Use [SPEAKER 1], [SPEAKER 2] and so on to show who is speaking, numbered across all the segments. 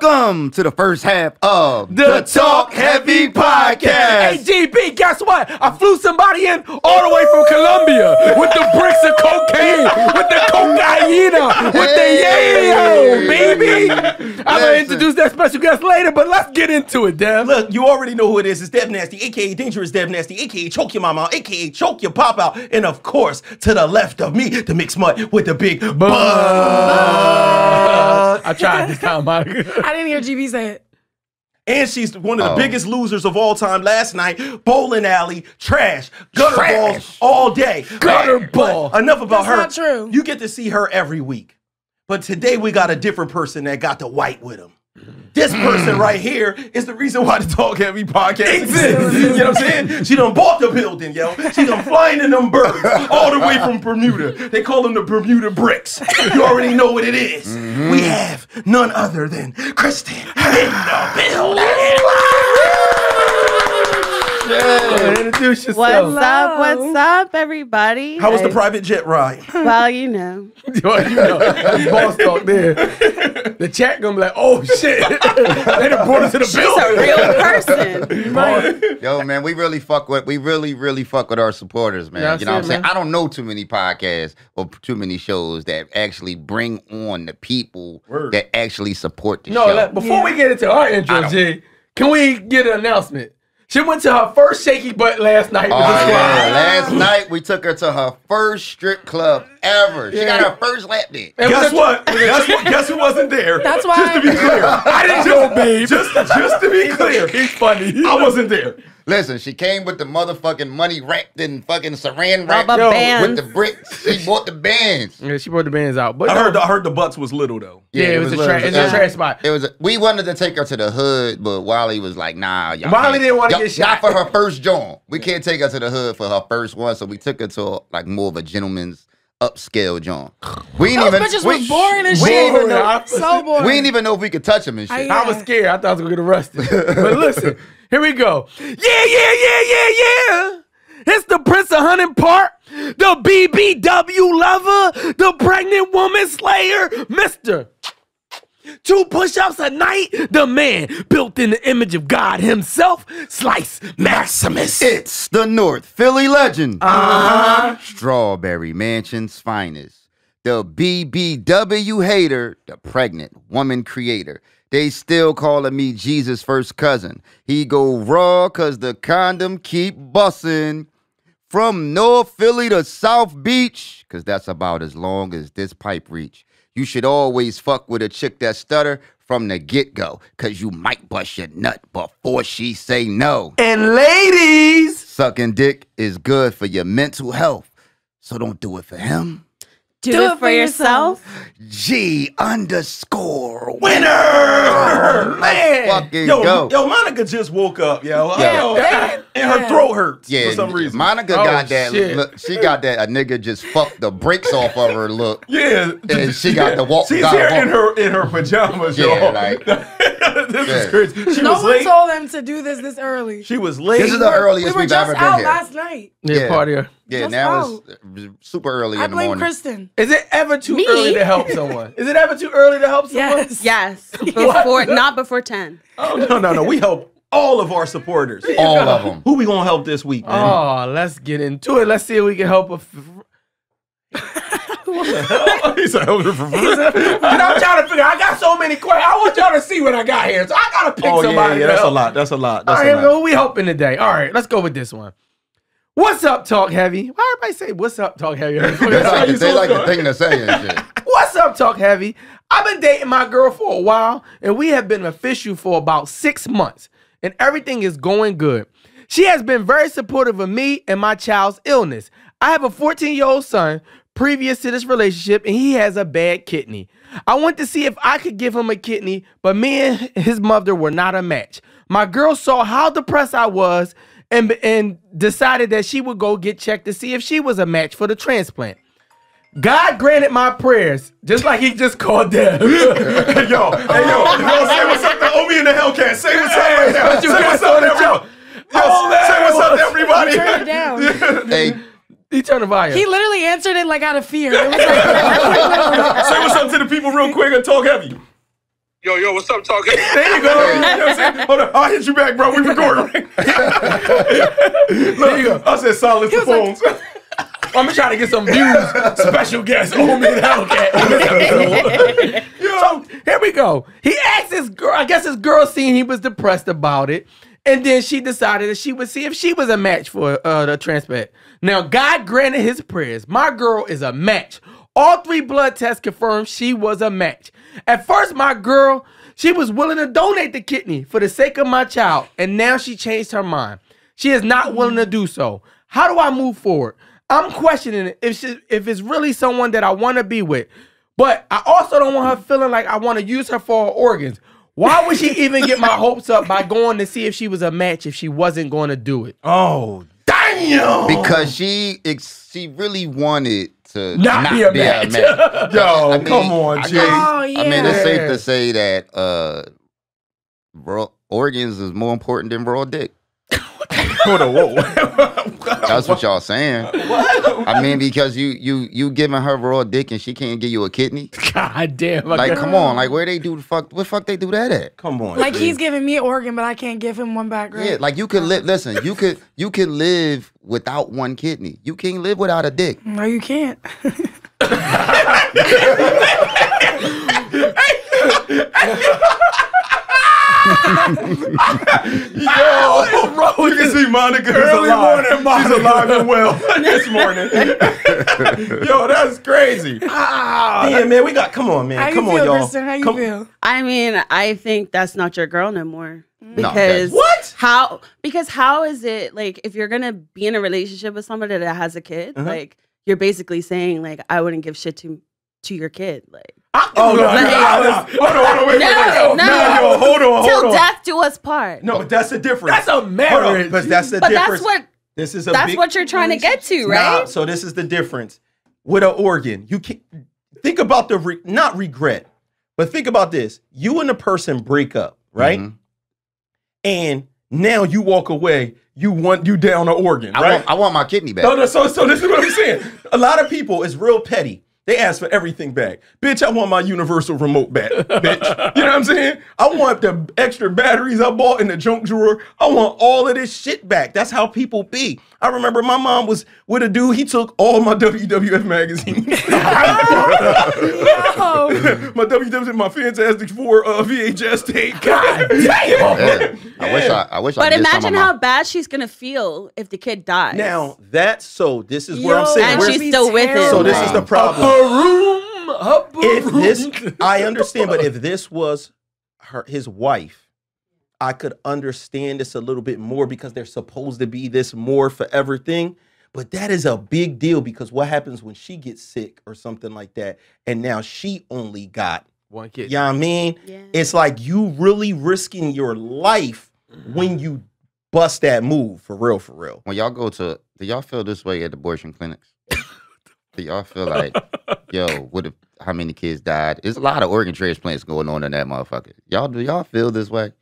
[SPEAKER 1] Welcome to the first half of
[SPEAKER 2] The Talk Heavy Podcast. Hey, GB, guess what? I flew somebody in all the way from Colombia with the bricks of cocaine, with the cocaina, with the yayo, baby. I'm gonna introduce that special guest later, but let's get into it, Dev.
[SPEAKER 3] Look, you already know who it is. It's Dev Nasty, aka Dangerous Dev Nasty, aka Choke Your Mama, aka Choke Your Pop Out. And of course, to the left of me, the mixed mud with the big buzz.
[SPEAKER 2] I tried this time, Monica.
[SPEAKER 4] I didn't hear GB say it.
[SPEAKER 3] And she's one of the
[SPEAKER 1] Oh.
[SPEAKER 3] biggest losers of all time last night. Bowling alley, trash, gutter
[SPEAKER 1] Trash.
[SPEAKER 3] balls all day.
[SPEAKER 2] Gutter
[SPEAKER 3] But
[SPEAKER 2] ball.
[SPEAKER 3] Enough about
[SPEAKER 4] That's
[SPEAKER 3] her.
[SPEAKER 4] not true.
[SPEAKER 3] You get to see her every week. But today we got a different person that got the white with him. This person mm. right here is the reason why the Talk Heavy podcast exists. you know what I'm saying? She done bought the building, yo. She done flying in them birds all the way from Bermuda. They call them the Bermuda Bricks. You already know what it is. Mm-hmm. We have none other than Kristen in the building.
[SPEAKER 2] Yeah, introduce yourself.
[SPEAKER 5] What's up? What's up, everybody?
[SPEAKER 3] How was the private jet ride?
[SPEAKER 5] Well, you know.
[SPEAKER 2] Well, you know, that's boss talk there. The chat gonna be like, oh shit. they done brought us to the
[SPEAKER 5] She's a
[SPEAKER 2] building.
[SPEAKER 5] real person.
[SPEAKER 1] Yo, man, we really fuck with we really really fuck with our supporters, man.
[SPEAKER 2] Yeah,
[SPEAKER 1] you know what I'm saying?
[SPEAKER 2] man.
[SPEAKER 1] I don't know too many podcasts or too many shows that actually bring on the people
[SPEAKER 3] Word.
[SPEAKER 1] that actually support the
[SPEAKER 2] No,
[SPEAKER 1] show.
[SPEAKER 2] let- before we get into our intro,
[SPEAKER 1] don't-
[SPEAKER 2] can we get an announcement? She went to her first shaky butt last night.
[SPEAKER 1] Oh
[SPEAKER 2] with
[SPEAKER 1] yeah! Last night we took her to her first strip club ever. She
[SPEAKER 2] Yeah.
[SPEAKER 1] got her first lap dance.
[SPEAKER 2] And
[SPEAKER 3] Guess what? Guess what? Guess who wasn't there?
[SPEAKER 4] That's why-
[SPEAKER 3] Just to be clear.
[SPEAKER 2] I didn't know, babe.
[SPEAKER 3] Just, just to be clear.
[SPEAKER 2] He's funny.
[SPEAKER 3] I wasn't there.
[SPEAKER 1] Listen, she came with the motherfucking money wrapped in fucking saran wrap
[SPEAKER 5] Rubber
[SPEAKER 2] Yo,
[SPEAKER 5] bands.
[SPEAKER 1] with the bricks. She bought the bands.
[SPEAKER 2] Yeah, she brought the bands out. But
[SPEAKER 3] I heard. I heard the butts was little though.
[SPEAKER 2] yeah, it was, a
[SPEAKER 1] little-
[SPEAKER 2] trash. It's a trash spot.
[SPEAKER 1] It was. A, we wanted to take her to the hood, but Wiley was like, "Nah, y'all."
[SPEAKER 2] Wiley
[SPEAKER 1] can't-
[SPEAKER 2] didn't wanna
[SPEAKER 1] y'all-
[SPEAKER 2] get shot.
[SPEAKER 1] Not for her first joint. We can't take her to the hood for her first one, so we took her to like more of a gentleman's upscale joint. We didn't
[SPEAKER 4] Those
[SPEAKER 1] even.
[SPEAKER 4] bitches
[SPEAKER 1] we,
[SPEAKER 4] was boring as
[SPEAKER 1] we
[SPEAKER 4] shit.
[SPEAKER 1] didn't even know.
[SPEAKER 4] So boring.
[SPEAKER 1] We didn't even know if we could touch them and shit.
[SPEAKER 4] I-
[SPEAKER 2] I was scared. I thought I was gonna get arrested. but listen, here we go. Yeah, yeah, yeah, yeah, yeah. It's the Prince of Hunting Park, the BBW lover, the pregnant woman slayer, Mister. Two push-ups a night, the man built in the image of God himself, Slice Maximus.
[SPEAKER 1] It's the North Philly legend. Uh-huh. Strawberry Mansion's finest. The BBW hater, the pregnant woman creator. They still calling me Jesus' first cousin. He go raw cause the condom keep bussin'. From North Philly to South Beach, cause that's about as long as this pipe reach. You should always fuck with a chick that stutter from the get-go, cause you might bust your nut before she say no.
[SPEAKER 2] And ladies,
[SPEAKER 1] Sucking dick is good for your mental health. So don't do it for him.
[SPEAKER 5] Do, it, for yourself.
[SPEAKER 1] G underscore
[SPEAKER 3] Winner,
[SPEAKER 2] man.
[SPEAKER 1] Fucking
[SPEAKER 3] Yo,
[SPEAKER 1] go.
[SPEAKER 3] yo, Monica just woke up, yo,
[SPEAKER 1] Yo.
[SPEAKER 3] and, and her throat hurts
[SPEAKER 1] yeah,
[SPEAKER 3] for some reason.
[SPEAKER 1] Monica
[SPEAKER 2] Oh,
[SPEAKER 1] got that.
[SPEAKER 2] shit.
[SPEAKER 1] Look, she got that. A nigga just fucked the brakes off of her look.
[SPEAKER 3] yeah,
[SPEAKER 1] And she got the walk-
[SPEAKER 3] She's here
[SPEAKER 1] walk.
[SPEAKER 3] in her in her pajamas,
[SPEAKER 1] Yeah,
[SPEAKER 3] yo.
[SPEAKER 1] like-
[SPEAKER 3] this
[SPEAKER 1] Yeah.
[SPEAKER 3] is crazy. She
[SPEAKER 4] no
[SPEAKER 3] was
[SPEAKER 4] one
[SPEAKER 3] late.
[SPEAKER 4] told them to do this this early.
[SPEAKER 3] She was late.
[SPEAKER 1] This is the earliest
[SPEAKER 4] we
[SPEAKER 1] we've
[SPEAKER 4] just
[SPEAKER 1] ever been
[SPEAKER 4] out
[SPEAKER 1] here.
[SPEAKER 4] last night.
[SPEAKER 2] Yeah, party.
[SPEAKER 1] Yeah,
[SPEAKER 4] Just
[SPEAKER 1] now it's uh, super early
[SPEAKER 4] I
[SPEAKER 1] in the
[SPEAKER 4] blame
[SPEAKER 1] morning.
[SPEAKER 4] Kristen.
[SPEAKER 2] Is it ever too
[SPEAKER 5] Me?
[SPEAKER 2] early to help someone? Is it ever too early to help someone?
[SPEAKER 4] Yes.
[SPEAKER 5] Yes. Before, not before 10.
[SPEAKER 3] Oh, no, no, no. We help all of our supporters.
[SPEAKER 1] All of them.
[SPEAKER 3] Who we gonna help this week, man?
[SPEAKER 2] Oh, let's get into it. Let's see if we can help a. F-
[SPEAKER 3] he said, "Help her for
[SPEAKER 2] And I'm trying to figure. I got so many questions. I want y'all to see what I got here, so I gotta pick
[SPEAKER 3] Oh yeah,
[SPEAKER 2] somebody.
[SPEAKER 3] yeah,
[SPEAKER 2] to
[SPEAKER 3] that's a lot. That's a lot.
[SPEAKER 2] All
[SPEAKER 3] That's
[SPEAKER 2] right,
[SPEAKER 3] a lot.
[SPEAKER 2] who we helping today? All right, let's go with this one. What's up, Talk Heavy? Why everybody say "What's up, Talk Heavy"?
[SPEAKER 1] They like, they like the thing to say and shit.
[SPEAKER 2] What's up, Talk Heavy? I've been dating my girl for a while, and we have been official for about six months, and everything is going good. She has been very supportive of me and my child's illness. I have a 14 year old son previous to this relationship, and he has a bad kidney. I went to see if I could give him a kidney, but me and his mother were not a match. My girl saw how depressed I was and, and decided that she would go get checked to see if she was a match for the transplant. God granted my prayers, just like he just called them.
[SPEAKER 3] yo, hey yo, yo, say what's up to Omi in the Hellcat. Say what's up right now.
[SPEAKER 2] What you
[SPEAKER 3] Say what's up,
[SPEAKER 2] on the
[SPEAKER 3] Yo,
[SPEAKER 2] Oh,
[SPEAKER 3] say what's up to everybody.
[SPEAKER 4] Turn it down.
[SPEAKER 1] Hey,
[SPEAKER 2] He turned the volume.
[SPEAKER 4] He literally answered it like out of fear. It was like,
[SPEAKER 3] Say what's up to the people real quick and talk heavy.
[SPEAKER 6] Yo, yo, what's up, talking?
[SPEAKER 3] There you go. You know what I'm saying? Hold on. I'll hit you back, bro. We recording. there you go. I said silence the phones.
[SPEAKER 2] I'm gonna try to get some views. Special guest, Omi the Hellcat. on this episode. so here we go. He asked his girl. I guess his girl seen he was depressed about it, and then she decided that she would see if she was a match for uh, the transplant. Now God granted his prayers. My girl is a match. All three blood tests confirmed she was a match. At first, my girl, she was willing to donate the kidney for the sake of my child, and now she changed her mind. She is not willing to do so. How do I move forward? I'm questioning if she, if it's really someone that I want to be with, but I also don't want her feeling like I want to use her for her organs. Why would she even get my hopes up by going to see if she was a match if she wasn't going to do it?
[SPEAKER 3] Oh, damn.
[SPEAKER 1] because she she really wanted to
[SPEAKER 2] Not be a match.
[SPEAKER 3] Yo,
[SPEAKER 1] I mean,
[SPEAKER 3] come on,
[SPEAKER 1] I
[SPEAKER 3] G.
[SPEAKER 1] guess-
[SPEAKER 4] Oh,
[SPEAKER 1] I mean, it's safe to say that uh, raw organs is more important than raw dick.
[SPEAKER 3] Hold on, whoa.
[SPEAKER 1] That's what y'all saying. I mean, because you you you giving her raw dick and she can't give you a kidney.
[SPEAKER 2] God damn!
[SPEAKER 1] Like,
[SPEAKER 2] got-
[SPEAKER 1] come on, like where they do the fuck? What fuck they do that at?
[SPEAKER 3] Come on.
[SPEAKER 4] Like
[SPEAKER 3] G.
[SPEAKER 4] he's giving me an organ, but I can't give him one back, right?
[SPEAKER 1] Yeah, like you could live. Listen, you could you could live without one kidney. You can't live without a dick.
[SPEAKER 4] No, you can't.
[SPEAKER 3] Yo, bro, you can see Monica is
[SPEAKER 2] Early
[SPEAKER 3] alive.
[SPEAKER 2] morning
[SPEAKER 3] She's alive and well this morning. Yo, that's crazy. Ah, Damn, man, we got. Come on, man.
[SPEAKER 4] How you
[SPEAKER 3] come
[SPEAKER 4] feel,
[SPEAKER 3] on, y'all.
[SPEAKER 4] Kristen? How you
[SPEAKER 3] Come-
[SPEAKER 4] feel?
[SPEAKER 5] I mean, I think that's not your girl no more.
[SPEAKER 1] No,
[SPEAKER 5] Because
[SPEAKER 3] What?
[SPEAKER 5] how because how is it like if you're gonna be in a relationship with somebody that has a kid,
[SPEAKER 3] Uh-huh.
[SPEAKER 5] like you're basically saying like I wouldn't give shit to to your kid. Like
[SPEAKER 3] Oh no, no, no,
[SPEAKER 5] Like-
[SPEAKER 3] no. Hold on, hold on, wait,
[SPEAKER 5] No,
[SPEAKER 3] wait, wait.
[SPEAKER 5] no.
[SPEAKER 3] yo, hold on,
[SPEAKER 5] till
[SPEAKER 3] hold on.
[SPEAKER 5] death do us part.
[SPEAKER 3] No, but that's the difference.
[SPEAKER 2] That's a marriage.
[SPEAKER 3] but that's the
[SPEAKER 5] but
[SPEAKER 3] difference.
[SPEAKER 5] that's what
[SPEAKER 3] this is a
[SPEAKER 5] that's
[SPEAKER 3] big,
[SPEAKER 5] what you're trying to get to,
[SPEAKER 3] Nah,
[SPEAKER 5] right?
[SPEAKER 3] so this is the difference with an organ. You can think about the re- not regret, but think about this. You and the person break up, right?
[SPEAKER 1] Mhm.
[SPEAKER 3] And now you walk away. You want you down an organ,
[SPEAKER 1] I
[SPEAKER 3] right?
[SPEAKER 1] want I want my kidney back.
[SPEAKER 3] No, no. So, so this is what I'm saying. A lot of people is real petty. They ask for everything back. Bitch, I want my universal remote back. Bitch, you know what I'm saying? I want the extra batteries I bought in the junk drawer. I want all of this shit back. That's how people be. I remember my mom was with a dude. He took all my WWF magazines,
[SPEAKER 4] Oh,
[SPEAKER 3] my WWF, my Fantastic Four uh, VHS tape.
[SPEAKER 2] God damn.
[SPEAKER 1] Yeah. I wish I I wish I
[SPEAKER 5] But
[SPEAKER 1] did some
[SPEAKER 5] imagine
[SPEAKER 1] of
[SPEAKER 5] how
[SPEAKER 1] my,
[SPEAKER 5] bad she's gonna feel if the kid dies.
[SPEAKER 3] Now that's so. This is where I'm saying.
[SPEAKER 5] and
[SPEAKER 3] we're-
[SPEAKER 5] she's still with him.
[SPEAKER 3] so this is the problem.
[SPEAKER 2] room, up a
[SPEAKER 3] if this I understand, but if this was her his wife, I could understand this a little bit more because they're supposed to be this more forever thing. But that is a big deal because what happens when she gets sick or something like that, and now she only got,
[SPEAKER 2] one kid.
[SPEAKER 3] you know what I mean?
[SPEAKER 5] Yeah.
[SPEAKER 3] It's like you really risking your life mm-hmm. when you bust that move for real, for real.
[SPEAKER 1] when y'all go to do y'all feel this way at abortion clinics? do y'all feel like, yo, what if how many kids died? There's a lot of organ transplants going on in that motherfucker. Y'all do y'all feel this way?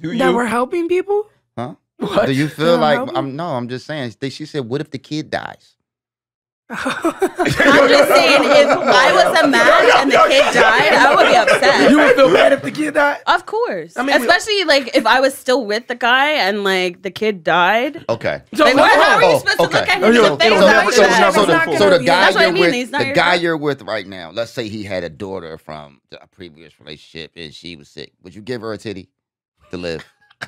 [SPEAKER 3] Do
[SPEAKER 4] that we're helping people?
[SPEAKER 1] Huh?
[SPEAKER 2] What?
[SPEAKER 1] Do you feel
[SPEAKER 4] Yeah,
[SPEAKER 1] like
[SPEAKER 4] help me.
[SPEAKER 1] I'm no, I'm just saying. They, she said, what if the kid dies?
[SPEAKER 5] I'm just saying, if I was a man and the kid died, I would be upset.
[SPEAKER 2] You would feel bad if the kid died?
[SPEAKER 5] of course.
[SPEAKER 2] I mean, we-
[SPEAKER 5] Especially like if I was still with the guy and like the kid died.
[SPEAKER 1] Okay.
[SPEAKER 2] So,
[SPEAKER 5] Like, what, how are you
[SPEAKER 1] oh,
[SPEAKER 5] supposed to look
[SPEAKER 1] okay.
[SPEAKER 5] at him
[SPEAKER 3] oh,
[SPEAKER 5] the
[SPEAKER 1] So, so, so,
[SPEAKER 4] It's not
[SPEAKER 1] the,
[SPEAKER 4] gonna
[SPEAKER 1] so the guy
[SPEAKER 5] That's what I
[SPEAKER 1] you're
[SPEAKER 5] mean,
[SPEAKER 1] with, the
[SPEAKER 5] your
[SPEAKER 1] guy you're with right now. Let's say he had a daughter from a previous relationship and she was sick. Would you give her a titty to live?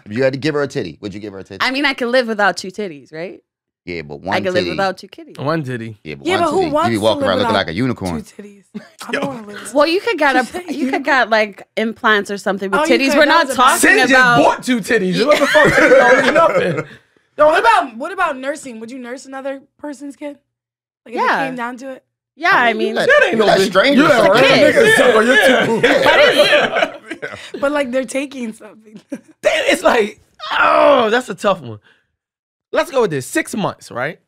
[SPEAKER 1] if you had to give her a titty, would you give her a titty?
[SPEAKER 5] I mean, I can live without two titties, right?
[SPEAKER 1] yeah, but one
[SPEAKER 5] I can
[SPEAKER 1] titty.
[SPEAKER 5] live without two kitties.
[SPEAKER 2] One titty.
[SPEAKER 1] yeah, but
[SPEAKER 4] Yeah,
[SPEAKER 1] one
[SPEAKER 4] but who
[SPEAKER 1] titty.
[SPEAKER 4] wants
[SPEAKER 1] you be walking around looking like a unicorn.
[SPEAKER 4] Two titties. I don't want to live.
[SPEAKER 5] Well, you could get a
[SPEAKER 4] saying.
[SPEAKER 5] you could get like implants or something with
[SPEAKER 4] Oh,
[SPEAKER 5] titties.
[SPEAKER 4] could.
[SPEAKER 5] We're not
[SPEAKER 4] was a-
[SPEAKER 5] talking
[SPEAKER 2] Sin just
[SPEAKER 5] about.
[SPEAKER 2] bought two titties. What the fuck? Titties don't mean nothing.
[SPEAKER 4] What about what about nursing? Would you nurse another person's kid? Like if
[SPEAKER 5] Yeah.
[SPEAKER 4] it came down to it?
[SPEAKER 5] Yeah, I mean,
[SPEAKER 1] That,
[SPEAKER 2] That ain't no
[SPEAKER 1] that
[SPEAKER 2] big-
[SPEAKER 1] stranger.
[SPEAKER 2] You have
[SPEAKER 1] so
[SPEAKER 2] a
[SPEAKER 5] kid.
[SPEAKER 2] nigga, so you're too-
[SPEAKER 4] But like they're taking something.
[SPEAKER 2] Damn, it's like, oh, that's a tough one. Let's go with this. Six months, right?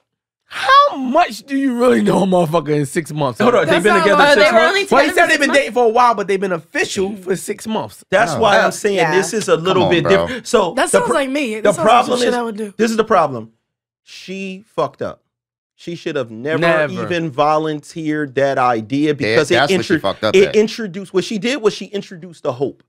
[SPEAKER 2] How much do you really know a motherfucker in six months?
[SPEAKER 3] Hold on, they've been together
[SPEAKER 4] like-
[SPEAKER 5] Oh,
[SPEAKER 3] six
[SPEAKER 5] they were
[SPEAKER 3] months.
[SPEAKER 5] only
[SPEAKER 2] Well, he said they've been
[SPEAKER 5] months?
[SPEAKER 2] dating for a while, but they've been official for six months.
[SPEAKER 3] That's
[SPEAKER 1] No.
[SPEAKER 3] why I'm saying
[SPEAKER 5] yeah.
[SPEAKER 3] this is a little
[SPEAKER 1] on,
[SPEAKER 3] bit
[SPEAKER 1] bro.
[SPEAKER 3] different. So
[SPEAKER 4] That sounds
[SPEAKER 3] pr-
[SPEAKER 4] like me. That
[SPEAKER 3] the
[SPEAKER 4] sounds like
[SPEAKER 3] problem is
[SPEAKER 4] I would do.
[SPEAKER 3] this is the problem. She fucked up. She should have never,
[SPEAKER 2] Never.
[SPEAKER 3] even volunteered that idea because
[SPEAKER 1] that's
[SPEAKER 3] it,
[SPEAKER 1] what she
[SPEAKER 3] intro-
[SPEAKER 1] fucked up
[SPEAKER 3] it
[SPEAKER 1] at.
[SPEAKER 3] introduced what she did was she introduced the hope.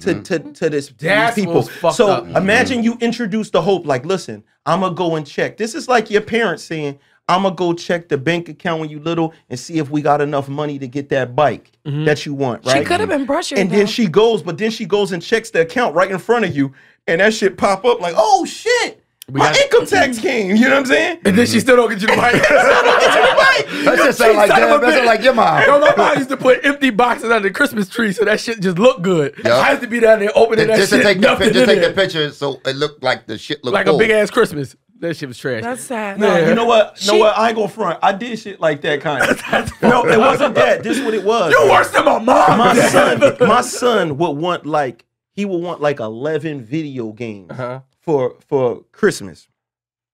[SPEAKER 3] to, to, to this
[SPEAKER 2] That's
[SPEAKER 3] these people.
[SPEAKER 2] fucked
[SPEAKER 3] So
[SPEAKER 2] up.
[SPEAKER 3] imagine you introduce the hope, like, listen, I'm gonna go and check. This is like your parents saying, I'm gonna go check the bank account when you little and see if we got enough money to get that bike
[SPEAKER 2] Mm-hmm.
[SPEAKER 3] that you want, right?
[SPEAKER 4] She could have been brushing.
[SPEAKER 3] and
[SPEAKER 4] though.
[SPEAKER 3] then she goes, but then she goes and checks the account right in front of you, and that shit pop up like, oh shit, my
[SPEAKER 2] got-
[SPEAKER 3] income tax came. You know what I'm saying?
[SPEAKER 2] And then she still don't get you the bike.
[SPEAKER 1] That just sound like
[SPEAKER 2] Son of a
[SPEAKER 1] that. That sound
[SPEAKER 2] bitch.
[SPEAKER 1] like your mom.
[SPEAKER 2] Yo, my mom used to put empty boxes under the Christmas tree so that shit just looked good.
[SPEAKER 1] Yup.
[SPEAKER 2] I used to be down there opening that
[SPEAKER 1] just
[SPEAKER 2] shit,
[SPEAKER 1] to take the,
[SPEAKER 2] nothing
[SPEAKER 1] just
[SPEAKER 2] in
[SPEAKER 1] take the picture so it looked like the shit looked
[SPEAKER 2] like
[SPEAKER 1] full.
[SPEAKER 2] a big ass Christmas. That shit was trash.
[SPEAKER 4] That's sad.
[SPEAKER 3] No, you know what? You know what? I ain't gonna front. I did shit like that kind of. no, it wasn't that. This is what it was.
[SPEAKER 2] You're worse than my mom.
[SPEAKER 3] my son, my son would want like he would want like eleven video games
[SPEAKER 2] Uh-huh.
[SPEAKER 3] For for Christmas.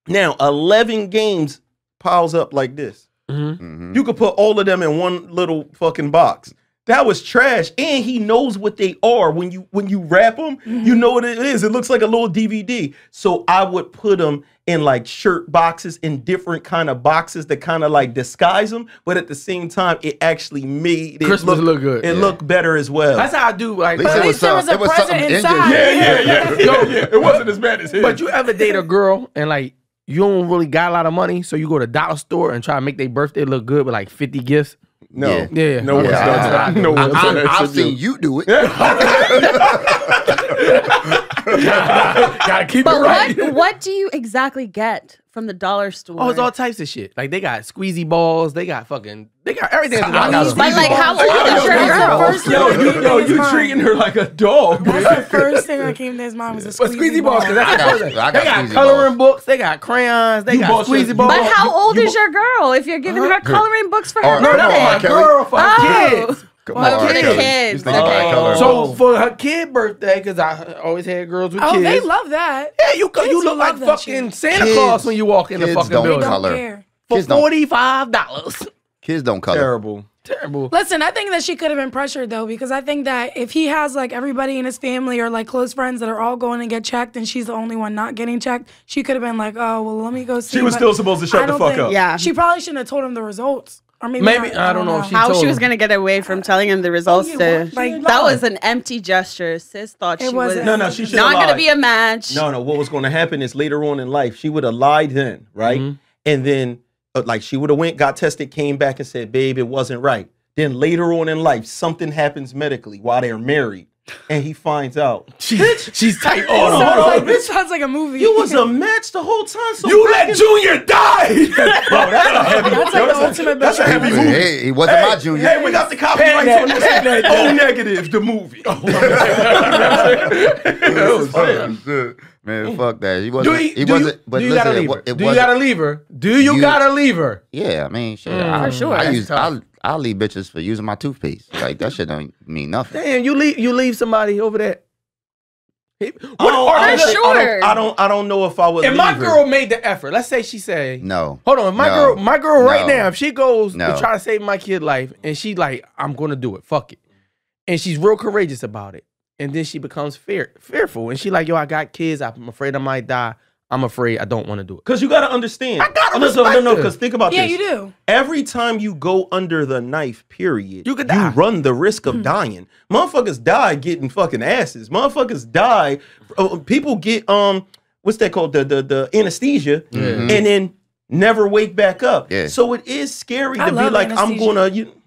[SPEAKER 3] Now, eleven games piles up like this.
[SPEAKER 1] Mhm.
[SPEAKER 3] You could put all of them in one little fucking box. That was trash, and he knows what they are when you when you wrap them. Mm-hmm. You know what it is. It looks like a little DVD. So I would put them in like shirt boxes in different kind of boxes that kind of like disguise them, but at the same time, it actually made it
[SPEAKER 2] Christmas
[SPEAKER 3] look,
[SPEAKER 2] look good.
[SPEAKER 3] It
[SPEAKER 2] Yeah.
[SPEAKER 3] looked better as well.
[SPEAKER 2] That's how I do. Like,
[SPEAKER 1] At least
[SPEAKER 4] But at
[SPEAKER 1] it
[SPEAKER 4] least
[SPEAKER 1] was
[SPEAKER 4] there was
[SPEAKER 1] some-
[SPEAKER 4] a
[SPEAKER 1] it was something
[SPEAKER 4] present
[SPEAKER 1] in there.
[SPEAKER 4] inside.
[SPEAKER 3] yeah, yeah, yeah,
[SPEAKER 2] Yo,
[SPEAKER 3] yeah. It wasn't as bad as his.
[SPEAKER 2] But you ever date a girl and like you don't really got a lot of money, so you go to dollar store and try to make their birthday look good with like fifty gifts.
[SPEAKER 3] No,
[SPEAKER 1] Yeah.
[SPEAKER 2] Yeah.
[SPEAKER 3] no one's done that. No
[SPEAKER 1] I,
[SPEAKER 3] one's done that.
[SPEAKER 1] I, I've seen you do it.
[SPEAKER 2] Gotta keep
[SPEAKER 5] But
[SPEAKER 2] it right.
[SPEAKER 5] what what do you exactly get from the dollar store?
[SPEAKER 2] Oh, it's all types of shit. Like they got squeezy balls, they got fucking, they got everything. at the dollar store.
[SPEAKER 5] But like, how old is your girl?
[SPEAKER 4] First
[SPEAKER 3] Yo,
[SPEAKER 4] thing
[SPEAKER 3] you,
[SPEAKER 4] that
[SPEAKER 3] yo, you
[SPEAKER 4] his
[SPEAKER 3] treating her like a dog.
[SPEAKER 4] That's the first thing that came to his mind was a
[SPEAKER 2] But
[SPEAKER 4] squeezy,
[SPEAKER 2] squeezy balls, 'cause that's
[SPEAKER 1] I got- I got
[SPEAKER 2] They got coloring
[SPEAKER 1] balls.
[SPEAKER 2] books, they got crayons, they
[SPEAKER 3] You
[SPEAKER 2] got squeezy balls.
[SPEAKER 5] But how old
[SPEAKER 3] you
[SPEAKER 5] is your girl if you're giving her coloring books for her
[SPEAKER 1] Oh,
[SPEAKER 2] No,
[SPEAKER 5] birthday?
[SPEAKER 2] my girl for
[SPEAKER 5] Oh.
[SPEAKER 2] kids.
[SPEAKER 1] Come
[SPEAKER 5] Oh, for the
[SPEAKER 1] Kelly.
[SPEAKER 5] kids.
[SPEAKER 1] These
[SPEAKER 5] Okay.
[SPEAKER 1] coloring
[SPEAKER 2] So
[SPEAKER 1] oh.
[SPEAKER 2] for her kid birthday, because I always had girls with
[SPEAKER 4] oh,
[SPEAKER 2] kids. Oh, kids.
[SPEAKER 4] they love that.
[SPEAKER 2] Yeah, you co- you look like fucking
[SPEAKER 4] shit.
[SPEAKER 2] Santa
[SPEAKER 1] Kids-
[SPEAKER 2] Claus when you walk in the fucking
[SPEAKER 1] don't
[SPEAKER 4] They
[SPEAKER 2] building
[SPEAKER 4] don't
[SPEAKER 1] color.
[SPEAKER 2] for
[SPEAKER 1] Kids don't-
[SPEAKER 2] forty five dollars.
[SPEAKER 1] Kids don't color.
[SPEAKER 3] Terrible.
[SPEAKER 2] Terrible.
[SPEAKER 4] Listen, I think that she could have been pressured though, because I think that if he has like everybody in his family or like close friends that are all going to get checked and she's the only one not getting checked, she could have been like, oh, well, let me go see.
[SPEAKER 3] She was
[SPEAKER 4] but
[SPEAKER 3] still supposed to shut
[SPEAKER 4] I
[SPEAKER 3] the
[SPEAKER 4] don't
[SPEAKER 3] fuck
[SPEAKER 4] think-
[SPEAKER 3] up.
[SPEAKER 5] Yeah.
[SPEAKER 4] She probably shouldn't have told him the results. Or maybe,
[SPEAKER 2] Maybe-
[SPEAKER 4] not,
[SPEAKER 2] I don't know if she-
[SPEAKER 5] How
[SPEAKER 2] told
[SPEAKER 5] she was
[SPEAKER 2] him.
[SPEAKER 5] gonna get away from telling him the results
[SPEAKER 4] you
[SPEAKER 5] to?
[SPEAKER 4] Like-
[SPEAKER 5] that was an empty gesture. Sis thought
[SPEAKER 4] It
[SPEAKER 5] she was.
[SPEAKER 3] No, no, she should
[SPEAKER 5] not
[SPEAKER 3] have
[SPEAKER 5] gonna be a match.
[SPEAKER 3] No, no. What was going to happen is later on in life, she would have lied then, right?
[SPEAKER 2] Mhm.
[SPEAKER 3] And then, uh, like, she would have went, got tested, came back, and said, "Babe, it wasn't right." Then later on in life, something happens medically while they're married, and he finds out.
[SPEAKER 2] She's she's tight.
[SPEAKER 3] Hold
[SPEAKER 2] Oh,
[SPEAKER 3] on,
[SPEAKER 2] no.
[SPEAKER 3] hold on.
[SPEAKER 4] like, this sounds like a movie.
[SPEAKER 3] You was a match the whole time. So
[SPEAKER 2] You let Junior die.
[SPEAKER 3] Bro, that's a heavy.
[SPEAKER 4] That's
[SPEAKER 3] yo,
[SPEAKER 4] like the ultimate
[SPEAKER 3] That's a heavy movie.
[SPEAKER 1] Hey, he wasn't
[SPEAKER 3] Hey,
[SPEAKER 1] my junior.
[SPEAKER 3] hey, we got the copyrights
[SPEAKER 2] that,
[SPEAKER 3] on this.
[SPEAKER 2] pen that,
[SPEAKER 3] O negative, the movie.
[SPEAKER 1] Man, fuck that. He wasn't.
[SPEAKER 2] you,
[SPEAKER 1] he
[SPEAKER 2] do
[SPEAKER 1] wasn't.
[SPEAKER 2] you,
[SPEAKER 1] but
[SPEAKER 2] do you
[SPEAKER 1] listen,
[SPEAKER 2] gotta leave her?
[SPEAKER 1] it
[SPEAKER 2] Do you gotta leave her? Do you,
[SPEAKER 1] You-
[SPEAKER 2] gotta leave her?
[SPEAKER 1] Yeah, I mean, shit.
[SPEAKER 2] Mm,
[SPEAKER 1] I,
[SPEAKER 5] for sure.
[SPEAKER 1] I use. I I leave bitches for using my toothpaste. Like that shit don't mean nothing.
[SPEAKER 2] Damn, you leave you leave somebody over there. He-
[SPEAKER 3] I
[SPEAKER 2] What,
[SPEAKER 3] don't,
[SPEAKER 2] or
[SPEAKER 3] I, don't, I,
[SPEAKER 5] sure.
[SPEAKER 3] don't, I don't. I don't know if I would.
[SPEAKER 2] if my
[SPEAKER 3] leave her.
[SPEAKER 2] girl made the effort, let's say she say,
[SPEAKER 1] No.
[SPEAKER 2] Hold on, my
[SPEAKER 1] No.
[SPEAKER 2] girl, my girl right
[SPEAKER 1] No.
[SPEAKER 2] now, if she goes
[SPEAKER 1] No.
[SPEAKER 2] to try to save my kid life and she like, I'm gonna do it, fuck it, and she's real courageous about it, and then she becomes fear fearful, and she like, yo, I got kids, I'm afraid I might die, I'm afraid I don't want to do it.
[SPEAKER 3] Because you got to understand.
[SPEAKER 2] I gotta
[SPEAKER 3] no, no,
[SPEAKER 2] respect
[SPEAKER 3] no, no. Because think about
[SPEAKER 4] yeah,
[SPEAKER 3] this.
[SPEAKER 4] you do.
[SPEAKER 3] Every time you go under the knife, period,
[SPEAKER 2] You could die.
[SPEAKER 3] you run the risk of dying. Motherfuckers die getting fucking asses. Motherfuckers die. uh, people get um, what's that called? The the the anesthesia, and then never wake back up.
[SPEAKER 1] Yeah.
[SPEAKER 3] So it is scary
[SPEAKER 4] I
[SPEAKER 3] to be
[SPEAKER 4] love
[SPEAKER 3] like, I'm gonna you.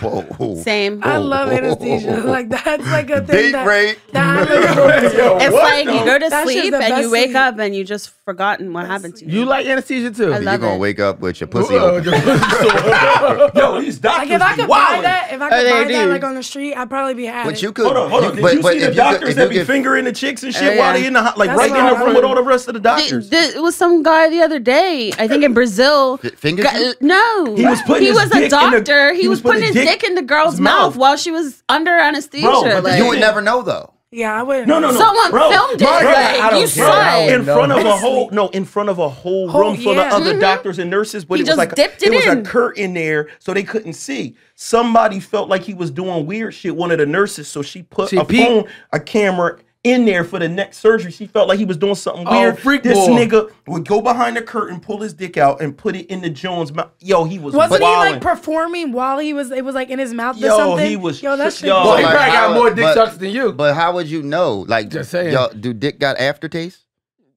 [SPEAKER 1] Whoa, whoa.
[SPEAKER 5] Same.
[SPEAKER 4] I love anesthesia. Like that's like a thing
[SPEAKER 1] Date
[SPEAKER 4] that,
[SPEAKER 1] rape.
[SPEAKER 4] that I
[SPEAKER 3] Yo,
[SPEAKER 5] It's
[SPEAKER 3] what?
[SPEAKER 5] like you go to
[SPEAKER 4] That's
[SPEAKER 5] sleep and you wake
[SPEAKER 4] sleep.
[SPEAKER 5] up and you just forgotten what happened to you.
[SPEAKER 2] You like anesthesia too?
[SPEAKER 5] I
[SPEAKER 1] You're gonna
[SPEAKER 5] it.
[SPEAKER 1] wake up with your pussy open.
[SPEAKER 3] Yo, these doctors
[SPEAKER 4] Like if I could buy
[SPEAKER 3] wildin'.
[SPEAKER 4] that, if I
[SPEAKER 5] Oh,
[SPEAKER 4] could
[SPEAKER 5] they
[SPEAKER 4] buy that
[SPEAKER 5] do.
[SPEAKER 4] like on the street, I'd probably be happy.
[SPEAKER 1] But you could.
[SPEAKER 3] Hold on, hold on. Did
[SPEAKER 1] but-
[SPEAKER 3] you
[SPEAKER 1] but
[SPEAKER 3] see the
[SPEAKER 1] you could-
[SPEAKER 3] doctors
[SPEAKER 1] if
[SPEAKER 3] that
[SPEAKER 1] you
[SPEAKER 3] be
[SPEAKER 1] could-
[SPEAKER 3] fingering the chicks and shit
[SPEAKER 5] Oh,
[SPEAKER 3] while
[SPEAKER 5] yeah.
[SPEAKER 3] they in the ho- like
[SPEAKER 4] That's
[SPEAKER 3] right in
[SPEAKER 4] what
[SPEAKER 3] the room with all the rest of the doctors?
[SPEAKER 5] The- the- it was some guy the other day, I think in Brazil.
[SPEAKER 1] F- fingered
[SPEAKER 5] Got-
[SPEAKER 1] you?
[SPEAKER 5] no,
[SPEAKER 3] He was putting
[SPEAKER 5] he
[SPEAKER 3] his
[SPEAKER 5] was
[SPEAKER 3] dick
[SPEAKER 5] a
[SPEAKER 3] in the-
[SPEAKER 5] doctor. he,
[SPEAKER 3] he
[SPEAKER 5] was,
[SPEAKER 3] was putting
[SPEAKER 5] putting his
[SPEAKER 3] dick
[SPEAKER 5] dick in the girl's
[SPEAKER 3] his
[SPEAKER 5] mouth.
[SPEAKER 3] mouth.
[SPEAKER 5] while she was under anesthesia.
[SPEAKER 3] Bro, but
[SPEAKER 5] like,
[SPEAKER 1] You would never know though.
[SPEAKER 4] Yeah, I wouldn't.
[SPEAKER 3] No, no, no.
[SPEAKER 5] Someone
[SPEAKER 3] Bro,
[SPEAKER 5] filmed it.
[SPEAKER 2] bro, I
[SPEAKER 5] Like,
[SPEAKER 2] don't
[SPEAKER 5] you
[SPEAKER 2] care.
[SPEAKER 5] saw it.
[SPEAKER 3] in front of a whole no in front of a whole
[SPEAKER 4] Whole-
[SPEAKER 3] room full
[SPEAKER 4] yeah.
[SPEAKER 3] of other
[SPEAKER 5] Mhm.
[SPEAKER 3] doctors and nurses but
[SPEAKER 5] He
[SPEAKER 3] it was
[SPEAKER 5] just
[SPEAKER 3] like
[SPEAKER 5] dipped it
[SPEAKER 3] was a curtain there so they couldn't see somebody felt like he was doing weird shit one of the nurses so she put
[SPEAKER 2] She
[SPEAKER 3] a
[SPEAKER 2] peeked.
[SPEAKER 3] phone a camera in there for the next surgery. She felt like he was doing something
[SPEAKER 2] Oh,
[SPEAKER 3] weird.
[SPEAKER 2] freak
[SPEAKER 3] this
[SPEAKER 2] boy.
[SPEAKER 3] nigga would go behind the curtain, pull his dick out, and put it in the Jones mouth. Yo, he was
[SPEAKER 4] Wasn't he like performing while he was? It was like in his mouth or
[SPEAKER 3] Yo,
[SPEAKER 4] something.
[SPEAKER 3] he was
[SPEAKER 4] Yo, that
[SPEAKER 3] tri-
[SPEAKER 4] shit.
[SPEAKER 3] yo.
[SPEAKER 2] Well,
[SPEAKER 1] But
[SPEAKER 2] he
[SPEAKER 1] like,
[SPEAKER 2] probably got more dick
[SPEAKER 1] but-
[SPEAKER 2] sucks than you.
[SPEAKER 1] But how would you know? Like,
[SPEAKER 2] Just saying.
[SPEAKER 1] Yo, do dick got aftertaste?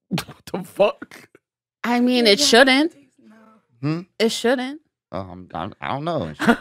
[SPEAKER 2] What the fuck?
[SPEAKER 5] I mean, it shouldn't.
[SPEAKER 1] Hmm?
[SPEAKER 5] It shouldn't.
[SPEAKER 1] Um, I, I don't know.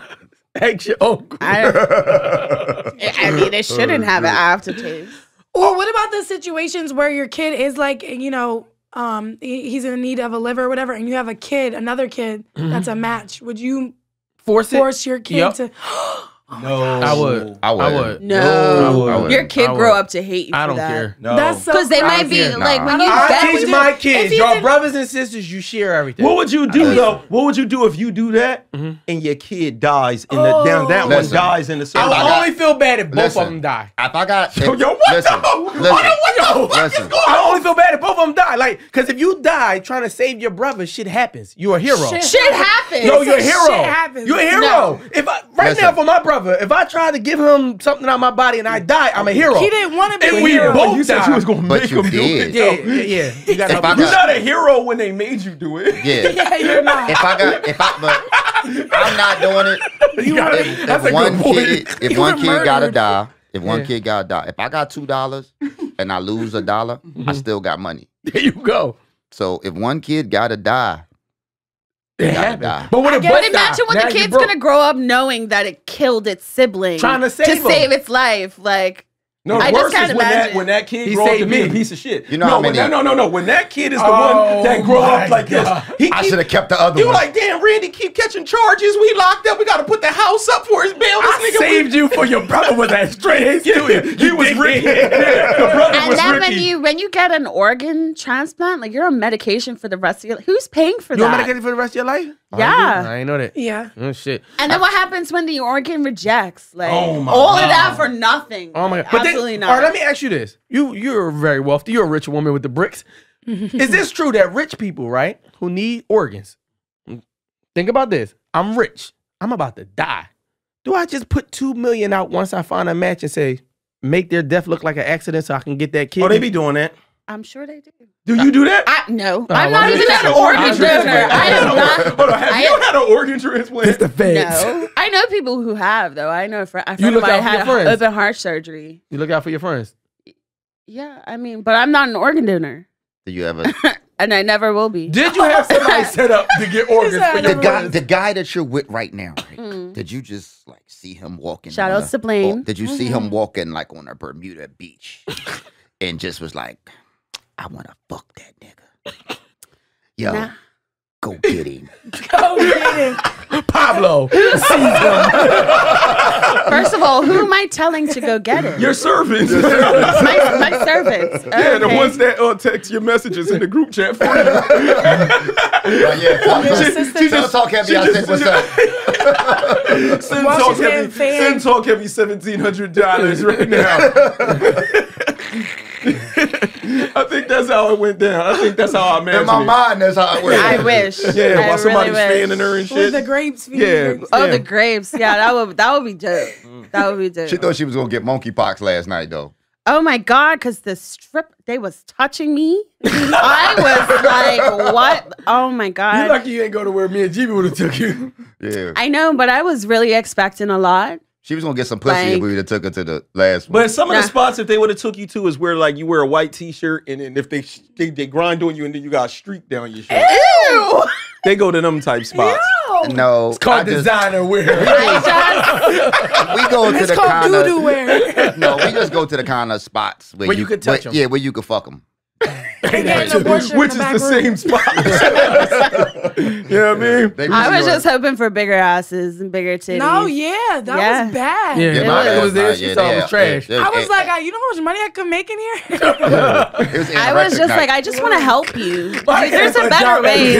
[SPEAKER 2] Ask your uncle.
[SPEAKER 5] I, I mean, it shouldn't have an aftertaste.
[SPEAKER 4] Or what about the situations where your kid is like, you know, um, he's in need of a liver or whatever, and you have a kid, another kid that's a match. Would you
[SPEAKER 2] Force it.
[SPEAKER 4] force your kid
[SPEAKER 2] Yep.
[SPEAKER 4] to?
[SPEAKER 3] Oh no,
[SPEAKER 2] I would.
[SPEAKER 1] I would.
[SPEAKER 2] I would.
[SPEAKER 5] No,
[SPEAKER 1] I wouldn't.
[SPEAKER 5] your kid
[SPEAKER 2] I
[SPEAKER 5] grow up to hate you.
[SPEAKER 2] I
[SPEAKER 5] for
[SPEAKER 2] don't
[SPEAKER 5] that.
[SPEAKER 2] care.
[SPEAKER 3] No.
[SPEAKER 4] That's so.
[SPEAKER 5] Because they might be
[SPEAKER 2] care.
[SPEAKER 5] like when you
[SPEAKER 4] I
[SPEAKER 2] I teach
[SPEAKER 4] would-
[SPEAKER 2] my
[SPEAKER 4] if
[SPEAKER 2] kids,
[SPEAKER 4] he's
[SPEAKER 2] your
[SPEAKER 4] in-
[SPEAKER 2] brothers and sisters, you share everything.
[SPEAKER 3] What would you do
[SPEAKER 1] Listen.
[SPEAKER 3] though? What would you do if you do that mm-hmm. and your kid dies in the
[SPEAKER 4] Oh.
[SPEAKER 3] down that one dies in the
[SPEAKER 2] I
[SPEAKER 3] surgery?
[SPEAKER 2] would
[SPEAKER 1] I got-
[SPEAKER 2] only feel bad if both
[SPEAKER 1] Listen.
[SPEAKER 2] of them die.
[SPEAKER 1] If I got, if,
[SPEAKER 3] Yo, yo, what?
[SPEAKER 1] listen,
[SPEAKER 3] Yo,
[SPEAKER 1] listen,
[SPEAKER 3] yo, what
[SPEAKER 1] listen.
[SPEAKER 3] is going
[SPEAKER 2] I only feel bad if both of them die. Like, because if you die trying to save your brother, shit happens. You're a hero.
[SPEAKER 4] Shit.
[SPEAKER 5] Shit happens.
[SPEAKER 2] No, you're a
[SPEAKER 4] Shit
[SPEAKER 2] hero.
[SPEAKER 4] happens.
[SPEAKER 2] You're a hero. If right now for my brother, if I try to give him something out of my body and I die, I'm a hero.
[SPEAKER 4] He didn't want to be
[SPEAKER 2] And
[SPEAKER 4] a
[SPEAKER 2] we
[SPEAKER 4] hero.
[SPEAKER 2] both
[SPEAKER 3] you said
[SPEAKER 2] die.
[SPEAKER 3] you was gonna
[SPEAKER 1] But
[SPEAKER 3] make
[SPEAKER 1] you
[SPEAKER 3] him do it.
[SPEAKER 2] Yeah, yeah, yeah. You gotta help.
[SPEAKER 3] You're not a hero when they made you do it.
[SPEAKER 1] Yeah.
[SPEAKER 4] Yeah, you're not.
[SPEAKER 1] If I got, if I, but I'm not doing it.
[SPEAKER 2] You gotta-
[SPEAKER 1] If,
[SPEAKER 2] that's
[SPEAKER 1] if
[SPEAKER 2] a
[SPEAKER 1] one
[SPEAKER 2] good point.
[SPEAKER 1] kid, if
[SPEAKER 4] You
[SPEAKER 1] one
[SPEAKER 4] were
[SPEAKER 1] kid gotta die, if one
[SPEAKER 2] Yeah.
[SPEAKER 1] kid gotta die, if I got two dollars and I lose a dollar, I mm-hmm. still got money.
[SPEAKER 2] There you go.
[SPEAKER 1] So if one kid gotta die,
[SPEAKER 2] It
[SPEAKER 1] gotta
[SPEAKER 2] happened. But when
[SPEAKER 4] I
[SPEAKER 2] it
[SPEAKER 5] But imagine
[SPEAKER 2] die,
[SPEAKER 5] when
[SPEAKER 2] now
[SPEAKER 5] the kid's gonna grow up knowing that it killed its sibling
[SPEAKER 2] Trying to save him.
[SPEAKER 5] save its life. Like,
[SPEAKER 3] No, the
[SPEAKER 5] just
[SPEAKER 3] worst is
[SPEAKER 5] can't
[SPEAKER 3] when that when that kid
[SPEAKER 2] He
[SPEAKER 3] grow up to be a piece of shit.
[SPEAKER 1] You know
[SPEAKER 3] no,
[SPEAKER 1] how
[SPEAKER 3] when
[SPEAKER 1] many-
[SPEAKER 3] that, no, no, no. When that kid is the
[SPEAKER 2] Oh,
[SPEAKER 3] one that grow up like
[SPEAKER 2] God.
[SPEAKER 3] this, he
[SPEAKER 1] I should have kept the other one.
[SPEAKER 3] You
[SPEAKER 1] one.
[SPEAKER 3] like, damn, Randy keep catching charges. We locked up. We got to put the house up for his bail. This
[SPEAKER 2] I
[SPEAKER 3] nigga
[SPEAKER 2] saved you for your brother was that straight
[SPEAKER 3] Yeah, he was Ricky. Yeah, the brother
[SPEAKER 5] and
[SPEAKER 3] was
[SPEAKER 5] then
[SPEAKER 3] Ricky.
[SPEAKER 5] when you when you get an organ transplant, like you're on medication for the rest of your life. who's paying for that?
[SPEAKER 2] You on
[SPEAKER 5] that?
[SPEAKER 2] medicated for the rest of your life?
[SPEAKER 5] Yeah.
[SPEAKER 2] I ain't know that.
[SPEAKER 4] Yeah.
[SPEAKER 2] Oh shit.
[SPEAKER 5] And then what happens when the organ rejects? Like
[SPEAKER 3] Oh my
[SPEAKER 5] all
[SPEAKER 3] God.
[SPEAKER 5] of that for nothing.
[SPEAKER 2] Oh my god! But
[SPEAKER 5] absolutely
[SPEAKER 2] all
[SPEAKER 5] not.
[SPEAKER 2] right, let me ask you this: you you're very wealthy. You're a rich woman with the bricks. Is this true that rich people, right, who need organs? Think about this: I'm rich. I'm about to die. Do I just put two million out once I find a match and say, make their death look like an accident so I can get that kid?
[SPEAKER 3] oh, they be doing that.
[SPEAKER 5] I'm sure they do.
[SPEAKER 3] Do you do that?
[SPEAKER 5] I no,
[SPEAKER 2] Oh,
[SPEAKER 5] I'm
[SPEAKER 2] well,
[SPEAKER 5] not even an organ
[SPEAKER 2] organ
[SPEAKER 5] donor. I am not.
[SPEAKER 3] Hold on, have
[SPEAKER 5] I
[SPEAKER 3] you had an organ transplant?
[SPEAKER 2] It's the feds.
[SPEAKER 5] No, I know people who have though. I know a friend. A
[SPEAKER 2] You
[SPEAKER 5] friend of
[SPEAKER 2] look out for your friends.
[SPEAKER 5] open heart surgery.
[SPEAKER 2] You look out for your friends.
[SPEAKER 5] Yeah, I mean, but I'm not an organ donor,
[SPEAKER 1] Do you ever?
[SPEAKER 5] and I never will be.
[SPEAKER 2] Did you have somebody set up to get organs for
[SPEAKER 4] I
[SPEAKER 1] the guy, the guy that you're with right now, right?
[SPEAKER 5] Mm.
[SPEAKER 1] Did you just like see him walking?
[SPEAKER 5] Shout
[SPEAKER 1] on
[SPEAKER 5] outs
[SPEAKER 1] a-
[SPEAKER 5] to Blaine.
[SPEAKER 1] Did you see him walking like on a Bermuda beach, and just was like, "I want to fuck that nigga." Yo,
[SPEAKER 5] Nah.
[SPEAKER 1] go get him.
[SPEAKER 4] Go get him.
[SPEAKER 2] Pablo.
[SPEAKER 5] First of all, who am I telling to go get it?
[SPEAKER 3] Your servants.
[SPEAKER 5] my, my servants.
[SPEAKER 3] Yeah, the
[SPEAKER 5] Okay.
[SPEAKER 3] ones that uh, text your messages in the group chat for you.
[SPEAKER 1] Oh, yeah, talk,
[SPEAKER 4] Your
[SPEAKER 1] talk,
[SPEAKER 4] assistant-
[SPEAKER 1] talk, talk heavy. I said, "What's up?"
[SPEAKER 3] Send
[SPEAKER 4] Watch
[SPEAKER 3] talk
[SPEAKER 4] his
[SPEAKER 3] heavy.
[SPEAKER 4] damn.
[SPEAKER 3] Send talk heavy seventeen hundred dollars right now. I think that's how it went down. I think that's how I
[SPEAKER 1] In my
[SPEAKER 3] it.
[SPEAKER 1] mind, that's how it went.
[SPEAKER 5] I wish.
[SPEAKER 3] Yeah,
[SPEAKER 5] I
[SPEAKER 3] while
[SPEAKER 5] really
[SPEAKER 3] somebody's
[SPEAKER 5] wish.
[SPEAKER 3] fanning her and
[SPEAKER 4] With
[SPEAKER 3] shit.
[SPEAKER 4] the grapes. feeding
[SPEAKER 3] Yeah.
[SPEAKER 4] grapes.
[SPEAKER 5] Oh,
[SPEAKER 3] Yeah.
[SPEAKER 5] the grapes. Yeah, that would that would be dope. Mm. That would be dope.
[SPEAKER 1] She thought she was gonna get monkeypox last night, though.
[SPEAKER 5] Oh my god, because the strip they was touching me. I was like, what? Oh my God.
[SPEAKER 2] You
[SPEAKER 5] god.
[SPEAKER 2] lucky you ain't go to where me and Jimmy would have took you.
[SPEAKER 1] Yeah,
[SPEAKER 5] I know, but I was really expecting a lot.
[SPEAKER 1] She was gonna get some pussy if
[SPEAKER 5] Like-
[SPEAKER 1] we would have took her to the last one.
[SPEAKER 3] But some of
[SPEAKER 5] Nah.
[SPEAKER 3] the spots, if they would have took you to, is where like you wear a white T-shirt, and then if they they, they grind on you, and then you got a streak down your shirt.
[SPEAKER 5] Ew.
[SPEAKER 3] They go to them type spots.
[SPEAKER 1] no,
[SPEAKER 2] It's called
[SPEAKER 1] I just-
[SPEAKER 2] designer wear.
[SPEAKER 5] I just
[SPEAKER 1] we go to
[SPEAKER 4] It's
[SPEAKER 1] the
[SPEAKER 4] called
[SPEAKER 1] kind
[SPEAKER 4] doo doo
[SPEAKER 1] of
[SPEAKER 4] wear.
[SPEAKER 1] no, we just go to the kind of spots where,
[SPEAKER 2] Where you could touch
[SPEAKER 1] where-
[SPEAKER 2] 'em.
[SPEAKER 1] Yeah, where you could fuck them.
[SPEAKER 4] They get an
[SPEAKER 3] Which is
[SPEAKER 4] back
[SPEAKER 3] the
[SPEAKER 4] room.
[SPEAKER 3] same spot. you know what I mean?
[SPEAKER 5] I was just hoping for bigger asses and bigger titties.
[SPEAKER 4] No, yeah, that
[SPEAKER 5] Yeah.
[SPEAKER 4] was bad.
[SPEAKER 2] Yeah,
[SPEAKER 5] It
[SPEAKER 2] Monica
[SPEAKER 5] was.
[SPEAKER 2] was there. She thought it was trash.
[SPEAKER 4] I was like, uh, you know how much money I could make in here?
[SPEAKER 5] I was just like, I just want to help you. There's a better way.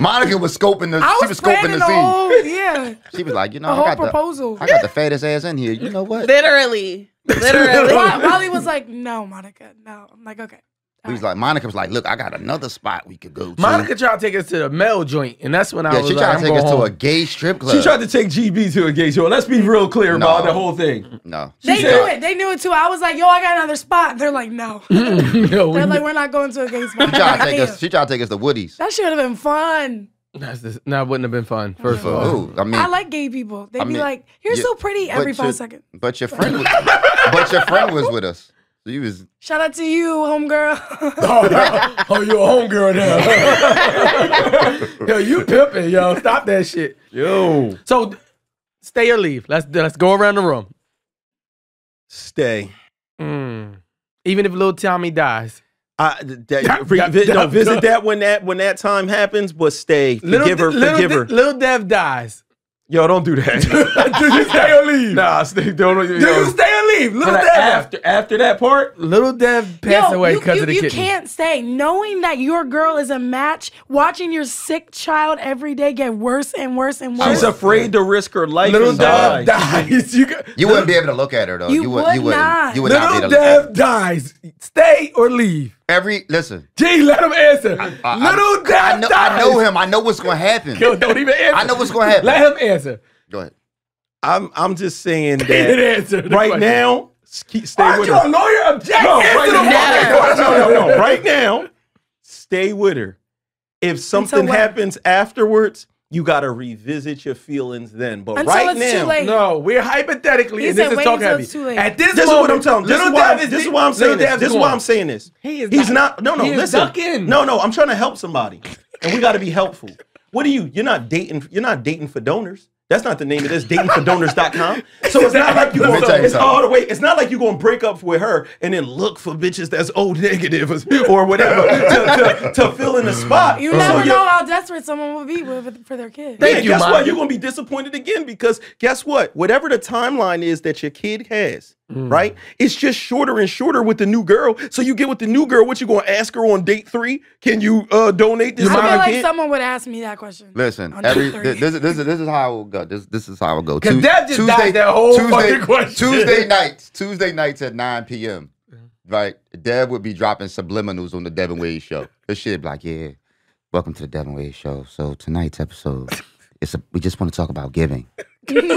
[SPEAKER 1] Monica was scoping the.
[SPEAKER 4] I
[SPEAKER 1] she
[SPEAKER 4] was
[SPEAKER 1] was scoping
[SPEAKER 4] planning
[SPEAKER 1] the
[SPEAKER 4] the
[SPEAKER 1] scene.
[SPEAKER 4] yeah,
[SPEAKER 1] She was like, you know, I
[SPEAKER 4] whole
[SPEAKER 1] got the,
[SPEAKER 4] proposal.
[SPEAKER 1] I got the fattest ass in here. You know what?
[SPEAKER 5] literally. Literally.
[SPEAKER 4] Wa- Wally was like, no, Monica, no. I'm like, okay.
[SPEAKER 1] We was like, Monica was like, look, I got another spot we could go to.
[SPEAKER 2] Monica tried to take us to the male joint, and that's when I
[SPEAKER 1] yeah,
[SPEAKER 2] was
[SPEAKER 1] she
[SPEAKER 2] like,
[SPEAKER 1] tried
[SPEAKER 2] I'm
[SPEAKER 1] to take us
[SPEAKER 2] going
[SPEAKER 1] to a gay strip club.
[SPEAKER 3] She tried to take GB to a gay show. Let's be real clear about the whole thing.
[SPEAKER 1] no.
[SPEAKER 4] They
[SPEAKER 3] said-
[SPEAKER 4] knew it. They knew it too. I was like, yo, I got another spot. They're like, no.
[SPEAKER 2] No,
[SPEAKER 4] They're like, we're not going to a gay spot.
[SPEAKER 1] She tried
[SPEAKER 4] I'm
[SPEAKER 1] to take us. She tried to take us to Woody's.
[SPEAKER 4] That should have been fun.
[SPEAKER 2] That's just, no, it wouldn't have been fun. First of all,
[SPEAKER 1] I mean,
[SPEAKER 4] I like gay people. They'd
[SPEAKER 1] I
[SPEAKER 4] be like, you're
[SPEAKER 1] yeah,
[SPEAKER 4] so pretty every five
[SPEAKER 1] your-
[SPEAKER 4] seconds.
[SPEAKER 1] But your friend, was, but your friend was with us. So you was
[SPEAKER 4] Shout out to you, homegirl.
[SPEAKER 2] oh, oh, you a homegirl now. yo, you pimping, yo. Stop that shit.
[SPEAKER 3] Yo,
[SPEAKER 2] So, stay or leave. Let's let's go around the room.
[SPEAKER 3] stay.
[SPEAKER 2] Mm. Even if little Tommy dies.
[SPEAKER 3] I, that,
[SPEAKER 2] Yup,
[SPEAKER 3] re-
[SPEAKER 2] yup,
[SPEAKER 3] vi- no,
[SPEAKER 2] yup,
[SPEAKER 3] visit that when that when that time happens, but stay.
[SPEAKER 2] Little,
[SPEAKER 3] Forgive her.
[SPEAKER 2] little,
[SPEAKER 3] Forgive her.
[SPEAKER 2] little Dev dies.
[SPEAKER 3] Yo, don't do that.
[SPEAKER 2] Do you stay or leave?
[SPEAKER 3] nah, stay. Don't.
[SPEAKER 2] Do you stay or leave? Little Dev.
[SPEAKER 3] after after that part,
[SPEAKER 2] Little Dev passed
[SPEAKER 4] Yo,
[SPEAKER 2] away because of the
[SPEAKER 4] you
[SPEAKER 2] kidney.
[SPEAKER 4] can't stay. Knowing that your girl is a match, watching your sick child every day get worse and worse and worse.
[SPEAKER 3] she's afraid to risk her life.
[SPEAKER 2] Little Dev dies. You, got,
[SPEAKER 1] you wouldn't be able to look at her though.
[SPEAKER 4] You
[SPEAKER 1] would.
[SPEAKER 4] would
[SPEAKER 1] You wouldn't. You would not be
[SPEAKER 2] little
[SPEAKER 1] able to look at her.
[SPEAKER 2] Dev dies. Stay or leave.
[SPEAKER 1] Every listen.
[SPEAKER 2] Gee, let him answer.
[SPEAKER 1] I- I-
[SPEAKER 2] little Dev
[SPEAKER 1] I know.
[SPEAKER 2] dies.
[SPEAKER 1] I know him. I know what's going to happen.
[SPEAKER 2] Yo, don't even answer.
[SPEAKER 1] I know what's going to happen.
[SPEAKER 2] Let him answer.
[SPEAKER 1] Go ahead.
[SPEAKER 3] I'm I'm just saying that
[SPEAKER 2] answer. the
[SPEAKER 3] right
[SPEAKER 2] question.
[SPEAKER 3] now. s- keep- Stay
[SPEAKER 2] Aren't
[SPEAKER 3] with
[SPEAKER 2] you
[SPEAKER 3] her.
[SPEAKER 2] a lawyer? Object.
[SPEAKER 3] No, right
[SPEAKER 2] the
[SPEAKER 3] now.
[SPEAKER 2] fucking
[SPEAKER 3] No, no, no. Right now, stay with her. If something
[SPEAKER 4] when?
[SPEAKER 3] happens afterwards, you gotta revisit your feelings then. But
[SPEAKER 4] Until
[SPEAKER 3] right
[SPEAKER 4] it's too
[SPEAKER 3] now,
[SPEAKER 4] late.
[SPEAKER 2] No, we're hypothetically,
[SPEAKER 4] He
[SPEAKER 2] and this
[SPEAKER 4] said
[SPEAKER 2] is
[SPEAKER 4] wait
[SPEAKER 2] talk
[SPEAKER 4] until
[SPEAKER 2] heavy.
[SPEAKER 4] too late.
[SPEAKER 2] At this,
[SPEAKER 3] this is what I'm telling. This is
[SPEAKER 2] little
[SPEAKER 3] why.
[SPEAKER 2] Dev is
[SPEAKER 3] This is why I'm saying this. This is why. I'm saying this.
[SPEAKER 2] He is
[SPEAKER 3] He's
[SPEAKER 2] not-
[SPEAKER 3] not. No, no.
[SPEAKER 2] he
[SPEAKER 3] listen.
[SPEAKER 2] ducking.
[SPEAKER 3] No, no. I'm trying to help somebody, and we got to be helpful. What are you? You're not dating. You're not dating for donors. That's not the name of this. Datingfordonors.com. So it's not like you
[SPEAKER 1] Let me
[SPEAKER 3] going.
[SPEAKER 1] tell you
[SPEAKER 3] It's
[SPEAKER 1] something.
[SPEAKER 3] all the way. It's not like you're going to break up with her and then look for bitches that's O negative or- or whatever to, to, to fill in the spot.
[SPEAKER 4] You
[SPEAKER 3] So
[SPEAKER 4] never
[SPEAKER 3] you're-
[SPEAKER 4] know how desperate someone will be with, for their kid.
[SPEAKER 2] Thank
[SPEAKER 3] yeah,
[SPEAKER 2] you,
[SPEAKER 3] guess
[SPEAKER 2] Mom.
[SPEAKER 3] what? You're gonna be disappointed again because guess what? Whatever the timeline is that your kid has,
[SPEAKER 2] Mm.
[SPEAKER 3] right? It's just shorter and shorter with the new girl. So you get with the new girl, what you gonna ask her on date three? Can you uh donate this
[SPEAKER 4] I
[SPEAKER 3] to
[SPEAKER 4] feel like
[SPEAKER 3] kid?
[SPEAKER 4] someone would ask me that question.
[SPEAKER 1] Listen,
[SPEAKER 4] on
[SPEAKER 1] every
[SPEAKER 4] day
[SPEAKER 1] this,
[SPEAKER 4] three.
[SPEAKER 1] this, is- this is this is how it will go. This this is how it will go.
[SPEAKER 2] 'Cause
[SPEAKER 1] Tu-
[SPEAKER 2] Dev just dodged that whole fucking question.
[SPEAKER 1] Tuesday nights, Tuesday nights at 9 p.m. Right, Dev would be dropping subliminals on the Devin Wade show. This shit be like, yeah, welcome to the Devin Wade show. So tonight's episode, it's a, we just want to talk about giving.
[SPEAKER 4] Giving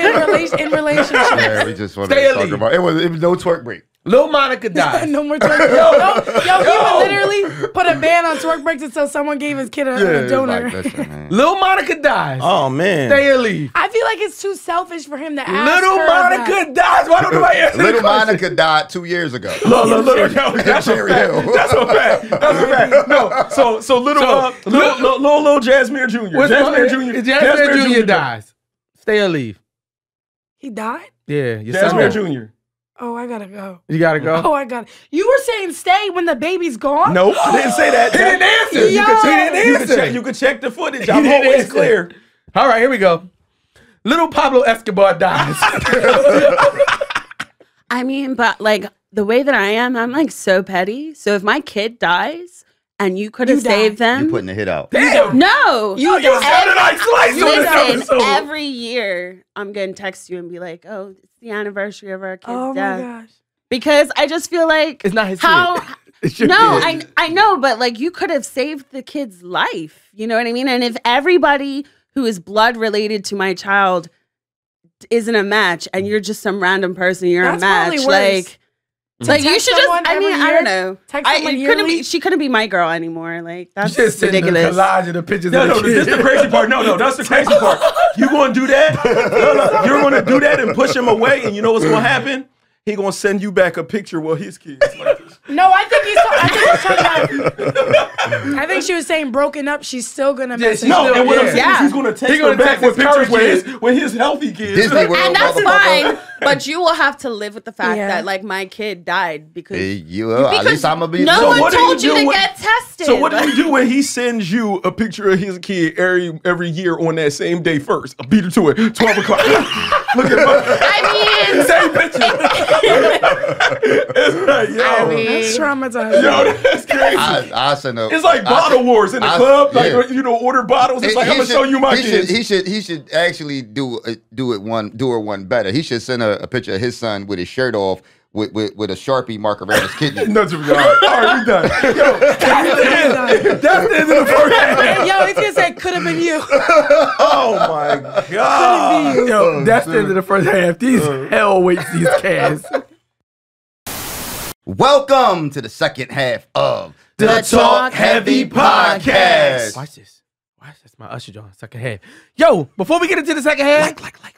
[SPEAKER 4] in, rela- in relationships.
[SPEAKER 1] Yeah, we just want to talk about. It was it was no twerk break.
[SPEAKER 2] Little Monica dies.
[SPEAKER 4] no more twerk. Yo, yo, he would literally put a ban on twerk breaks until someone gave his kid a,
[SPEAKER 1] Yeah,
[SPEAKER 4] a donor.
[SPEAKER 1] like, listen, man.
[SPEAKER 2] Little Monica dies.
[SPEAKER 3] oh man.
[SPEAKER 2] Stay or leave.
[SPEAKER 4] I feel like it's too selfish for him to ask
[SPEAKER 2] Little
[SPEAKER 4] her
[SPEAKER 2] Monica dies. Why don't nobody answer
[SPEAKER 1] Little
[SPEAKER 2] the question?
[SPEAKER 1] Monica died two years ago.
[SPEAKER 3] Look, look, look, that's a fact. That's a fact. That's a fact. No, so so little
[SPEAKER 2] So,
[SPEAKER 3] uh, little little little, little Jasmine Jr.
[SPEAKER 2] What's
[SPEAKER 3] Jasmine
[SPEAKER 2] Jasmine
[SPEAKER 3] Jr.
[SPEAKER 2] Jasmine Jr. dies. Stay or leave.
[SPEAKER 4] He died?
[SPEAKER 2] Yeah, your son
[SPEAKER 3] Jasmine
[SPEAKER 2] died.
[SPEAKER 3] Jr.
[SPEAKER 4] Oh, I gotta go.
[SPEAKER 2] You gotta go.
[SPEAKER 4] Oh, I got it. You were saying stay when the baby's gone?
[SPEAKER 3] Nope, I didn't say that.
[SPEAKER 2] He didn't answer.
[SPEAKER 3] You
[SPEAKER 4] Yo.
[SPEAKER 3] can check,
[SPEAKER 2] He didn't
[SPEAKER 3] you can
[SPEAKER 2] answer.
[SPEAKER 3] check, you can check the footage. I'm always
[SPEAKER 2] answer.
[SPEAKER 3] clear.
[SPEAKER 2] All right, here we go. Little Pablo Escobar dies.
[SPEAKER 5] I mean, but like the way that I am, I'm like so petty. So if my kid dies and you could have saved them,
[SPEAKER 1] You're putting the hit out.
[SPEAKER 2] Damn.
[SPEAKER 5] no,
[SPEAKER 4] You
[SPEAKER 2] You
[SPEAKER 4] died.
[SPEAKER 2] sounded like Slice on this
[SPEAKER 5] Listen,
[SPEAKER 2] episode.
[SPEAKER 5] every year I'm gonna text you and be like, "Oh, it's the anniversary of our kid's
[SPEAKER 4] Oh my
[SPEAKER 5] death,"
[SPEAKER 4] gosh.
[SPEAKER 5] because I just feel like
[SPEAKER 2] It's not his
[SPEAKER 5] how.
[SPEAKER 2] It's your
[SPEAKER 5] No. I I know, but like you could have saved the kid's life. You know what I mean? And if everybody who is blood related to my child isn't a match, and you're just some random person, you're
[SPEAKER 4] That's
[SPEAKER 5] a match.
[SPEAKER 4] worse.
[SPEAKER 5] Like,
[SPEAKER 4] To
[SPEAKER 5] like you should just. I mean,
[SPEAKER 4] every
[SPEAKER 5] I don't know.
[SPEAKER 4] Text
[SPEAKER 5] I,
[SPEAKER 4] someone
[SPEAKER 5] couldn't be. She couldn't be my girl anymore. Like that's
[SPEAKER 2] just sending a
[SPEAKER 5] ridiculous.
[SPEAKER 2] collage of the pictures
[SPEAKER 3] No,
[SPEAKER 2] of
[SPEAKER 3] no, this is the crazy part. No, no, that's the crazy part. You gonna do that? No, no, you're gonna do that and push him away, and you know what's gonna happen? He gonna send you back a picture with his kids. Like this.
[SPEAKER 4] No, I think he's. I think he's talking about. I think she was saying broken up. She's still gonna
[SPEAKER 2] Yeah,
[SPEAKER 4] message.
[SPEAKER 3] No,
[SPEAKER 2] still-
[SPEAKER 3] and what I'm
[SPEAKER 2] yeah.
[SPEAKER 3] saying is he's gonna text
[SPEAKER 2] He gonna
[SPEAKER 3] her back with pictures
[SPEAKER 2] current
[SPEAKER 3] with his, with his healthy kids.
[SPEAKER 1] Disney World,
[SPEAKER 5] and that's
[SPEAKER 1] motherfucker.
[SPEAKER 5] fine, but you will have to live with the fact
[SPEAKER 4] Yeah.
[SPEAKER 5] that like my kid died because
[SPEAKER 1] Hey, you, well, at least I'm gonna be.
[SPEAKER 5] no
[SPEAKER 3] So
[SPEAKER 5] one
[SPEAKER 3] what do you
[SPEAKER 5] told you,
[SPEAKER 3] do
[SPEAKER 5] to
[SPEAKER 3] when-
[SPEAKER 5] get tested.
[SPEAKER 3] So what do you do when he sends you a picture of his kid every every year on that same day first? I beat her to it, twelve o'clock. Look at my
[SPEAKER 5] I mean,
[SPEAKER 2] Same picture.
[SPEAKER 3] it's like, yo,
[SPEAKER 5] I mean,
[SPEAKER 4] That's traumatizing.
[SPEAKER 3] yo, that's crazy.
[SPEAKER 1] I, I send a,
[SPEAKER 3] it's like bottle
[SPEAKER 1] send-
[SPEAKER 3] wars in the
[SPEAKER 1] I-
[SPEAKER 3] club. Like you know, order bottles. It's
[SPEAKER 1] He-
[SPEAKER 3] like I'm gonna show
[SPEAKER 1] should-
[SPEAKER 3] you my
[SPEAKER 1] he
[SPEAKER 3] kids.
[SPEAKER 1] Should, he should he should actually do uh, do it one do her one better. He should send her a picture of his son with his shirt off with with, with a sharpie mark around his kidney.
[SPEAKER 3] No, Jimmy. All right, all right, we done. Yo, that's the end of the first half.
[SPEAKER 4] Yo, it's gonna say could have been you.
[SPEAKER 3] Oh my god.
[SPEAKER 2] Yo, that's the end of the first half. These hell waits these cats.
[SPEAKER 1] Welcome to the second half of
[SPEAKER 3] The Talk Heavy Podcast.
[SPEAKER 2] Watch this. Watch this. My Usher John, second half. Yo, before we get into the second half.
[SPEAKER 3] Like, like, like.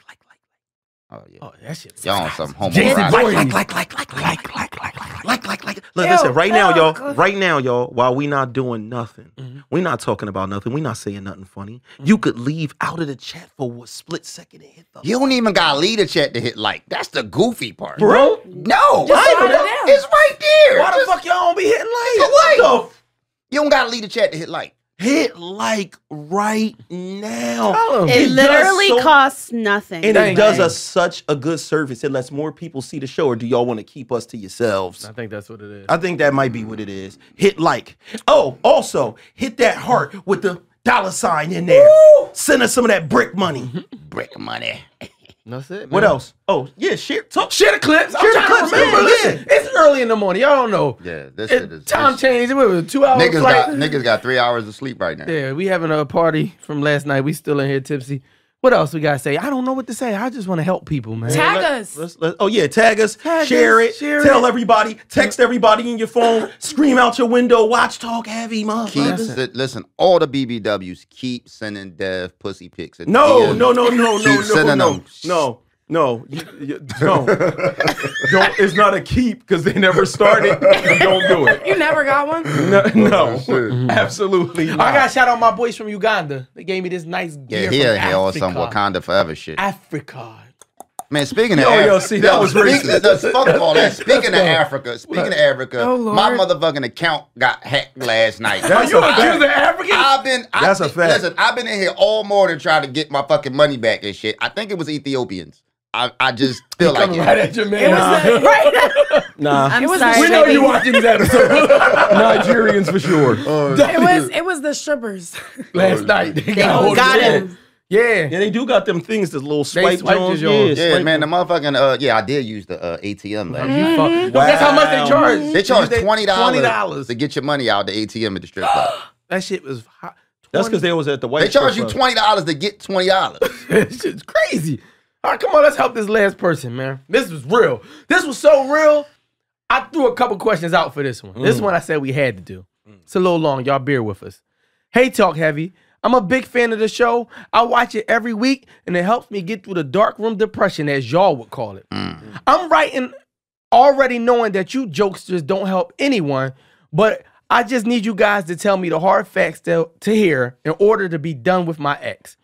[SPEAKER 1] Oh yeah,
[SPEAKER 2] Oh, that shit.
[SPEAKER 1] y'all on some
[SPEAKER 2] Jason
[SPEAKER 1] homoerotic.
[SPEAKER 3] Like, like, like, like, like, like, like, like, like, like, like. Look, listen, right now, y'all, right now, y'all, while we not doing nothing, mm-hmm. we not talking about nothing, we not saying nothing funny. You mm-hmm. could leave out of the chat for a split second and hit the
[SPEAKER 1] You don't even got to lead a chat to hit like. That's the goofy part.
[SPEAKER 3] bro.
[SPEAKER 1] No,
[SPEAKER 4] Just
[SPEAKER 1] I-
[SPEAKER 4] slide it down.
[SPEAKER 1] it's right there.
[SPEAKER 3] Why the
[SPEAKER 1] Just-
[SPEAKER 3] fuck y'all don't be hitting like? What
[SPEAKER 1] what?
[SPEAKER 3] the
[SPEAKER 1] You don't got to lead a chat to hit like.
[SPEAKER 3] Hit like right now.
[SPEAKER 2] Tell 'em.
[SPEAKER 5] It,
[SPEAKER 3] It does
[SPEAKER 5] literally
[SPEAKER 3] so-
[SPEAKER 5] costs nothing.
[SPEAKER 3] And
[SPEAKER 2] Dang.
[SPEAKER 3] it does us such a good service. It lets more people see the show, or do y'all want to keep us to yourselves?
[SPEAKER 2] I think that's what it is.
[SPEAKER 3] I think that might be what it is. Hit like. Oh, also hit that heart with the dollar sign in there. Send us some of that brick money.
[SPEAKER 1] Brick money.
[SPEAKER 2] That's it.
[SPEAKER 3] What else? Oh, yeah, share talk.
[SPEAKER 2] Share the clips. I'm
[SPEAKER 3] Share the clips,
[SPEAKER 2] remember.
[SPEAKER 3] man,
[SPEAKER 2] Listen, it's early in the morning. Y'all don't know.
[SPEAKER 1] Yeah, this
[SPEAKER 2] It-
[SPEAKER 1] shit is
[SPEAKER 2] time
[SPEAKER 1] this-
[SPEAKER 2] changed. It was a two hours.
[SPEAKER 1] Niggas
[SPEAKER 2] flight.
[SPEAKER 1] got niggas got three hours of sleep right now.
[SPEAKER 2] Yeah, we having a party from last night. We still in here tipsy. What else we gotta say? I don't know what to say. I just want to help people, man.
[SPEAKER 4] Tag
[SPEAKER 3] Let-
[SPEAKER 4] us.
[SPEAKER 3] let's- let's- oh yeah, tag us,
[SPEAKER 2] Tag
[SPEAKER 3] share
[SPEAKER 2] us,
[SPEAKER 3] it,
[SPEAKER 2] share
[SPEAKER 3] tell
[SPEAKER 2] it.
[SPEAKER 3] everybody, text everybody in your phone, scream out your window, watch talk heavy,
[SPEAKER 1] Keep
[SPEAKER 3] motherfuckers.
[SPEAKER 1] si- listen, all the BBWs keep sending Dev pussy pics. in
[SPEAKER 3] No,
[SPEAKER 1] DMs.
[SPEAKER 3] no, no, no, no,
[SPEAKER 1] Keep
[SPEAKER 3] no,
[SPEAKER 1] sending
[SPEAKER 3] no,
[SPEAKER 1] them.
[SPEAKER 3] no, no, you- you- don't, don't. It's not a keep because they never started. don't do it.
[SPEAKER 4] You never got one.
[SPEAKER 3] No, oh, no
[SPEAKER 1] shit. Mm-hmm.
[SPEAKER 3] absolutely not.
[SPEAKER 2] I got shout out my boys from Uganda. They gave me this nice
[SPEAKER 1] Yeah,
[SPEAKER 2] gear
[SPEAKER 1] he
[SPEAKER 2] from
[SPEAKER 1] had all some Wakanda forever shit.
[SPEAKER 2] Africa.
[SPEAKER 1] Man, speaking of
[SPEAKER 3] Yo,
[SPEAKER 1] Af-
[SPEAKER 3] yo, see, that was
[SPEAKER 1] speaking,
[SPEAKER 3] racist.
[SPEAKER 1] that's- Fuck all that. Speaking of Africa, speaking of Africa,
[SPEAKER 4] Oh,
[SPEAKER 1] my motherfucking account got hacked last night.
[SPEAKER 2] Are
[SPEAKER 3] That's
[SPEAKER 2] you
[SPEAKER 3] a fact.
[SPEAKER 2] accusing African?
[SPEAKER 1] I've been. I
[SPEAKER 3] That's a fact.
[SPEAKER 1] Listen, I've been in here all morning trying to get my fucking money back and shit. I think it was Ethiopians. I, I just feel like
[SPEAKER 2] Coming
[SPEAKER 1] it.
[SPEAKER 2] right at your man.
[SPEAKER 4] It was the, right.
[SPEAKER 3] Nah,
[SPEAKER 5] I'm
[SPEAKER 4] It was
[SPEAKER 5] sorry.
[SPEAKER 2] we know
[SPEAKER 5] baby.
[SPEAKER 2] you watching this episode
[SPEAKER 3] Nigerians for sure.
[SPEAKER 4] It was it was the strippers.
[SPEAKER 2] last night. They,
[SPEAKER 5] They
[SPEAKER 2] got,
[SPEAKER 5] got
[SPEAKER 2] it.
[SPEAKER 5] him.
[SPEAKER 2] Yeah.
[SPEAKER 3] Yeah, they do got them things, the little swipe
[SPEAKER 2] swiped
[SPEAKER 3] joints.
[SPEAKER 2] your.
[SPEAKER 1] Yeah,
[SPEAKER 3] swipe
[SPEAKER 1] man, the motherfucking uh, yeah, I did use the uh, ATM last.
[SPEAKER 2] You fuck. That's how much they
[SPEAKER 3] Wow.
[SPEAKER 2] charge.
[SPEAKER 1] They charge
[SPEAKER 2] They-
[SPEAKER 1] twenty
[SPEAKER 2] $20.
[SPEAKER 1] to get your money out the ATM at the strip club.
[SPEAKER 2] That shit was hot.
[SPEAKER 3] That's because they was at the white.
[SPEAKER 1] They charge you twenty dollars to get twenty dollars.
[SPEAKER 2] it's crazy. All right, come on, let's help this last person, man. This was real. This was so real. I threw a couple questions out for this one. This
[SPEAKER 3] Mm.
[SPEAKER 2] one I said we had to do. It's a little long. Y'all bear with us. Hey, Talk Heavy. I'm a big fan of the show. I watch it every week, and it helps me get through the dark room depression, as y'all would call it. I'm writing already knowing that you jokesters don't help anyone, but I just need you guys to tell me the hard facts to, to hear in order to be done with my ex.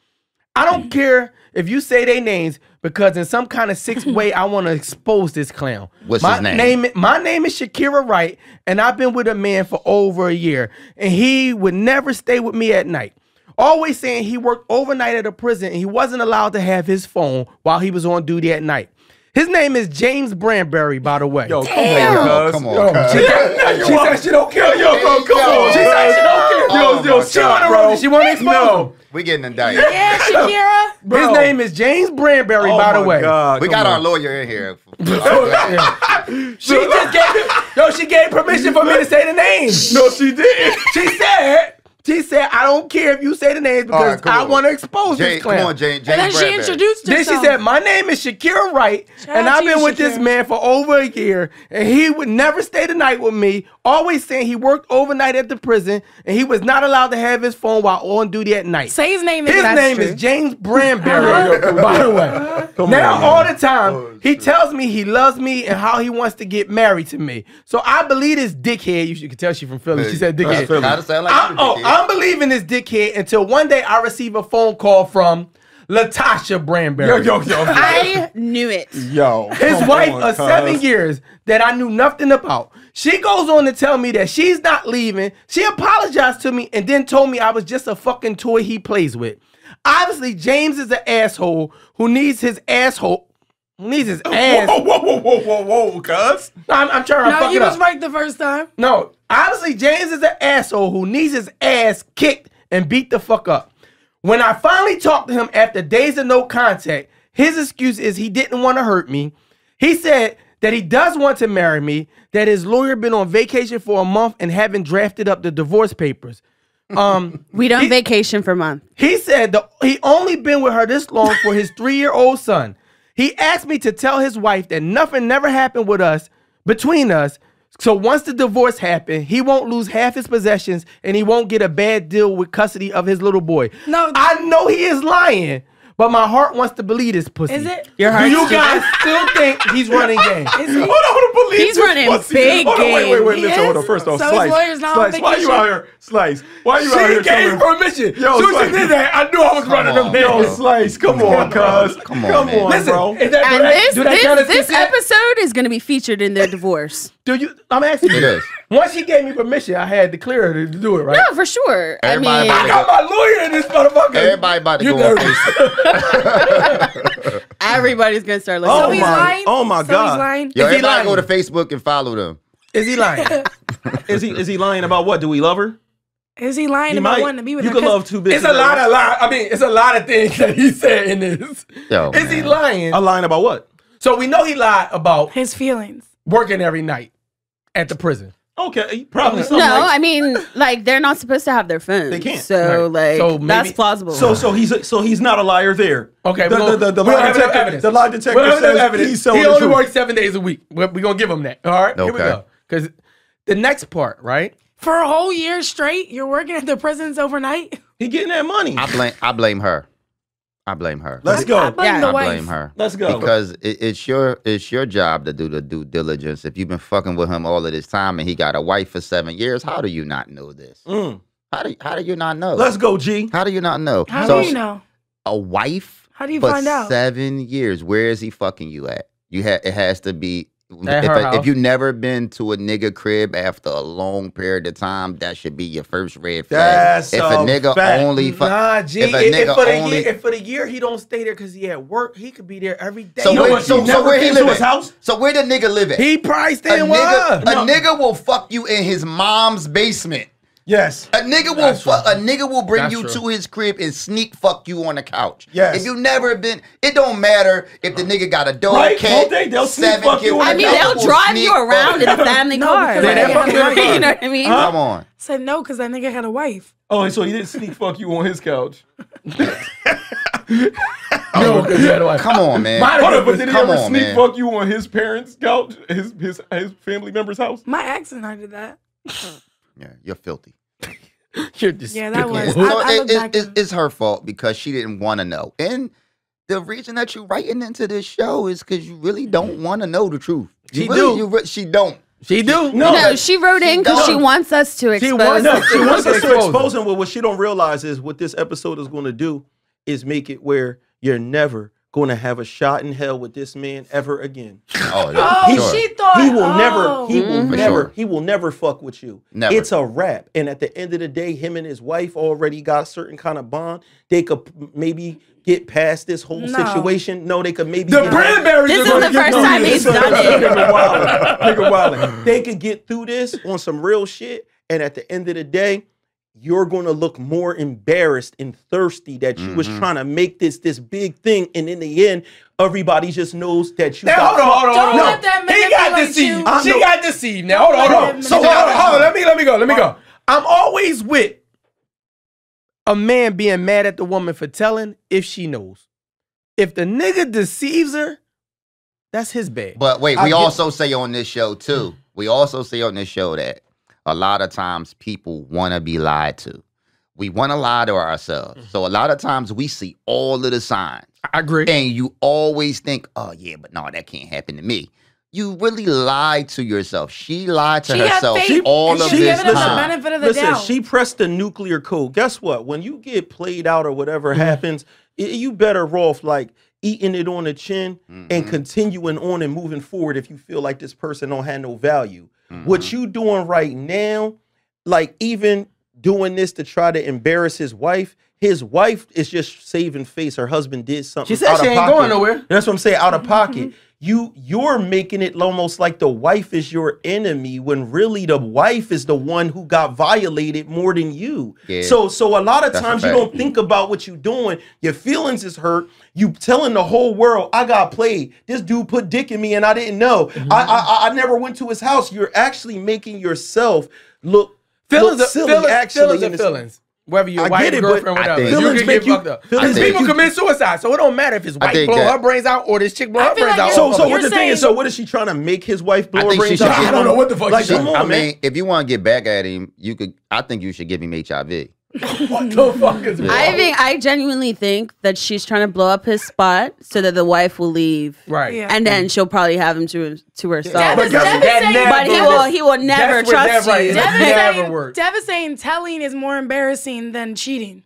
[SPEAKER 2] I don't care if you say their names because in some kind of sick way I want to expose this clown.
[SPEAKER 1] What's
[SPEAKER 2] my
[SPEAKER 1] his name?
[SPEAKER 2] My name is Shakira Wright, and I've been with a man for over a year, and he would never stay with me at night. Always saying he worked overnight at a prison and he wasn't allowed to have his phone while he was on duty at night. His name is James Branberry, by the way.
[SPEAKER 3] Yo, come
[SPEAKER 4] Damn.
[SPEAKER 3] on, cuz.
[SPEAKER 1] Come on, cuz.
[SPEAKER 2] She, said- she said she don't care. Yo, bro, come on. She said she don't care.
[SPEAKER 1] Oh
[SPEAKER 2] Yo, yo,
[SPEAKER 1] my
[SPEAKER 2] she
[SPEAKER 1] God,
[SPEAKER 2] wanna
[SPEAKER 3] bro.
[SPEAKER 2] She want to expose
[SPEAKER 3] No.
[SPEAKER 2] him.
[SPEAKER 1] We getting indicted.
[SPEAKER 4] Yeah, Shakira.
[SPEAKER 2] His name is James Branberry,
[SPEAKER 3] Oh
[SPEAKER 2] by the way.
[SPEAKER 3] God,
[SPEAKER 1] We
[SPEAKER 3] come
[SPEAKER 1] got our lawyer in here.
[SPEAKER 2] She just gave yo, she gave permission for me to say the name.
[SPEAKER 3] No, she didn't.
[SPEAKER 2] She said, she said, I don't care if you say the names because
[SPEAKER 1] right, come
[SPEAKER 2] I want to expose
[SPEAKER 1] Jane,
[SPEAKER 2] this clown.
[SPEAKER 1] come on, Jane. James
[SPEAKER 4] And then she
[SPEAKER 1] Bradbury.
[SPEAKER 4] introduced
[SPEAKER 2] Then she said, My name is Shakira Wright,
[SPEAKER 4] Shout
[SPEAKER 2] and I've been
[SPEAKER 4] you,
[SPEAKER 2] with this man for over a year, and he would never stay the night with me, always saying he worked overnight at the prison, and he was not allowed to have his phone while on duty at night.
[SPEAKER 4] Say his name.
[SPEAKER 2] His
[SPEAKER 4] again.
[SPEAKER 2] name is James Branberry, by the way. now, all the time, oh, he tells me he loves me and how he wants to get married to me. So I believe this dickhead. You can tell she from Philly. She said dickhead.
[SPEAKER 3] Philly.
[SPEAKER 1] Kinda sound like
[SPEAKER 2] I'm,
[SPEAKER 1] you,
[SPEAKER 2] oh,
[SPEAKER 1] kid.
[SPEAKER 2] I'm believing this dickhead until one day I receive a phone call from Latasha Branberry.
[SPEAKER 3] Yo, yo, yo.
[SPEAKER 5] I knew it.
[SPEAKER 3] Yo.
[SPEAKER 2] His wife
[SPEAKER 3] on,
[SPEAKER 2] of
[SPEAKER 3] cuz.
[SPEAKER 2] seven years that I knew nothing about. She goes on to tell me that she's not leaving. She apologized to me and then told me I was just a fucking toy he plays with. Obviously, James is an asshole who needs his asshole. Who needs his ass.
[SPEAKER 3] Whoa, whoa, whoa, whoa, whoa, whoa, cuz.
[SPEAKER 2] No, I'm, I'm trying to
[SPEAKER 4] No,
[SPEAKER 2] fuck
[SPEAKER 4] you
[SPEAKER 2] it
[SPEAKER 4] was
[SPEAKER 2] up.
[SPEAKER 4] right the first time.
[SPEAKER 2] No, obviously James is an asshole who needs his ass kicked and beat the fuck up. When I finally talked to him after days of no contact, his excuse is he didn't want to hurt me. He said that he does want to marry me, that his lawyer been on vacation for a month and haven't drafted up the divorce papers. Um,
[SPEAKER 5] We don't
[SPEAKER 2] He-
[SPEAKER 5] vacation for months.
[SPEAKER 2] he said the, he only been with her this long for his three year old son. He asked me to tell his wife that nothing never happened with us, between us. So once the divorce happened, he won't lose half his possessions and he won't get a bad deal with custody of his little boy.
[SPEAKER 4] No.
[SPEAKER 2] I know he is lying, but my heart wants to believe this pussy.
[SPEAKER 4] Is it?
[SPEAKER 5] Your
[SPEAKER 2] Do you
[SPEAKER 5] still-
[SPEAKER 2] guys still think he's running game?
[SPEAKER 4] Is he?
[SPEAKER 3] Hold on, believe
[SPEAKER 5] He's
[SPEAKER 3] this
[SPEAKER 5] running
[SPEAKER 3] pussy.
[SPEAKER 5] big
[SPEAKER 3] Hold on, wait, wait, wait.
[SPEAKER 4] game.
[SPEAKER 3] Listen,
[SPEAKER 4] He
[SPEAKER 3] hold on. First off,
[SPEAKER 4] So his
[SPEAKER 3] Slice.
[SPEAKER 4] lawyer's not on
[SPEAKER 3] Slice, why you
[SPEAKER 4] vacation?
[SPEAKER 3] out here? Slice, why you out
[SPEAKER 2] She
[SPEAKER 3] here
[SPEAKER 2] gave
[SPEAKER 3] telling
[SPEAKER 2] me permission.
[SPEAKER 3] Yo,
[SPEAKER 2] Soon as
[SPEAKER 3] Slice.
[SPEAKER 2] she did that, I knew I was running
[SPEAKER 1] on.
[SPEAKER 2] them
[SPEAKER 3] Yo. Slice, come on, cuz.
[SPEAKER 1] Come on,
[SPEAKER 3] Come
[SPEAKER 1] man.
[SPEAKER 3] on,
[SPEAKER 2] Listen,
[SPEAKER 3] bro.
[SPEAKER 2] is that, do
[SPEAKER 5] And
[SPEAKER 2] that,
[SPEAKER 5] this
[SPEAKER 2] do that count as
[SPEAKER 5] this, this
[SPEAKER 2] consent?
[SPEAKER 5] episode is going to be featured in their divorce.
[SPEAKER 2] Do you? I'm asking you.
[SPEAKER 1] It is.
[SPEAKER 2] Once he gave me permission, I had to clear her to do it, right?
[SPEAKER 5] No, for sure. I mean,
[SPEAKER 2] I got my lawyer in this motherfucker.
[SPEAKER 1] Everybody about to
[SPEAKER 2] You
[SPEAKER 1] go on
[SPEAKER 2] nervous.
[SPEAKER 5] Everybody's going to start
[SPEAKER 3] Oh
[SPEAKER 4] So
[SPEAKER 5] listening.
[SPEAKER 4] he's oh
[SPEAKER 3] my-
[SPEAKER 4] lying.
[SPEAKER 3] oh my
[SPEAKER 4] so
[SPEAKER 3] God.
[SPEAKER 4] He's lying.
[SPEAKER 1] Yo,
[SPEAKER 2] Is he
[SPEAKER 1] everybody go to Facebook and follow them.
[SPEAKER 2] Is he lying?
[SPEAKER 3] Is he is he lying about what? Do we love her?
[SPEAKER 4] Is he lying
[SPEAKER 3] He
[SPEAKER 4] about
[SPEAKER 3] might.
[SPEAKER 4] wanting to be with
[SPEAKER 3] you
[SPEAKER 4] her?
[SPEAKER 3] could
[SPEAKER 4] 'Cause
[SPEAKER 3] love two bitches.
[SPEAKER 2] it's a lot of lie. I mean, it's a lot of things that he said in this.
[SPEAKER 1] Yo,
[SPEAKER 2] Is he
[SPEAKER 1] man.
[SPEAKER 2] lying?
[SPEAKER 3] A lying about what?
[SPEAKER 2] So we know he lied about
[SPEAKER 4] his feelings.
[SPEAKER 2] working every night at the prison.
[SPEAKER 3] Okay, probably
[SPEAKER 2] No,
[SPEAKER 3] something
[SPEAKER 5] No,
[SPEAKER 3] like
[SPEAKER 5] I mean, like they're not supposed to have their phones.
[SPEAKER 3] They can't.
[SPEAKER 5] So,
[SPEAKER 2] Right.
[SPEAKER 5] like,
[SPEAKER 2] So
[SPEAKER 5] that's plausible.
[SPEAKER 3] So so he's a, so he's not a liar there.
[SPEAKER 2] Okay,
[SPEAKER 3] the,
[SPEAKER 2] we
[SPEAKER 3] the, the, the lie detector.
[SPEAKER 2] evidence.
[SPEAKER 3] The lie detector
[SPEAKER 2] We don't have enough
[SPEAKER 3] says
[SPEAKER 2] evidence.
[SPEAKER 3] he's telling
[SPEAKER 2] he only works seven days a week. We're, we're gonna give him that. All right, here we go. Because the next part, right?
[SPEAKER 4] For a whole year straight, you're working at the prisons overnight.
[SPEAKER 3] He getting that money.
[SPEAKER 1] I blame. I blame her. I blame her.
[SPEAKER 3] Let's
[SPEAKER 4] I
[SPEAKER 3] go.
[SPEAKER 4] blame
[SPEAKER 5] Yeah.
[SPEAKER 4] the
[SPEAKER 1] I blame her.
[SPEAKER 3] Let's go.
[SPEAKER 1] Because it, it's your it's your job to do the due diligence. If you've been fucking with him all of this time and he got a wife for seven years, how do you not know this?
[SPEAKER 3] Mm.
[SPEAKER 1] How do how do you not know?
[SPEAKER 3] Let's go, G.
[SPEAKER 1] how do you not know?
[SPEAKER 4] How
[SPEAKER 1] so
[SPEAKER 4] do you know?
[SPEAKER 1] a wife
[SPEAKER 4] How do you
[SPEAKER 1] for
[SPEAKER 4] find out?
[SPEAKER 1] seven years. Where is he fucking you at? You ha- it has to be.
[SPEAKER 2] At
[SPEAKER 1] if,
[SPEAKER 2] her
[SPEAKER 1] a-
[SPEAKER 2] house.
[SPEAKER 1] if you never been to a nigga crib after a long period of time, that should be your first red flag.
[SPEAKER 3] That's
[SPEAKER 1] if
[SPEAKER 3] a
[SPEAKER 1] a nigga
[SPEAKER 3] fact.
[SPEAKER 1] only fuck,
[SPEAKER 2] Nah, G.
[SPEAKER 1] if
[SPEAKER 2] If,
[SPEAKER 1] a
[SPEAKER 2] if
[SPEAKER 1] nigga
[SPEAKER 2] for the
[SPEAKER 1] only-
[SPEAKER 2] year, if for the year he don't stay there because he at work, he could be there every day.
[SPEAKER 1] So
[SPEAKER 2] You know
[SPEAKER 1] where,
[SPEAKER 2] what?
[SPEAKER 1] so,
[SPEAKER 3] he
[SPEAKER 1] so
[SPEAKER 3] never
[SPEAKER 1] where he live
[SPEAKER 3] his house?
[SPEAKER 1] So where the nigga live at?
[SPEAKER 2] he probably
[SPEAKER 1] a
[SPEAKER 2] staying with
[SPEAKER 1] nigga,
[SPEAKER 2] her.
[SPEAKER 1] a nigga will fuck you in his mom's basement.
[SPEAKER 3] Yes.
[SPEAKER 1] A nigga will fuck. A nigga will bring
[SPEAKER 2] That's
[SPEAKER 1] you
[SPEAKER 2] true.
[SPEAKER 1] to his crib and sneak fuck you on the couch.
[SPEAKER 3] Yes.
[SPEAKER 1] If you never been, it don't matter if the nigga got a dog
[SPEAKER 3] Right,
[SPEAKER 1] cat.
[SPEAKER 3] won't they? They'll sneak fuck you on
[SPEAKER 5] I
[SPEAKER 3] the
[SPEAKER 5] mean,
[SPEAKER 1] a nigga
[SPEAKER 5] they'll drive you around in a family
[SPEAKER 4] No,
[SPEAKER 5] car.
[SPEAKER 4] because
[SPEAKER 2] They
[SPEAKER 5] like,
[SPEAKER 2] didn't you in
[SPEAKER 5] you
[SPEAKER 2] the
[SPEAKER 5] know what I mean?
[SPEAKER 3] Huh?
[SPEAKER 1] Come on.
[SPEAKER 4] Said no because that nigga had a wife.
[SPEAKER 3] Oh, so he didn't sneak fuck you on his couch.
[SPEAKER 2] No, oh, because he had a wife.
[SPEAKER 1] Come on, man.
[SPEAKER 2] Mine-
[SPEAKER 3] Hold on, but did he
[SPEAKER 1] Come
[SPEAKER 3] ever
[SPEAKER 1] on,
[SPEAKER 3] sneak
[SPEAKER 1] man.
[SPEAKER 3] fuck you on his parents' couch, his his his family member's house?
[SPEAKER 4] My ex and I did that.
[SPEAKER 1] Yeah, you're filthy.
[SPEAKER 2] You're just
[SPEAKER 4] Yeah, that was-
[SPEAKER 1] So
[SPEAKER 4] I- I
[SPEAKER 1] it-
[SPEAKER 4] look
[SPEAKER 1] it- it's, her fault because she didn't want to know. And the reason that you're writing into this show is because you really don't want to know the truth. You
[SPEAKER 2] She
[SPEAKER 1] really,
[SPEAKER 2] do.
[SPEAKER 1] You re- she don't.
[SPEAKER 2] She do.
[SPEAKER 3] No.
[SPEAKER 5] No, she wrote in because she wants us to
[SPEAKER 2] She
[SPEAKER 5] expose.
[SPEAKER 2] wants
[SPEAKER 3] No, she wants us to
[SPEAKER 2] Expose
[SPEAKER 3] expose
[SPEAKER 2] him.
[SPEAKER 3] him. Well, what she don't realize is what this episode is going to do is make it where you're never going to have a shot in hell with this man ever again.
[SPEAKER 1] Oh, yeah,
[SPEAKER 4] Oh,
[SPEAKER 1] sure.
[SPEAKER 4] she thought
[SPEAKER 3] He will
[SPEAKER 4] oh.
[SPEAKER 3] never, he mm-hmm. will
[SPEAKER 1] For
[SPEAKER 3] never,
[SPEAKER 1] sure.
[SPEAKER 3] he will never fuck with you.
[SPEAKER 1] Never.
[SPEAKER 3] It's a wrap. And at the end of the day, him and his wife already got a certain kind of bond. They could maybe get past this whole
[SPEAKER 4] No.
[SPEAKER 3] situation. No, they could maybe
[SPEAKER 2] The
[SPEAKER 3] get
[SPEAKER 2] Branberries
[SPEAKER 5] This
[SPEAKER 2] are
[SPEAKER 5] is
[SPEAKER 2] gonna
[SPEAKER 5] the first
[SPEAKER 2] through
[SPEAKER 5] time he's done it.
[SPEAKER 3] Nigga wildin'. Nigga wildin'. They could get through this on some real shit, and at the end of the day, you're going to look more embarrassed and thirsty that you was
[SPEAKER 1] Mhm.
[SPEAKER 3] trying to make this this big thing, and in the end, everybody just knows that you.
[SPEAKER 2] Now,
[SPEAKER 3] got
[SPEAKER 2] hold on, hold on,
[SPEAKER 4] Don't
[SPEAKER 2] hold on.
[SPEAKER 4] let that
[SPEAKER 2] he got
[SPEAKER 4] manipulate
[SPEAKER 2] deceived.
[SPEAKER 4] you.
[SPEAKER 2] She got deceived. Now, hold on, hold on. So, hold on, hold on. Let me, let me go. Let me go. I'm always with a man being mad at the woman for telling if she knows. If the nigga deceives her, that's his bad.
[SPEAKER 1] But wait,
[SPEAKER 3] I
[SPEAKER 1] we
[SPEAKER 3] get-
[SPEAKER 1] also say on this show too. We also say on this show that a lot of times people want to be lied to. We want to lie to ourselves.
[SPEAKER 2] Mm-hmm.
[SPEAKER 1] So a lot of times we see all of the signs,
[SPEAKER 2] I agree.
[SPEAKER 1] and you always think, "Oh yeah, but no, that can't happen to me." You really lied to yourself. She lied to
[SPEAKER 4] She
[SPEAKER 1] herself
[SPEAKER 4] faith,
[SPEAKER 1] all of
[SPEAKER 4] she's
[SPEAKER 1] this
[SPEAKER 4] giving us the benefit of the
[SPEAKER 3] Listen,
[SPEAKER 4] doubt.
[SPEAKER 3] she pressed the nuclear code. Guess what? When you get played out or whatever
[SPEAKER 2] Mm-hmm.
[SPEAKER 3] happens, i- you better off like eating it on the chin and
[SPEAKER 1] Mhm.
[SPEAKER 3] continuing on and moving forward if you feel like this person don't have no value.
[SPEAKER 1] Mhm.
[SPEAKER 3] What you doing right now, like even doing this to try to embarrass his wife, his wife is just saving face. Her husband did something.
[SPEAKER 2] She said
[SPEAKER 3] out
[SPEAKER 2] she
[SPEAKER 3] of
[SPEAKER 2] ain't
[SPEAKER 3] pocket.
[SPEAKER 2] going nowhere.
[SPEAKER 3] That's what I'm saying. Out of pocket. you you're making it almost like the wife is your enemy when really the wife is the one who got violated more than you.
[SPEAKER 1] Yeah.
[SPEAKER 3] So so a lot of
[SPEAKER 1] That's
[SPEAKER 3] times you don't think about what you're doing. Your feelings is hurt. You telling the whole world I got played. This dude put dick in me and I didn't know.
[SPEAKER 2] Mm-hmm.
[SPEAKER 3] I, I I- I never went to his house. You're actually making yourself look
[SPEAKER 2] Feelings,
[SPEAKER 3] look
[SPEAKER 2] are,
[SPEAKER 3] silly.
[SPEAKER 2] feelings,
[SPEAKER 3] actually,
[SPEAKER 2] feelings are feelings. Whether you're
[SPEAKER 3] I
[SPEAKER 2] white,
[SPEAKER 3] it,
[SPEAKER 2] girlfriend,
[SPEAKER 1] I
[SPEAKER 2] whatever, you
[SPEAKER 3] Feelings
[SPEAKER 2] can
[SPEAKER 3] make
[SPEAKER 2] get
[SPEAKER 3] you-
[SPEAKER 2] fucked up. Because people
[SPEAKER 3] you-
[SPEAKER 2] commit suicide, so it don't matter if his wife blow
[SPEAKER 1] that-
[SPEAKER 2] her brains out or this chick blow her brains
[SPEAKER 4] like
[SPEAKER 2] out.
[SPEAKER 3] So so
[SPEAKER 4] You're
[SPEAKER 3] what the thing is? So what is she trying to make his wife blow
[SPEAKER 1] I
[SPEAKER 3] her
[SPEAKER 1] think she
[SPEAKER 3] brains out?
[SPEAKER 2] I don't know what the fuck
[SPEAKER 3] Like
[SPEAKER 2] she
[SPEAKER 3] come
[SPEAKER 2] said.
[SPEAKER 3] on,
[SPEAKER 1] I
[SPEAKER 3] man.
[SPEAKER 1] mean, if you want to get back at him, you could. I think you should give him HIV.
[SPEAKER 2] what the fuck is wrong?
[SPEAKER 5] I think I genuinely think that she's trying to blow up his spot so that the wife will leave,
[SPEAKER 2] right.
[SPEAKER 4] Yeah.
[SPEAKER 5] and then she'll probably have him to to herself.
[SPEAKER 4] Dev
[SPEAKER 2] But
[SPEAKER 4] is-
[SPEAKER 2] guess
[SPEAKER 4] Dev
[SPEAKER 2] what?
[SPEAKER 4] is saying-
[SPEAKER 2] never-
[SPEAKER 5] But he will he will never
[SPEAKER 2] That's where
[SPEAKER 5] trust
[SPEAKER 2] Dev right
[SPEAKER 5] you.
[SPEAKER 2] is.
[SPEAKER 4] Dev is
[SPEAKER 2] Never
[SPEAKER 4] saying,
[SPEAKER 2] worked.
[SPEAKER 4] Dev is saying telling is more embarrassing than cheating.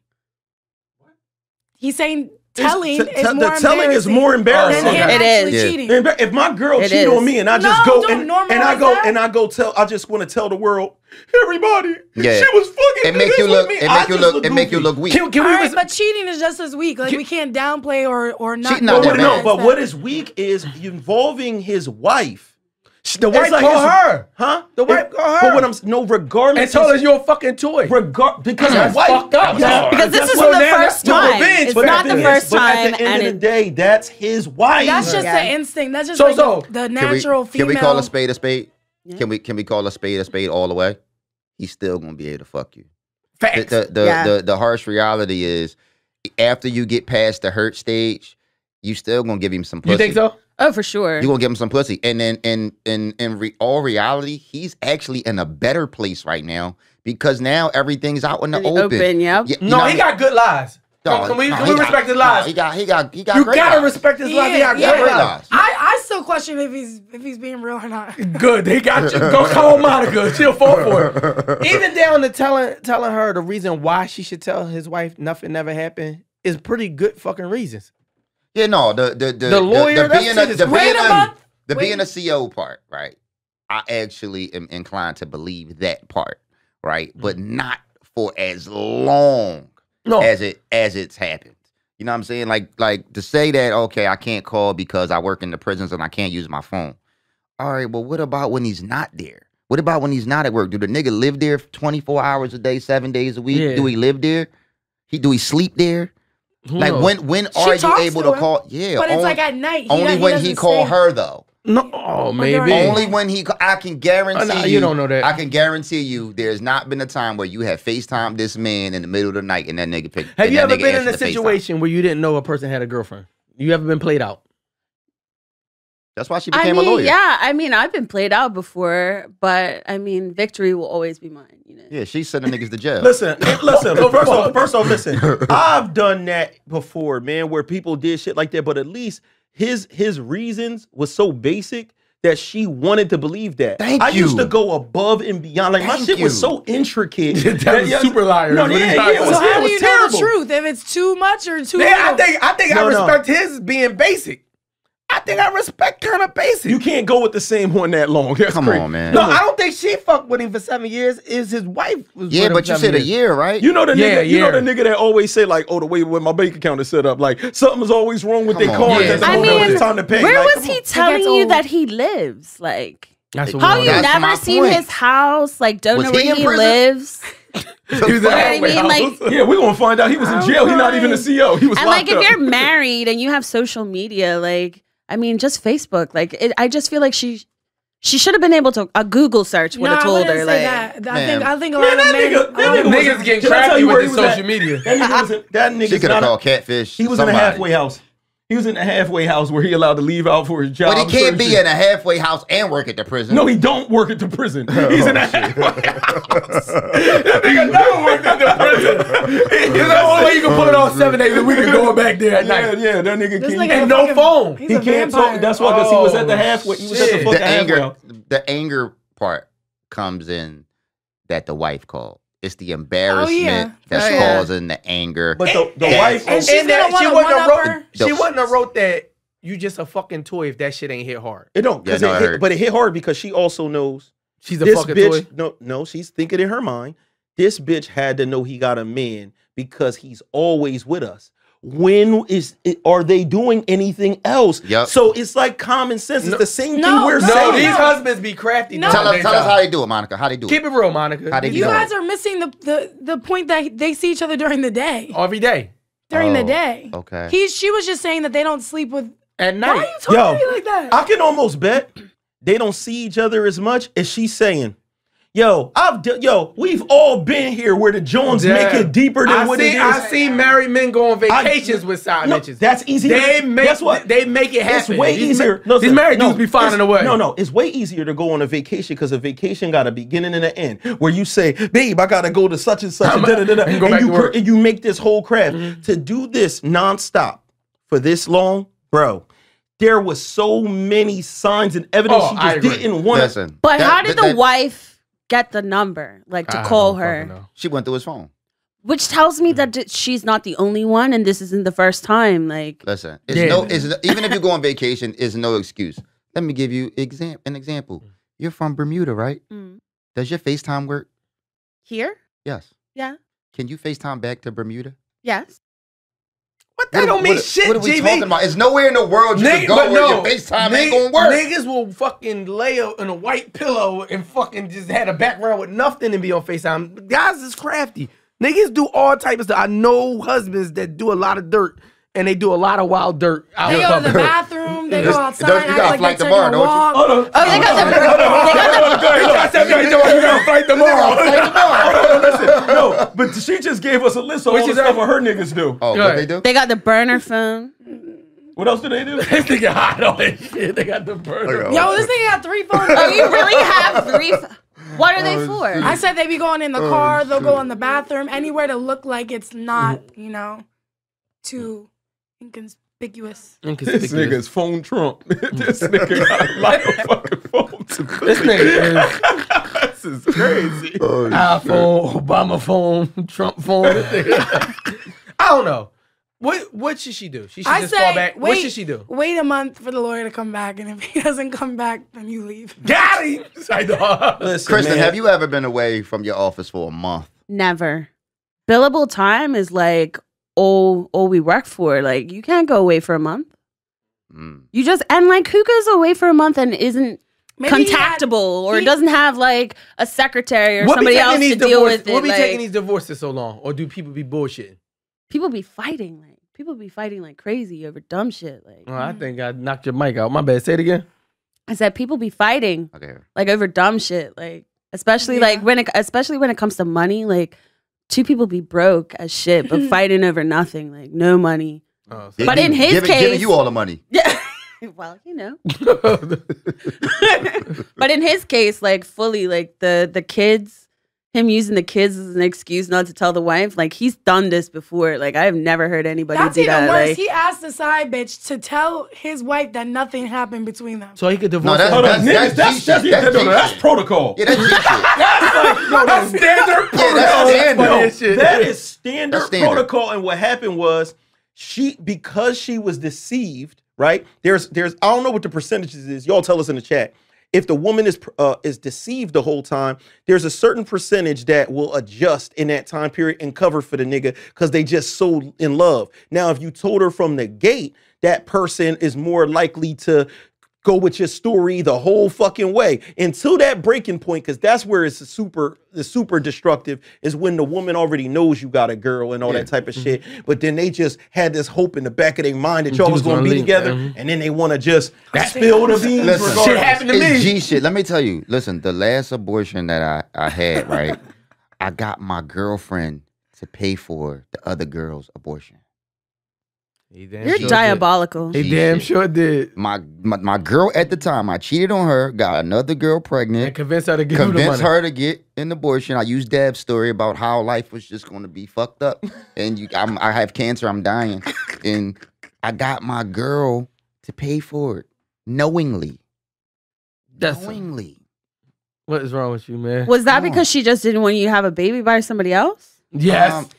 [SPEAKER 4] He's saying telling
[SPEAKER 3] T-
[SPEAKER 4] is
[SPEAKER 3] t-
[SPEAKER 4] more
[SPEAKER 3] the telling is
[SPEAKER 4] embarrassing
[SPEAKER 3] more
[SPEAKER 4] than
[SPEAKER 3] embarrassing.
[SPEAKER 4] him
[SPEAKER 5] It
[SPEAKER 4] actually
[SPEAKER 5] is.
[SPEAKER 1] Yeah.
[SPEAKER 4] cheating.
[SPEAKER 3] If my girl
[SPEAKER 5] It
[SPEAKER 3] cheat
[SPEAKER 5] is.
[SPEAKER 3] on me and I just
[SPEAKER 4] No,
[SPEAKER 3] go and, and I go
[SPEAKER 4] that.
[SPEAKER 3] and I go tell I just want to tell the world, everybody,
[SPEAKER 1] Yeah.
[SPEAKER 3] she was fucking
[SPEAKER 1] It make you look. It make you
[SPEAKER 3] just
[SPEAKER 1] look. It make you look weak.
[SPEAKER 2] Can, can
[SPEAKER 4] All
[SPEAKER 2] we
[SPEAKER 4] right, but cheating is just as weak. Like we can't downplay or or not.
[SPEAKER 1] Cheating not
[SPEAKER 3] But
[SPEAKER 1] that
[SPEAKER 3] what,
[SPEAKER 1] bad.
[SPEAKER 3] no, but what is weak is involving his wife.
[SPEAKER 2] The wife
[SPEAKER 3] like
[SPEAKER 2] called
[SPEAKER 3] it's-
[SPEAKER 2] her.
[SPEAKER 3] Huh?
[SPEAKER 2] The wife
[SPEAKER 3] It-
[SPEAKER 2] called
[SPEAKER 3] But
[SPEAKER 2] her.
[SPEAKER 3] what I'm no, regardless,
[SPEAKER 2] And told her
[SPEAKER 3] is-
[SPEAKER 2] you're a fucking toy.
[SPEAKER 3] regard because
[SPEAKER 2] That's
[SPEAKER 3] the wife
[SPEAKER 2] fucked up.
[SPEAKER 3] Yeah,
[SPEAKER 5] Because this isn't
[SPEAKER 3] what-
[SPEAKER 5] the
[SPEAKER 2] now
[SPEAKER 5] first
[SPEAKER 2] that's the
[SPEAKER 5] time.
[SPEAKER 2] revenge,
[SPEAKER 5] It's not
[SPEAKER 2] the
[SPEAKER 5] the
[SPEAKER 2] thing
[SPEAKER 3] Yes,
[SPEAKER 5] first
[SPEAKER 3] but
[SPEAKER 5] time,
[SPEAKER 3] at the end
[SPEAKER 5] and
[SPEAKER 3] of the day, that's his wife.
[SPEAKER 4] That's just
[SPEAKER 5] Yeah.
[SPEAKER 4] the instinct. That's just
[SPEAKER 2] So-
[SPEAKER 4] like
[SPEAKER 2] so,
[SPEAKER 4] the
[SPEAKER 1] Can we,
[SPEAKER 4] natural
[SPEAKER 1] can we call a spade a spade? Can we can we call a spade a spade all the way? He's still gonna be able to fuck you. The
[SPEAKER 2] Facts.
[SPEAKER 1] the the,
[SPEAKER 5] Yeah.
[SPEAKER 1] the, the harsh reality is after you get past the hurt stage, you still gonna give him some pussy.
[SPEAKER 2] you think so?
[SPEAKER 5] Oh for sure.
[SPEAKER 1] You're gonna give him some pussy, and then in in in re- all reality, he's actually in a better place right now because now everything's out in the
[SPEAKER 5] In the
[SPEAKER 1] open.
[SPEAKER 5] open, yep.
[SPEAKER 1] Yeah,
[SPEAKER 2] No,
[SPEAKER 1] know
[SPEAKER 2] he
[SPEAKER 1] what
[SPEAKER 2] got good lies.
[SPEAKER 1] I mean?
[SPEAKER 2] can we,
[SPEAKER 1] No,
[SPEAKER 2] can
[SPEAKER 1] he
[SPEAKER 2] we
[SPEAKER 1] got-
[SPEAKER 2] respect his
[SPEAKER 1] no,
[SPEAKER 2] lies?
[SPEAKER 1] he got he got he got.
[SPEAKER 2] you
[SPEAKER 1] great
[SPEAKER 2] gotta
[SPEAKER 1] lies.
[SPEAKER 2] respect his lies. He got
[SPEAKER 4] yeah.
[SPEAKER 2] great
[SPEAKER 1] Great
[SPEAKER 2] lies.
[SPEAKER 1] lies.
[SPEAKER 4] I, I still question if he's if he's being real or not.
[SPEAKER 2] Good. They got you. Go call Monica. She'll fall for it. Even down to telling telling her the reason why she should tell his wife nothing never happened is pretty good fucking reasons.
[SPEAKER 1] Yeah, no, the the the,
[SPEAKER 2] The lawyer,
[SPEAKER 1] the,
[SPEAKER 2] that
[SPEAKER 1] being a, the being
[SPEAKER 4] a
[SPEAKER 1] a, the
[SPEAKER 4] Wait.
[SPEAKER 1] being a CO part, right? I actually am inclined to believe that part, right? But mm. not for as long
[SPEAKER 2] No.
[SPEAKER 1] as it as it's happened. You know what I'm saying? Like like to say that okay, I can't call because I work in the prisons and I can't use my phone. All right, well, what about when he's not there? What about when he's not at work? Do the nigga live there 24 hours a day, seven days a week?
[SPEAKER 2] Yeah.
[SPEAKER 1] Do he live there? He do he sleep there?
[SPEAKER 2] Who
[SPEAKER 1] like
[SPEAKER 2] knows?
[SPEAKER 1] when when
[SPEAKER 4] She
[SPEAKER 1] are you able
[SPEAKER 4] to
[SPEAKER 1] to call? Yeah,
[SPEAKER 4] but it's
[SPEAKER 1] only-
[SPEAKER 4] like at night. He
[SPEAKER 1] only
[SPEAKER 4] not-
[SPEAKER 1] when he
[SPEAKER 4] doesn't
[SPEAKER 1] call
[SPEAKER 4] stay-
[SPEAKER 1] her though.
[SPEAKER 2] No, oh, maybe.
[SPEAKER 1] Only when he, I can guarantee
[SPEAKER 2] Oh, nah,
[SPEAKER 1] you,
[SPEAKER 2] you don't know that.
[SPEAKER 1] I can guarantee you, there's not been a time where you have Facetime this man in the middle of the night and that nigga picked.
[SPEAKER 2] Have you ever been in a
[SPEAKER 1] the FaceTime.
[SPEAKER 2] situation where you didn't know a person had a girlfriend? You ever been played out?
[SPEAKER 1] That's why she
[SPEAKER 5] I
[SPEAKER 1] became
[SPEAKER 5] mean,
[SPEAKER 1] a lawyer.
[SPEAKER 5] yeah. I mean, I've been played out before, but I mean, victory will always be mine. You know.
[SPEAKER 1] Yeah, she's sending niggas to jail.
[SPEAKER 3] Listen, listen. first off, first off, listen. I've done that before, man, where people did shit like that. But at least his his reasons was so basic that she wanted to believe that.
[SPEAKER 1] Thank
[SPEAKER 3] I used to go above and beyond. Like my
[SPEAKER 1] Thank
[SPEAKER 3] shit was so intricate.
[SPEAKER 2] That was super liar,
[SPEAKER 3] No,
[SPEAKER 2] what
[SPEAKER 3] yeah,
[SPEAKER 2] he's
[SPEAKER 3] yeah,
[SPEAKER 2] talking
[SPEAKER 3] it was,
[SPEAKER 2] about.
[SPEAKER 4] So how
[SPEAKER 3] it
[SPEAKER 4] do you
[SPEAKER 3] terrible.
[SPEAKER 4] know the truth? If it's too much or too
[SPEAKER 2] Yeah, I think I think I
[SPEAKER 3] No, no.
[SPEAKER 2] respect his being basic. I think I respect kind of basic.
[SPEAKER 3] You can't go with the same one that long. That's
[SPEAKER 1] Come
[SPEAKER 3] crazy.
[SPEAKER 1] on, man.
[SPEAKER 2] no, I don't think she fucked with him for seven years. Is his wife? Was
[SPEAKER 1] yeah, but you
[SPEAKER 2] seven
[SPEAKER 1] said a year, right?
[SPEAKER 3] You know the
[SPEAKER 2] Yeah,
[SPEAKER 3] nigga. You know the nigga that always say like, "Oh, the way with my bank account is set up, like something's always wrong with their
[SPEAKER 1] on,
[SPEAKER 3] cards.
[SPEAKER 1] yeah.
[SPEAKER 5] I
[SPEAKER 3] when
[SPEAKER 5] mean,
[SPEAKER 3] it's time to pay."
[SPEAKER 5] Where
[SPEAKER 3] Like,
[SPEAKER 5] was he
[SPEAKER 3] on.
[SPEAKER 5] telling you that he lives? Like,
[SPEAKER 2] That's what
[SPEAKER 5] how you.
[SPEAKER 1] That's
[SPEAKER 5] never seen
[SPEAKER 1] point.
[SPEAKER 5] his house? Like, don't
[SPEAKER 1] Was
[SPEAKER 5] know where
[SPEAKER 1] he
[SPEAKER 5] he lives.
[SPEAKER 2] He was in
[SPEAKER 5] You know what I mean? Like,
[SPEAKER 3] Yeah, we're gonna find out he was in jail. He's not even a CEO. He was
[SPEAKER 5] and like, if you're married and you have social media, like, I mean, just Facebook. Like, it, I just feel like she she should have been able to. A Google search would
[SPEAKER 4] no,
[SPEAKER 5] have told
[SPEAKER 4] wouldn't
[SPEAKER 5] her.
[SPEAKER 4] say
[SPEAKER 5] Like,
[SPEAKER 4] that. I think I think a
[SPEAKER 3] Man,
[SPEAKER 4] lot
[SPEAKER 3] that
[SPEAKER 4] of men.
[SPEAKER 3] nigga-
[SPEAKER 4] a
[SPEAKER 3] that nigga
[SPEAKER 4] men-
[SPEAKER 2] Niggas getting
[SPEAKER 3] Can
[SPEAKER 2] crafty with
[SPEAKER 3] he
[SPEAKER 2] the
[SPEAKER 3] was
[SPEAKER 2] social
[SPEAKER 3] at?
[SPEAKER 2] media.
[SPEAKER 3] That nigga was in, that nigga's
[SPEAKER 1] she could have
[SPEAKER 3] not a-
[SPEAKER 1] called catfish.
[SPEAKER 3] He was in
[SPEAKER 1] somebody.
[SPEAKER 3] a halfway house. He was in a halfway house where he allowed to leave out for his job.
[SPEAKER 1] But he can't be in a halfway house and work at the prison.
[SPEAKER 3] No, he don't work at the prison. Oh, he's in a halfway house.
[SPEAKER 2] That nigga never worked at the prison. It's the only seven days a week and going back there at
[SPEAKER 3] yeah,
[SPEAKER 2] night.
[SPEAKER 3] yeah, that nigga
[SPEAKER 4] This
[SPEAKER 3] can't.
[SPEAKER 4] nigga
[SPEAKER 2] And no
[SPEAKER 4] fucking-
[SPEAKER 2] phone.
[SPEAKER 3] He can't
[SPEAKER 4] vampire.
[SPEAKER 3] talk. That's why, because he was at the
[SPEAKER 2] Oh,
[SPEAKER 3] halfway. He was at the
[SPEAKER 2] shit.
[SPEAKER 3] fucking
[SPEAKER 1] the anger,
[SPEAKER 3] house.
[SPEAKER 1] the anger part comes in that the wife called. It's the embarrassment
[SPEAKER 4] Oh, yeah.
[SPEAKER 1] that's
[SPEAKER 5] Oh, yeah.
[SPEAKER 1] causing the anger.
[SPEAKER 3] But the, the
[SPEAKER 1] And-
[SPEAKER 3] wife.
[SPEAKER 4] and she's
[SPEAKER 2] And that
[SPEAKER 4] gonna
[SPEAKER 2] she
[SPEAKER 4] wanna
[SPEAKER 2] wouldn't have wrote.
[SPEAKER 4] her.
[SPEAKER 2] She
[SPEAKER 1] The-
[SPEAKER 2] wouldn't have wrote that. You just a fucking toy if that shit ain't hit hard.
[SPEAKER 3] It don't,
[SPEAKER 1] Yeah, no,
[SPEAKER 3] it hit, but it hit hard because she also knows
[SPEAKER 2] She's a
[SPEAKER 3] this
[SPEAKER 2] fucking
[SPEAKER 3] bitch.
[SPEAKER 2] toy.
[SPEAKER 3] No, no, she's thinking in her mind. This bitch had to know he got a man because he's always with us. when is are they doing anything else?
[SPEAKER 1] Yep.
[SPEAKER 3] So it's like common sense. It's the same
[SPEAKER 4] No,
[SPEAKER 3] thing we're
[SPEAKER 4] no,
[SPEAKER 2] No,
[SPEAKER 3] saying.
[SPEAKER 2] these husbands be crafty.
[SPEAKER 4] No.
[SPEAKER 1] Tell us,
[SPEAKER 2] nowadays,
[SPEAKER 1] tell us
[SPEAKER 2] y'all.
[SPEAKER 1] how they do it, Monica. How they do it.
[SPEAKER 2] Keep
[SPEAKER 1] it.
[SPEAKER 2] it real, Monica.
[SPEAKER 1] How they
[SPEAKER 4] You
[SPEAKER 1] do it.
[SPEAKER 4] guys are missing the, the the point that they see each other during the day.
[SPEAKER 2] every day
[SPEAKER 4] During
[SPEAKER 1] Oh,
[SPEAKER 4] the day.
[SPEAKER 1] okay.
[SPEAKER 4] He she was just saying that they don't sleep with
[SPEAKER 2] at night.
[SPEAKER 4] Why
[SPEAKER 2] night.
[SPEAKER 4] are you talking
[SPEAKER 3] Yo,
[SPEAKER 4] to me like that?
[SPEAKER 3] I can almost bet they don't see each other as much as she's saying. Yo, I've d- yo, we've all been here where the Jones
[SPEAKER 2] Yeah.
[SPEAKER 3] make it deeper than
[SPEAKER 2] I
[SPEAKER 3] what
[SPEAKER 2] see,
[SPEAKER 3] it is.
[SPEAKER 2] I see married men go on vacations with side
[SPEAKER 3] No,
[SPEAKER 2] bitches.
[SPEAKER 3] that's easy.
[SPEAKER 2] They make
[SPEAKER 3] Guess what?
[SPEAKER 2] they make it happen.
[SPEAKER 3] It's way
[SPEAKER 2] These ma-
[SPEAKER 3] easier. No,
[SPEAKER 2] these married
[SPEAKER 3] no,
[SPEAKER 2] dudes be finding a
[SPEAKER 3] it's-
[SPEAKER 2] way.
[SPEAKER 3] No, no, it's way easier to go on a vacation because a vacation got a beginning and an end. Where you say, "Babe, I gotta go to such and such," and, da, da, da, da,
[SPEAKER 2] and
[SPEAKER 3] and you cr- and you make this whole craft mm-hmm. to do this nonstop for this long, bro. There was so many signs and evidence
[SPEAKER 2] Oh,
[SPEAKER 3] she just didn't want.
[SPEAKER 1] Listen.
[SPEAKER 5] But
[SPEAKER 1] that-
[SPEAKER 5] how did
[SPEAKER 1] that-
[SPEAKER 5] the
[SPEAKER 1] that-
[SPEAKER 5] wife get the number, like to
[SPEAKER 2] I
[SPEAKER 5] call her?
[SPEAKER 1] She went through his phone.
[SPEAKER 5] Which tells me that she's not the only one, and this isn't the first time. Like,
[SPEAKER 1] Listen, it's
[SPEAKER 2] Yeah,
[SPEAKER 1] no,
[SPEAKER 2] man.
[SPEAKER 1] it's even if you go on vacation, is no excuse. Let me give you exam an example. You're from Bermuda, right?
[SPEAKER 5] mm,
[SPEAKER 1] Does your FaceTime work?
[SPEAKER 5] here,
[SPEAKER 1] Yes.
[SPEAKER 5] yeah,
[SPEAKER 1] Can you FaceTime back to Bermuda?
[SPEAKER 5] yes.
[SPEAKER 2] What that don't mean shit,
[SPEAKER 1] What are we
[SPEAKER 2] GB.
[SPEAKER 1] talking about? It's nowhere in the world you
[SPEAKER 2] Nigga,
[SPEAKER 1] can go
[SPEAKER 2] but
[SPEAKER 1] where
[SPEAKER 2] no,
[SPEAKER 1] your FaceTime ain't
[SPEAKER 2] nigg-
[SPEAKER 1] gonna work.
[SPEAKER 2] Niggas will fucking lay up in a white pillow and fucking just had a background with nothing and be on FaceTime. Guys is crafty. Niggas do all type of stuff. I know husbands that do a lot of dirt and they do a lot of wild dirt out
[SPEAKER 4] They go to the
[SPEAKER 2] public.
[SPEAKER 4] Bathroom, they
[SPEAKER 1] This-
[SPEAKER 4] go
[SPEAKER 1] don't-
[SPEAKER 4] outside,
[SPEAKER 1] you
[SPEAKER 4] act
[SPEAKER 1] got a
[SPEAKER 4] like
[SPEAKER 1] flight
[SPEAKER 4] they're
[SPEAKER 1] tomorrow,
[SPEAKER 4] taking a
[SPEAKER 1] don't you?
[SPEAKER 4] walk.
[SPEAKER 3] Hold on.
[SPEAKER 5] Oh, they got the. they got
[SPEAKER 2] fight tomorrow.
[SPEAKER 3] no, but she just gave us a list of all the stuff her niggas do.
[SPEAKER 1] Oh, what they do?
[SPEAKER 5] They got the burner phone.
[SPEAKER 3] What else do they do?
[SPEAKER 2] This nigga hot on that shit. They got the burner.
[SPEAKER 4] Yo, this nigga got three phones.
[SPEAKER 5] Oh, you really have three? What are they oh, for?
[SPEAKER 4] I said they be going in the
[SPEAKER 1] Oh,
[SPEAKER 4] car, they'll go in the bathroom, anywhere to look like it's not, mm. you know, too inconspicuous.
[SPEAKER 3] This nigga's phone Trump. this mm. nigga got a lot of fucking phones.
[SPEAKER 2] This nigga
[SPEAKER 3] this is crazy.
[SPEAKER 2] Oh, is iPhone, Obama phone, Trump phone. I don't know. What what should she do? She should
[SPEAKER 4] I
[SPEAKER 2] just
[SPEAKER 4] say,
[SPEAKER 2] fall back.
[SPEAKER 4] wait,
[SPEAKER 2] what should she do?
[SPEAKER 4] Wait a month for the lawyer to come back, and if he doesn't come back, then you leave.
[SPEAKER 2] Got him.
[SPEAKER 3] Listen,
[SPEAKER 1] Kristen,
[SPEAKER 3] man.
[SPEAKER 1] have you ever been away from your office for a month?
[SPEAKER 5] Never. Billable time is like all all we work for. Like you can't go away for a month.
[SPEAKER 1] Mm.
[SPEAKER 5] You just and like who goes away for a month and isn't
[SPEAKER 4] Maybe he had-
[SPEAKER 5] contactable or
[SPEAKER 4] he-
[SPEAKER 5] doesn't have like a secretary or somebody else
[SPEAKER 2] these
[SPEAKER 5] to deal
[SPEAKER 2] divorce-
[SPEAKER 5] with it.
[SPEAKER 2] What be
[SPEAKER 5] like,
[SPEAKER 2] taking these divorces so long, or do people be bullshitting?
[SPEAKER 5] people be fighting like people be fighting like crazy over dumb shit. Like
[SPEAKER 2] Oh, I think I knocked your mic out. My bad. Say it again.
[SPEAKER 5] I said, people be fighting
[SPEAKER 1] Okay.
[SPEAKER 5] like over dumb shit. Like especially
[SPEAKER 4] Yeah.
[SPEAKER 5] like when it especially when it comes to money. Like two people be broke as shit, but fighting over nothing. Like no money.
[SPEAKER 2] Oh,
[SPEAKER 5] But in his
[SPEAKER 1] giving,
[SPEAKER 5] case-
[SPEAKER 1] giving you all the money.
[SPEAKER 5] Yeah. well, you know. but in his case, like fully, like the the kids, him using the kids as an excuse not to tell the wife, like he's done this before. Like I've never heard anybody
[SPEAKER 4] That's
[SPEAKER 5] do
[SPEAKER 4] even
[SPEAKER 5] that.
[SPEAKER 4] worse.
[SPEAKER 5] Like,
[SPEAKER 4] he asked the side bitch to tell his wife that nothing happened between them.
[SPEAKER 2] so he could
[SPEAKER 1] No,
[SPEAKER 2] divorce.
[SPEAKER 1] that's,
[SPEAKER 2] her.
[SPEAKER 3] Hold on,
[SPEAKER 1] that's, that's,
[SPEAKER 3] that's, that's, that's,
[SPEAKER 1] That's
[SPEAKER 3] no,
[SPEAKER 1] G
[SPEAKER 3] no, that's protocol.
[SPEAKER 1] Yeah, that's G shit.
[SPEAKER 2] That's standard.
[SPEAKER 1] Yeah, that's
[SPEAKER 2] protocol.
[SPEAKER 1] standard.
[SPEAKER 2] funny shit.
[SPEAKER 3] that is standard,
[SPEAKER 1] That's standard.
[SPEAKER 3] protocol. And what happened was she because she was deceived, right? There's there's I don't know what the percentages is. Y'all tell us in the chat. If the woman is uh, is deceived the whole time, there's a certain percentage that will adjust in that time period and cover for the nigga because they just so in love. Now, if you told her from the gate, that person is more likely to go with your story the whole fucking way until that breaking point because that's where it's super the super destructive is when the woman already knows you got a girl and all that type of shit but then they just had this hope in the back of their mind that y'all
[SPEAKER 2] You
[SPEAKER 3] was
[SPEAKER 2] was
[SPEAKER 3] gonna
[SPEAKER 2] gonna
[SPEAKER 3] be
[SPEAKER 2] leave,
[SPEAKER 3] together
[SPEAKER 2] mhm.
[SPEAKER 3] and then they want to just spill the beans
[SPEAKER 1] Listen,
[SPEAKER 3] regardless.
[SPEAKER 2] Shit happened to
[SPEAKER 1] it's
[SPEAKER 2] me.
[SPEAKER 1] G shit. Let me tell you. Listen, the last abortion that I, I had, right? I got my girlfriend to pay for the other girl's abortion.
[SPEAKER 2] He damn
[SPEAKER 5] you're
[SPEAKER 2] sure did.
[SPEAKER 5] diabolical.
[SPEAKER 2] He
[SPEAKER 1] G
[SPEAKER 2] damn sure did.
[SPEAKER 1] My, my my girl at the time, I cheated on her, got another girl
[SPEAKER 2] And
[SPEAKER 1] pregnant,
[SPEAKER 2] convince her to give him the
[SPEAKER 1] convinced
[SPEAKER 2] money.
[SPEAKER 1] her to get an abortion. I used Dab's story about how life was just going to be fucked up, and you, I'm, I have cancer, I'm dying, and I got my girl to pay for it knowingly,
[SPEAKER 2] That's
[SPEAKER 1] knowingly.
[SPEAKER 2] what is wrong with you, man?
[SPEAKER 5] Was that
[SPEAKER 1] Come on.
[SPEAKER 5] because she just didn't want you to have a baby by somebody else?
[SPEAKER 2] Yes.
[SPEAKER 1] Um,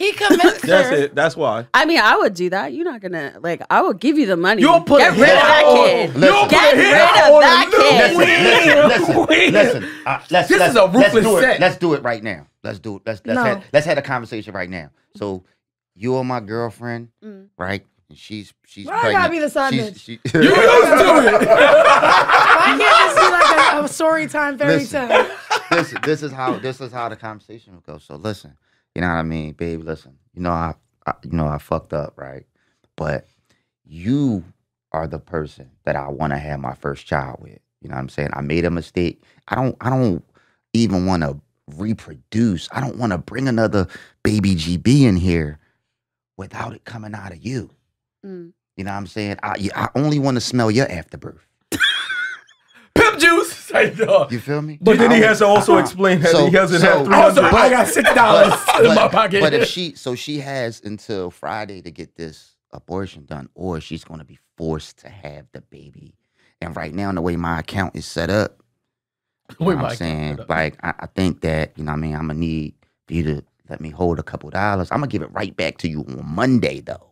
[SPEAKER 4] He convinced
[SPEAKER 3] that's
[SPEAKER 4] her.
[SPEAKER 3] it that's why
[SPEAKER 5] I mean, I would do that. You're not gonna like. I would give you the money.
[SPEAKER 2] You'll put
[SPEAKER 5] get
[SPEAKER 2] a
[SPEAKER 5] rid of that kid.
[SPEAKER 1] Listen. You'll
[SPEAKER 5] Get
[SPEAKER 2] a
[SPEAKER 5] rid of that kid.
[SPEAKER 2] Queen.
[SPEAKER 1] listen, listen, listen. Uh, let's,
[SPEAKER 2] This
[SPEAKER 1] let's,
[SPEAKER 2] is a
[SPEAKER 1] let's
[SPEAKER 2] ruthless
[SPEAKER 1] do it.
[SPEAKER 2] set.
[SPEAKER 1] Let's do it right now. Let's do it. Let's let's
[SPEAKER 4] No.
[SPEAKER 1] have, let's have a conversation right now. So you are my girlfriend,
[SPEAKER 5] Mm.
[SPEAKER 1] right? And she's she's
[SPEAKER 4] Why I gotta be the side
[SPEAKER 1] She's-
[SPEAKER 4] bitch?
[SPEAKER 1] she-
[SPEAKER 2] You used to it.
[SPEAKER 4] Why can't this be like a, a story time fairy
[SPEAKER 1] Listen.
[SPEAKER 4] tale?
[SPEAKER 1] this this is how this is how the conversation will go. So listen, you know what I mean, babe. Listen, you know I, I you know I fucked up, right? But you are the person that I want to have my first child with. You know what I'm saying? I made a mistake. I don't I don't even want to reproduce. I don't want to bring another baby GB in here without it coming out of you.
[SPEAKER 5] Mm.
[SPEAKER 1] You know what I'm saying? I I only want to smell your afterbirth.
[SPEAKER 2] Pimp juice. Like, dog.
[SPEAKER 1] You feel me?
[SPEAKER 3] But then he
[SPEAKER 1] I
[SPEAKER 3] has to also
[SPEAKER 1] uh-uh.
[SPEAKER 3] explain that
[SPEAKER 1] So-
[SPEAKER 3] he hasn't
[SPEAKER 1] so-
[SPEAKER 3] had three
[SPEAKER 2] Also,
[SPEAKER 3] hundred.
[SPEAKER 2] I got six dollars in my
[SPEAKER 1] but,
[SPEAKER 2] pocket.
[SPEAKER 1] but if she, so she has until Friday to get this abortion done, or she's going to be forced to have the baby. And right now, the way my account is set up, you know what I'm saying, like I, I think that you know, what I mean, I'm gonna need for you to let me hold a couple dollars. I'm gonna give it right back to you on Monday, though.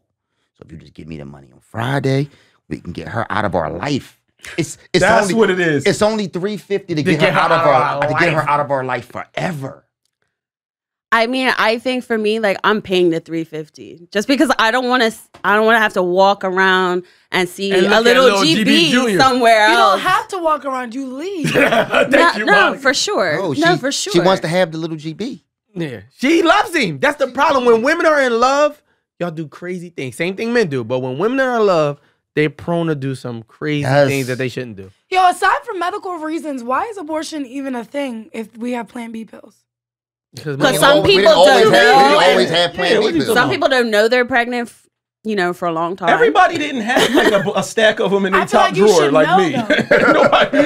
[SPEAKER 1] So if you just give me the money on Friday, we can get her out of our life. It's it's
[SPEAKER 3] That's
[SPEAKER 1] only
[SPEAKER 3] what it is.
[SPEAKER 1] it's only three fifty to, get, her out of our, to get her
[SPEAKER 2] life.
[SPEAKER 1] out of our life forever.
[SPEAKER 5] I mean, I think for me, like I'm paying the 350 just because I don't want to. I don't want to have to walk around and see
[SPEAKER 2] And
[SPEAKER 5] a
[SPEAKER 2] at
[SPEAKER 5] little,
[SPEAKER 2] little
[SPEAKER 5] GB,
[SPEAKER 2] GB Junior.
[SPEAKER 5] somewhere
[SPEAKER 4] You
[SPEAKER 5] else.
[SPEAKER 4] don't have to walk around. You leave.
[SPEAKER 2] Thank
[SPEAKER 5] no,
[SPEAKER 2] you,
[SPEAKER 5] no,
[SPEAKER 2] Monica.
[SPEAKER 5] for sure.
[SPEAKER 1] Oh,
[SPEAKER 5] no,
[SPEAKER 1] she-
[SPEAKER 5] for sure.
[SPEAKER 1] She wants to have the little GB.
[SPEAKER 2] Yeah, she loves him. That's the problem. When women are in love, y'all do crazy things. Same thing men do. But when women are in love, they're prone to do some crazy
[SPEAKER 1] Yes.
[SPEAKER 2] things that they shouldn't do.
[SPEAKER 4] Yo, aside from medical reasons, why is abortion even a thing if we have Plan B pills?
[SPEAKER 2] Because
[SPEAKER 5] Because some
[SPEAKER 1] didn't al- we
[SPEAKER 5] people don't know,
[SPEAKER 1] didn't always
[SPEAKER 5] and-
[SPEAKER 1] have Plan
[SPEAKER 3] Yeah, what
[SPEAKER 1] B
[SPEAKER 3] are you
[SPEAKER 1] pills.
[SPEAKER 5] Some people don't know they're pregnant, f- you know, for a long time.
[SPEAKER 3] Everybody didn't have like a, a stack of them in
[SPEAKER 4] I
[SPEAKER 3] their top
[SPEAKER 4] like
[SPEAKER 3] drawer like me.
[SPEAKER 4] though.
[SPEAKER 3] Nobody.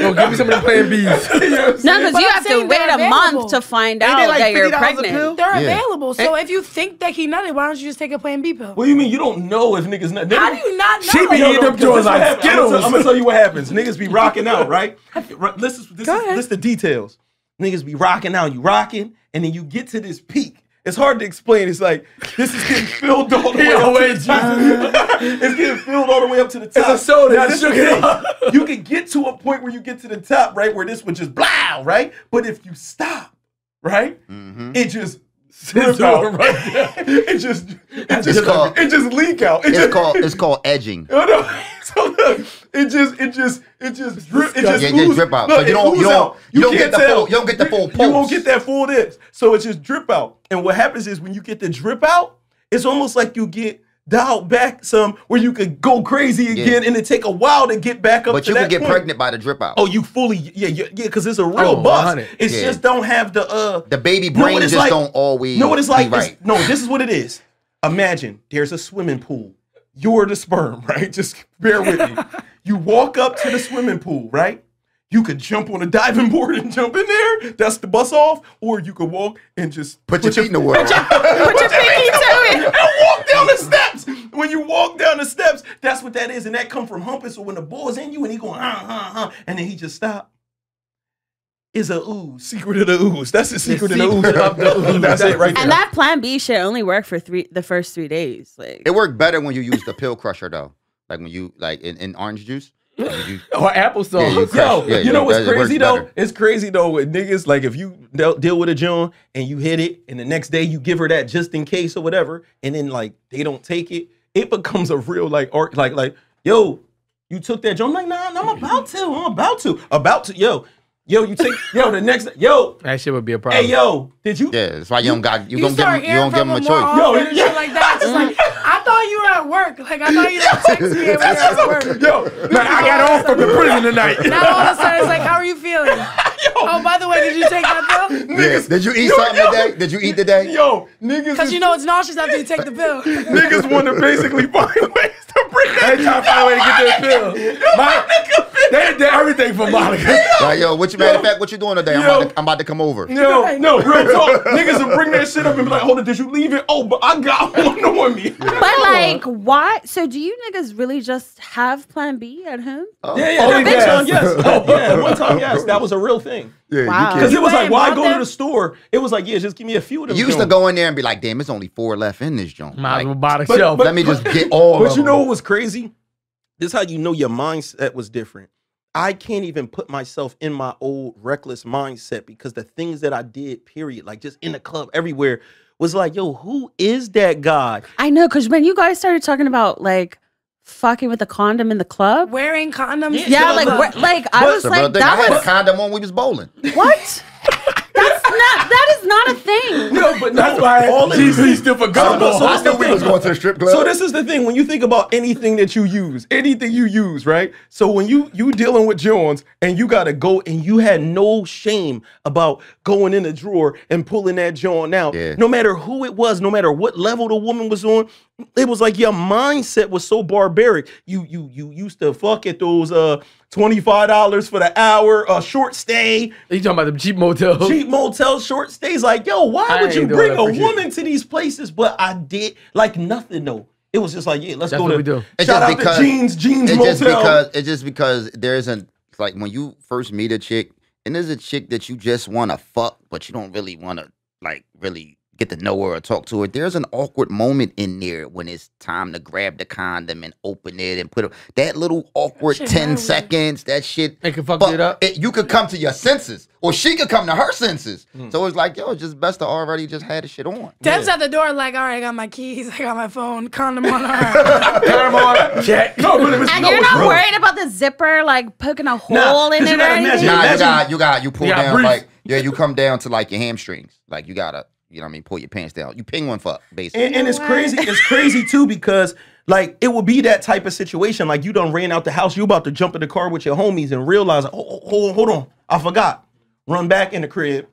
[SPEAKER 2] Yo, give me some of the Plan Bs.
[SPEAKER 3] You know
[SPEAKER 5] No, because you
[SPEAKER 4] I'm
[SPEAKER 5] have to wait
[SPEAKER 4] they're
[SPEAKER 5] a month to find
[SPEAKER 2] Ain't
[SPEAKER 5] out
[SPEAKER 2] they like
[SPEAKER 5] that you're pregnant.
[SPEAKER 4] They're
[SPEAKER 1] Yeah.
[SPEAKER 4] available. So if you think that he nutted, why don't you just take a Plan B pill?
[SPEAKER 3] What do you mean you don't know if niggas not?
[SPEAKER 4] How do you not know?
[SPEAKER 2] She be
[SPEAKER 3] Yo,
[SPEAKER 2] eating
[SPEAKER 3] no,
[SPEAKER 2] them
[SPEAKER 3] 'cause
[SPEAKER 2] joints like
[SPEAKER 3] happens. I'm gonna, tell,
[SPEAKER 2] Skittles.
[SPEAKER 3] I'm gonna tell you what happens. Niggas be rocking out, right? Right, This is this
[SPEAKER 4] Go
[SPEAKER 3] is this the details. Niggas be rocking out. You rocking, and then you get to this peak. It's hard to explain. It's like this is getting filled all the way up to the top. it's getting filled all the way up to the top.
[SPEAKER 2] a soda,
[SPEAKER 3] Now, this
[SPEAKER 2] shook
[SPEAKER 3] is
[SPEAKER 2] it
[SPEAKER 3] the
[SPEAKER 2] up.
[SPEAKER 3] thing. You can get to a point where you get to the top, right? Where this would just blow, right? But if you stop, right,
[SPEAKER 1] Mm-hmm.
[SPEAKER 3] it just
[SPEAKER 2] It's
[SPEAKER 3] out.
[SPEAKER 2] right
[SPEAKER 3] it just it just
[SPEAKER 1] called-
[SPEAKER 3] it just leak out. It
[SPEAKER 1] It's
[SPEAKER 3] just,
[SPEAKER 1] called it's called edging.
[SPEAKER 3] Oh, no, no. So look, it just, it just, it just drip. It just,
[SPEAKER 1] Yeah, it just
[SPEAKER 3] ooze-
[SPEAKER 1] drip out.
[SPEAKER 3] Look,
[SPEAKER 1] So you
[SPEAKER 3] it
[SPEAKER 1] don't- you don't-
[SPEAKER 3] out.
[SPEAKER 1] you don't get the
[SPEAKER 3] tell.
[SPEAKER 1] full- you don't get the full
[SPEAKER 3] You won't get that full dip. So it just drip out. And what happens is when you get the drip out, it's almost like you get dialed back some where you could go crazy again, and it take a while to get back up.
[SPEAKER 1] But
[SPEAKER 3] to
[SPEAKER 1] you
[SPEAKER 3] that
[SPEAKER 1] can get
[SPEAKER 3] point.
[SPEAKER 1] pregnant by the drip out.
[SPEAKER 3] Oh, you fully, yeah, yeah, yeah, because it's a real
[SPEAKER 2] Oh,
[SPEAKER 3] bust.
[SPEAKER 2] 100.
[SPEAKER 3] It's
[SPEAKER 1] Yeah.
[SPEAKER 3] just don't have the uh
[SPEAKER 1] the baby
[SPEAKER 3] know what
[SPEAKER 1] brain
[SPEAKER 3] it's
[SPEAKER 1] just
[SPEAKER 3] like?
[SPEAKER 1] don't always.
[SPEAKER 3] know what it's
[SPEAKER 1] be
[SPEAKER 3] like? It's- no, this is what it is. Imagine there's a swimming pool. You're the sperm, right? Just bear with me. you walk up to the swimming pool, right? You could jump on a diving board and jump in there. That's the bus off. Or you could walk and just
[SPEAKER 1] Put your feet in the water.
[SPEAKER 5] Put your pinky to it.
[SPEAKER 3] and walk down the steps. When you walk down the steps, that's what that is, and that come from humping. So when the ball's in you and he going huh huh huh, and then he just stop. Is a ooze. Secret of the ooze. That's the secret of the ooze.
[SPEAKER 2] of the ooze.
[SPEAKER 3] That's it right there.
[SPEAKER 5] And that Plan B shit only worked for three the first three days. Like
[SPEAKER 1] It worked better when you use the pill crusher though. Like when you like in, in orange juice. When you-
[SPEAKER 2] Or applesauce.
[SPEAKER 1] Yeah, you
[SPEAKER 3] Yo,
[SPEAKER 1] yeah,
[SPEAKER 3] you know what's crazy though?
[SPEAKER 1] better.
[SPEAKER 3] It's crazy though with niggas. Like if you deal, deal with a Joan and you hit it, and the next day you give her that just in case or whatever, and then like they don't take it, it becomes a real like art. Like like yo, you took that Joan. I'm like nah, nah, I'm about to. I'm about to. About to. Yo, yo, you take yo the next. Yo,
[SPEAKER 2] That shit would be a problem.
[SPEAKER 3] hey yo, did you?
[SPEAKER 1] yeah, that's why you don't got you,
[SPEAKER 4] You
[SPEAKER 1] don't give
[SPEAKER 4] start
[SPEAKER 1] them, you
[SPEAKER 4] hearing
[SPEAKER 1] don't give
[SPEAKER 4] from
[SPEAKER 1] them a choice.
[SPEAKER 3] Yo,
[SPEAKER 4] often and
[SPEAKER 3] yeah.
[SPEAKER 4] shit like that. It's like I thought you were at work. Like I thought you didn't text me when you were at work.
[SPEAKER 3] Yo,
[SPEAKER 2] Man, I got off from the prison tonight.
[SPEAKER 4] Now all of a sudden it's like, how are you feeling? Oh, by the way, did you take that pill?
[SPEAKER 1] Yes. Did you eat
[SPEAKER 3] Yo,
[SPEAKER 1] something
[SPEAKER 3] yo.
[SPEAKER 1] today? Did you eat today?
[SPEAKER 3] yo, niggas.
[SPEAKER 4] Because
[SPEAKER 3] is-
[SPEAKER 4] you know it's nauseous after you take the pill.
[SPEAKER 3] niggas want to basically find ways to bring that.
[SPEAKER 2] They trying to find a way to get that pill. My, they did everything for Monica.
[SPEAKER 1] Like, yo, what you matter of fact, what you doing today? I'm,
[SPEAKER 3] Yo.
[SPEAKER 1] about to, I'm about to come over.
[SPEAKER 3] No, no, real talk. Niggas will bring that shit up and be like, hold it, did you leave it? Oh, but I got one on me.
[SPEAKER 5] But like, why? So do you niggas really just have Plan B at home?
[SPEAKER 1] Oh.
[SPEAKER 3] Yeah, yeah, oh,
[SPEAKER 2] Only
[SPEAKER 3] that one time, yes. Oh, yeah, one time, yes. That was a real thing.
[SPEAKER 1] Yeah,
[SPEAKER 5] Wow.
[SPEAKER 3] Because
[SPEAKER 1] can't.
[SPEAKER 3] it was like,
[SPEAKER 4] and
[SPEAKER 3] why
[SPEAKER 4] bought
[SPEAKER 3] go to
[SPEAKER 4] them?
[SPEAKER 3] the store? It was like, yeah, just give me a few of them.
[SPEAKER 1] You used to
[SPEAKER 3] joints.
[SPEAKER 1] go in there and be like, damn, it's only four left in this joint.
[SPEAKER 2] Might as
[SPEAKER 1] Like,
[SPEAKER 2] well buy the
[SPEAKER 3] But-
[SPEAKER 2] shelf.
[SPEAKER 3] but-
[SPEAKER 1] let me just get all
[SPEAKER 3] But
[SPEAKER 1] of
[SPEAKER 3] you know
[SPEAKER 1] them.
[SPEAKER 3] what was crazy? This is how you know your mindset was different. I can't even put myself in my old reckless mindset because the things that I did, period, like just in the club, everywhere, was like, yo, who is that guy?
[SPEAKER 5] I know, because when you guys started talking about like fucking with a condom in the club,
[SPEAKER 4] Wearing condoms.
[SPEAKER 5] yeah,
[SPEAKER 4] in
[SPEAKER 5] like
[SPEAKER 4] the club.
[SPEAKER 5] where- like I was
[SPEAKER 1] So,
[SPEAKER 5] like
[SPEAKER 1] brother, I had a condom on. We was bowling.
[SPEAKER 5] what? That's not that is not a thing.
[SPEAKER 3] No, but
[SPEAKER 2] That's why
[SPEAKER 3] all it is-
[SPEAKER 2] GC still for
[SPEAKER 3] So-
[SPEAKER 2] gumball.
[SPEAKER 3] so that's the thing.
[SPEAKER 1] to the strip
[SPEAKER 3] So this is the thing when you think about anything that you use, anything you use, right? So when you you dealing with Jones and you gotta go and you had no shame about going in the drawer and pulling that John out,
[SPEAKER 1] Yeah.
[SPEAKER 3] no matter who it was, no matter what level the woman was on, it was like your mindset was so barbaric. You you you used to fuck at those uh twenty five dollars for the hour, a short stay,
[SPEAKER 2] You talking about the cheap motels?
[SPEAKER 3] cheap motel short stays. Like, yo, why
[SPEAKER 2] I
[SPEAKER 3] would you bring a
[SPEAKER 2] for shit.
[SPEAKER 3] woman to these places? But I did like nothing though. It was just like, yeah, let's
[SPEAKER 2] That's
[SPEAKER 3] go
[SPEAKER 2] what
[SPEAKER 3] to
[SPEAKER 2] we do.
[SPEAKER 1] It's
[SPEAKER 3] shout
[SPEAKER 1] just
[SPEAKER 3] out
[SPEAKER 1] because-
[SPEAKER 3] to Jeans, Jeans
[SPEAKER 1] It's
[SPEAKER 3] Motel.
[SPEAKER 1] just because it's just because there isn't like when you first meet a chick and there's a chick that you just want to fuck, but you don't really want to like really get to know her or talk to her. There's an awkward moment in there when it's time to grab the condom and open it and put it. That little awkward
[SPEAKER 4] shit
[SPEAKER 1] ten
[SPEAKER 4] hard.
[SPEAKER 1] seconds. That shit.
[SPEAKER 2] It could fuck it up.
[SPEAKER 1] you could come to your senses, or she could come to her senses.
[SPEAKER 2] Hmm.
[SPEAKER 1] So it's like, yo, it's just best to already just had the shit on.
[SPEAKER 4] Deb's at the door, like, all right, I got my keys, I got my phone, condom on her.
[SPEAKER 2] Come on, check.
[SPEAKER 3] no, but it was
[SPEAKER 5] And
[SPEAKER 3] no,
[SPEAKER 5] you're not
[SPEAKER 3] real.
[SPEAKER 5] worried about the zipper like poking a hole
[SPEAKER 3] Nah,
[SPEAKER 5] in
[SPEAKER 3] 'cause
[SPEAKER 5] it
[SPEAKER 3] you
[SPEAKER 5] or
[SPEAKER 3] gotta
[SPEAKER 5] anything?
[SPEAKER 3] imagine-
[SPEAKER 1] Nah, you got you got you pull
[SPEAKER 2] You got
[SPEAKER 1] down
[SPEAKER 2] brief.
[SPEAKER 1] like yeah, you come down to like your hamstrings. Like you gotta, you know what I mean, pull your pants down. You penguin fuck, basically.
[SPEAKER 3] And, and it's
[SPEAKER 4] What?
[SPEAKER 3] crazy. It's crazy too because like it would be that type of situation. Like you done ran out the house, you about to jump in the car with your homies and realize, oh, oh, hold on, hold on, I forgot. Run back in the crib.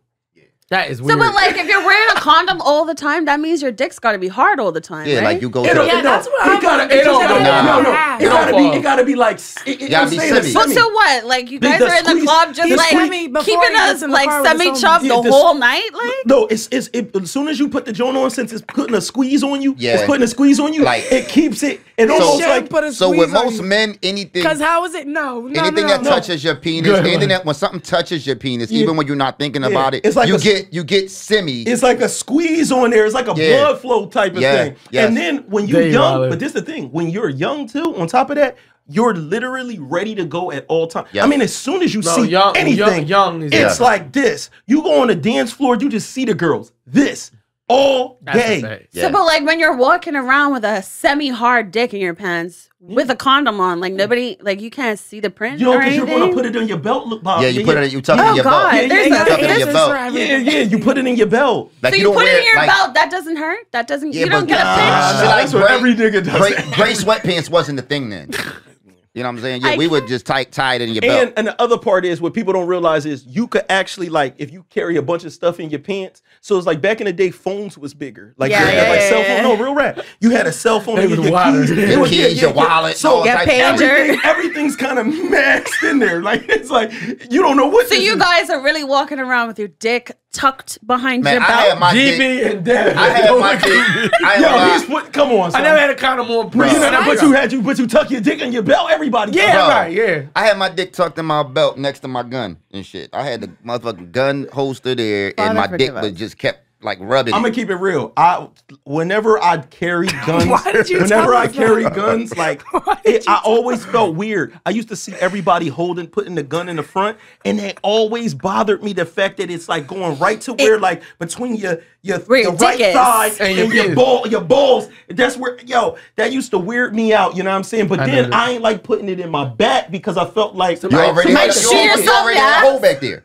[SPEAKER 2] That is
[SPEAKER 5] So,
[SPEAKER 2] weird.
[SPEAKER 5] but like, if you're wearing a condom all the time, that means your dick's got to be hard all the time,
[SPEAKER 1] yeah,
[SPEAKER 5] right?
[SPEAKER 1] like you go
[SPEAKER 3] It
[SPEAKER 1] to
[SPEAKER 3] don't-
[SPEAKER 4] Yeah,
[SPEAKER 3] it
[SPEAKER 4] that's what I'm-
[SPEAKER 3] gotta,
[SPEAKER 4] it
[SPEAKER 3] it
[SPEAKER 4] don't
[SPEAKER 3] gotta,
[SPEAKER 1] go
[SPEAKER 3] no, no,
[SPEAKER 4] down.
[SPEAKER 3] it gotta
[SPEAKER 2] It
[SPEAKER 3] be, it gotta be like, it, it,
[SPEAKER 1] Gotta
[SPEAKER 3] I'm
[SPEAKER 1] be
[SPEAKER 3] saying a
[SPEAKER 1] semi.
[SPEAKER 5] But
[SPEAKER 3] semi.
[SPEAKER 5] so what? Like you guys
[SPEAKER 3] the
[SPEAKER 5] are in the
[SPEAKER 3] squeeze-
[SPEAKER 5] club just like
[SPEAKER 4] squeeze
[SPEAKER 5] keeping us like
[SPEAKER 4] car with his
[SPEAKER 5] semi
[SPEAKER 4] homies.
[SPEAKER 5] chopped
[SPEAKER 3] Yeah,
[SPEAKER 5] the
[SPEAKER 3] the-
[SPEAKER 5] whole night, like.
[SPEAKER 3] No, it's it's it, as soon as you put the joint on, since it's putting a squeeze on you,
[SPEAKER 1] Yeah.
[SPEAKER 3] it's putting a squeeze on you.
[SPEAKER 1] Like-
[SPEAKER 3] it keeps it. It
[SPEAKER 4] You
[SPEAKER 3] almost
[SPEAKER 4] shouldn't
[SPEAKER 3] like
[SPEAKER 4] put a
[SPEAKER 1] So with most
[SPEAKER 4] you.
[SPEAKER 1] men, anything
[SPEAKER 4] Cause how is it? No, no,
[SPEAKER 1] anything
[SPEAKER 4] no,
[SPEAKER 1] that
[SPEAKER 4] no.
[SPEAKER 1] touches your penis,
[SPEAKER 2] Good
[SPEAKER 1] anything
[SPEAKER 2] one.
[SPEAKER 1] that when something touches your penis,
[SPEAKER 3] Yeah.
[SPEAKER 1] even when you're not thinking
[SPEAKER 3] Yeah.
[SPEAKER 1] about it,
[SPEAKER 3] It's like
[SPEAKER 1] you
[SPEAKER 3] a-
[SPEAKER 1] get you get semi.
[SPEAKER 3] it's like a squeeze on there. It's like a
[SPEAKER 1] Yeah.
[SPEAKER 3] blood flow type of
[SPEAKER 1] Yeah,
[SPEAKER 3] thing.
[SPEAKER 1] yes.
[SPEAKER 3] And then when
[SPEAKER 2] you're you
[SPEAKER 3] young, but this is the thing, when you're young too, on top of that, you're literally ready to go at all times.
[SPEAKER 1] Yeah.
[SPEAKER 3] I mean, as soon as you
[SPEAKER 2] No,
[SPEAKER 3] see
[SPEAKER 2] young-
[SPEAKER 3] anything,
[SPEAKER 2] young- young is-
[SPEAKER 3] it's
[SPEAKER 1] Yeah.
[SPEAKER 3] like this. You go on the dance floor, you just see the girls. This all
[SPEAKER 2] That's
[SPEAKER 3] day.
[SPEAKER 1] Yeah.
[SPEAKER 5] So, but like when you're walking around with a semi-hard dick in your pants with a condom on, like nobody, like you can't see the print
[SPEAKER 3] You know,
[SPEAKER 5] or
[SPEAKER 3] because you're going to put it in your belt. Look, Bob.
[SPEAKER 1] yeah, you put it, you tuck it
[SPEAKER 5] Oh,
[SPEAKER 1] in your
[SPEAKER 5] God.
[SPEAKER 1] belt.
[SPEAKER 3] Yeah,
[SPEAKER 5] There's
[SPEAKER 3] yeah,
[SPEAKER 5] a-
[SPEAKER 1] tuck in your belt.
[SPEAKER 4] for
[SPEAKER 3] Yeah,
[SPEAKER 4] everything.
[SPEAKER 3] yeah, you put it in your belt.
[SPEAKER 1] Like
[SPEAKER 5] so you,
[SPEAKER 1] don't
[SPEAKER 5] put it in your
[SPEAKER 1] like,
[SPEAKER 5] belt. That doesn't hurt. That doesn't.
[SPEAKER 1] Yeah,
[SPEAKER 5] you don't
[SPEAKER 1] but-
[SPEAKER 5] get a
[SPEAKER 1] Nah,
[SPEAKER 5] pinch.
[SPEAKER 1] nah,
[SPEAKER 3] That's
[SPEAKER 1] like
[SPEAKER 3] what
[SPEAKER 1] gray-
[SPEAKER 3] every nigga does.
[SPEAKER 1] Gray, gray sweatpants wasn't the thing then. You know what I'm saying? Yeah,
[SPEAKER 5] I
[SPEAKER 1] we would just tie, tie it in your belt.
[SPEAKER 3] And and the other part is what people don't realize is you could actually like if you carry a bunch of stuff in your pants. So it's like back in the day, phones was bigger. Like
[SPEAKER 5] Yeah,
[SPEAKER 3] you had
[SPEAKER 5] yeah,
[SPEAKER 3] like
[SPEAKER 5] yeah,
[SPEAKER 3] cell phone. No, real rap. You had a cell phone.
[SPEAKER 2] It was
[SPEAKER 3] your
[SPEAKER 2] wider.
[SPEAKER 3] keys.
[SPEAKER 2] Your
[SPEAKER 3] It was-
[SPEAKER 1] keys, your wallet,
[SPEAKER 3] So
[SPEAKER 1] all
[SPEAKER 5] Yeah,
[SPEAKER 1] types of-
[SPEAKER 5] pager.
[SPEAKER 3] everything, everything's kind of maxed in there. Like it's like you don't know what.
[SPEAKER 5] So
[SPEAKER 3] this
[SPEAKER 5] you
[SPEAKER 3] is.
[SPEAKER 5] guys are really walking around with your dick tucked behind
[SPEAKER 1] Man,
[SPEAKER 5] your
[SPEAKER 1] I
[SPEAKER 5] belt.
[SPEAKER 1] had my dick.
[SPEAKER 2] And Dev.
[SPEAKER 1] I had my dick. I
[SPEAKER 3] Yo, he's put. Come on,
[SPEAKER 2] I never had a condom on.
[SPEAKER 3] But you,
[SPEAKER 2] bro.
[SPEAKER 3] know, but you had you, but you tuck your dick in your belt. Everybody.
[SPEAKER 2] Yeah.
[SPEAKER 1] Bro.
[SPEAKER 2] right. Yeah.
[SPEAKER 1] I had my dick tucked in my belt next to my gun and shit. I had the motherfucking gun holster there,
[SPEAKER 5] Father,
[SPEAKER 1] and my dick
[SPEAKER 5] forgive
[SPEAKER 1] was just kept like rubbing.
[SPEAKER 3] I'm gonna keep it real. I whenever I carry guns,
[SPEAKER 4] Why did you
[SPEAKER 3] whenever
[SPEAKER 4] tell
[SPEAKER 3] I
[SPEAKER 4] us
[SPEAKER 3] carry
[SPEAKER 4] that?
[SPEAKER 3] guns, like it, I
[SPEAKER 4] tell
[SPEAKER 3] always felt weird. I used to see everybody holding, putting the gun in the front, and it always bothered me the fact that it's like going right to where, like between your your,
[SPEAKER 5] Where
[SPEAKER 3] your
[SPEAKER 5] your
[SPEAKER 3] right
[SPEAKER 5] dick is.
[SPEAKER 3] thigh
[SPEAKER 2] And
[SPEAKER 3] and,
[SPEAKER 2] your
[SPEAKER 3] your ball, your balls. That's where yo. That used to weird me out. You know what I'm saying? But
[SPEAKER 2] I
[SPEAKER 3] then. I ain't like putting it in my back because I felt like
[SPEAKER 1] you already
[SPEAKER 5] Make
[SPEAKER 1] had, you
[SPEAKER 5] sure
[SPEAKER 1] already, you already had a hole back there.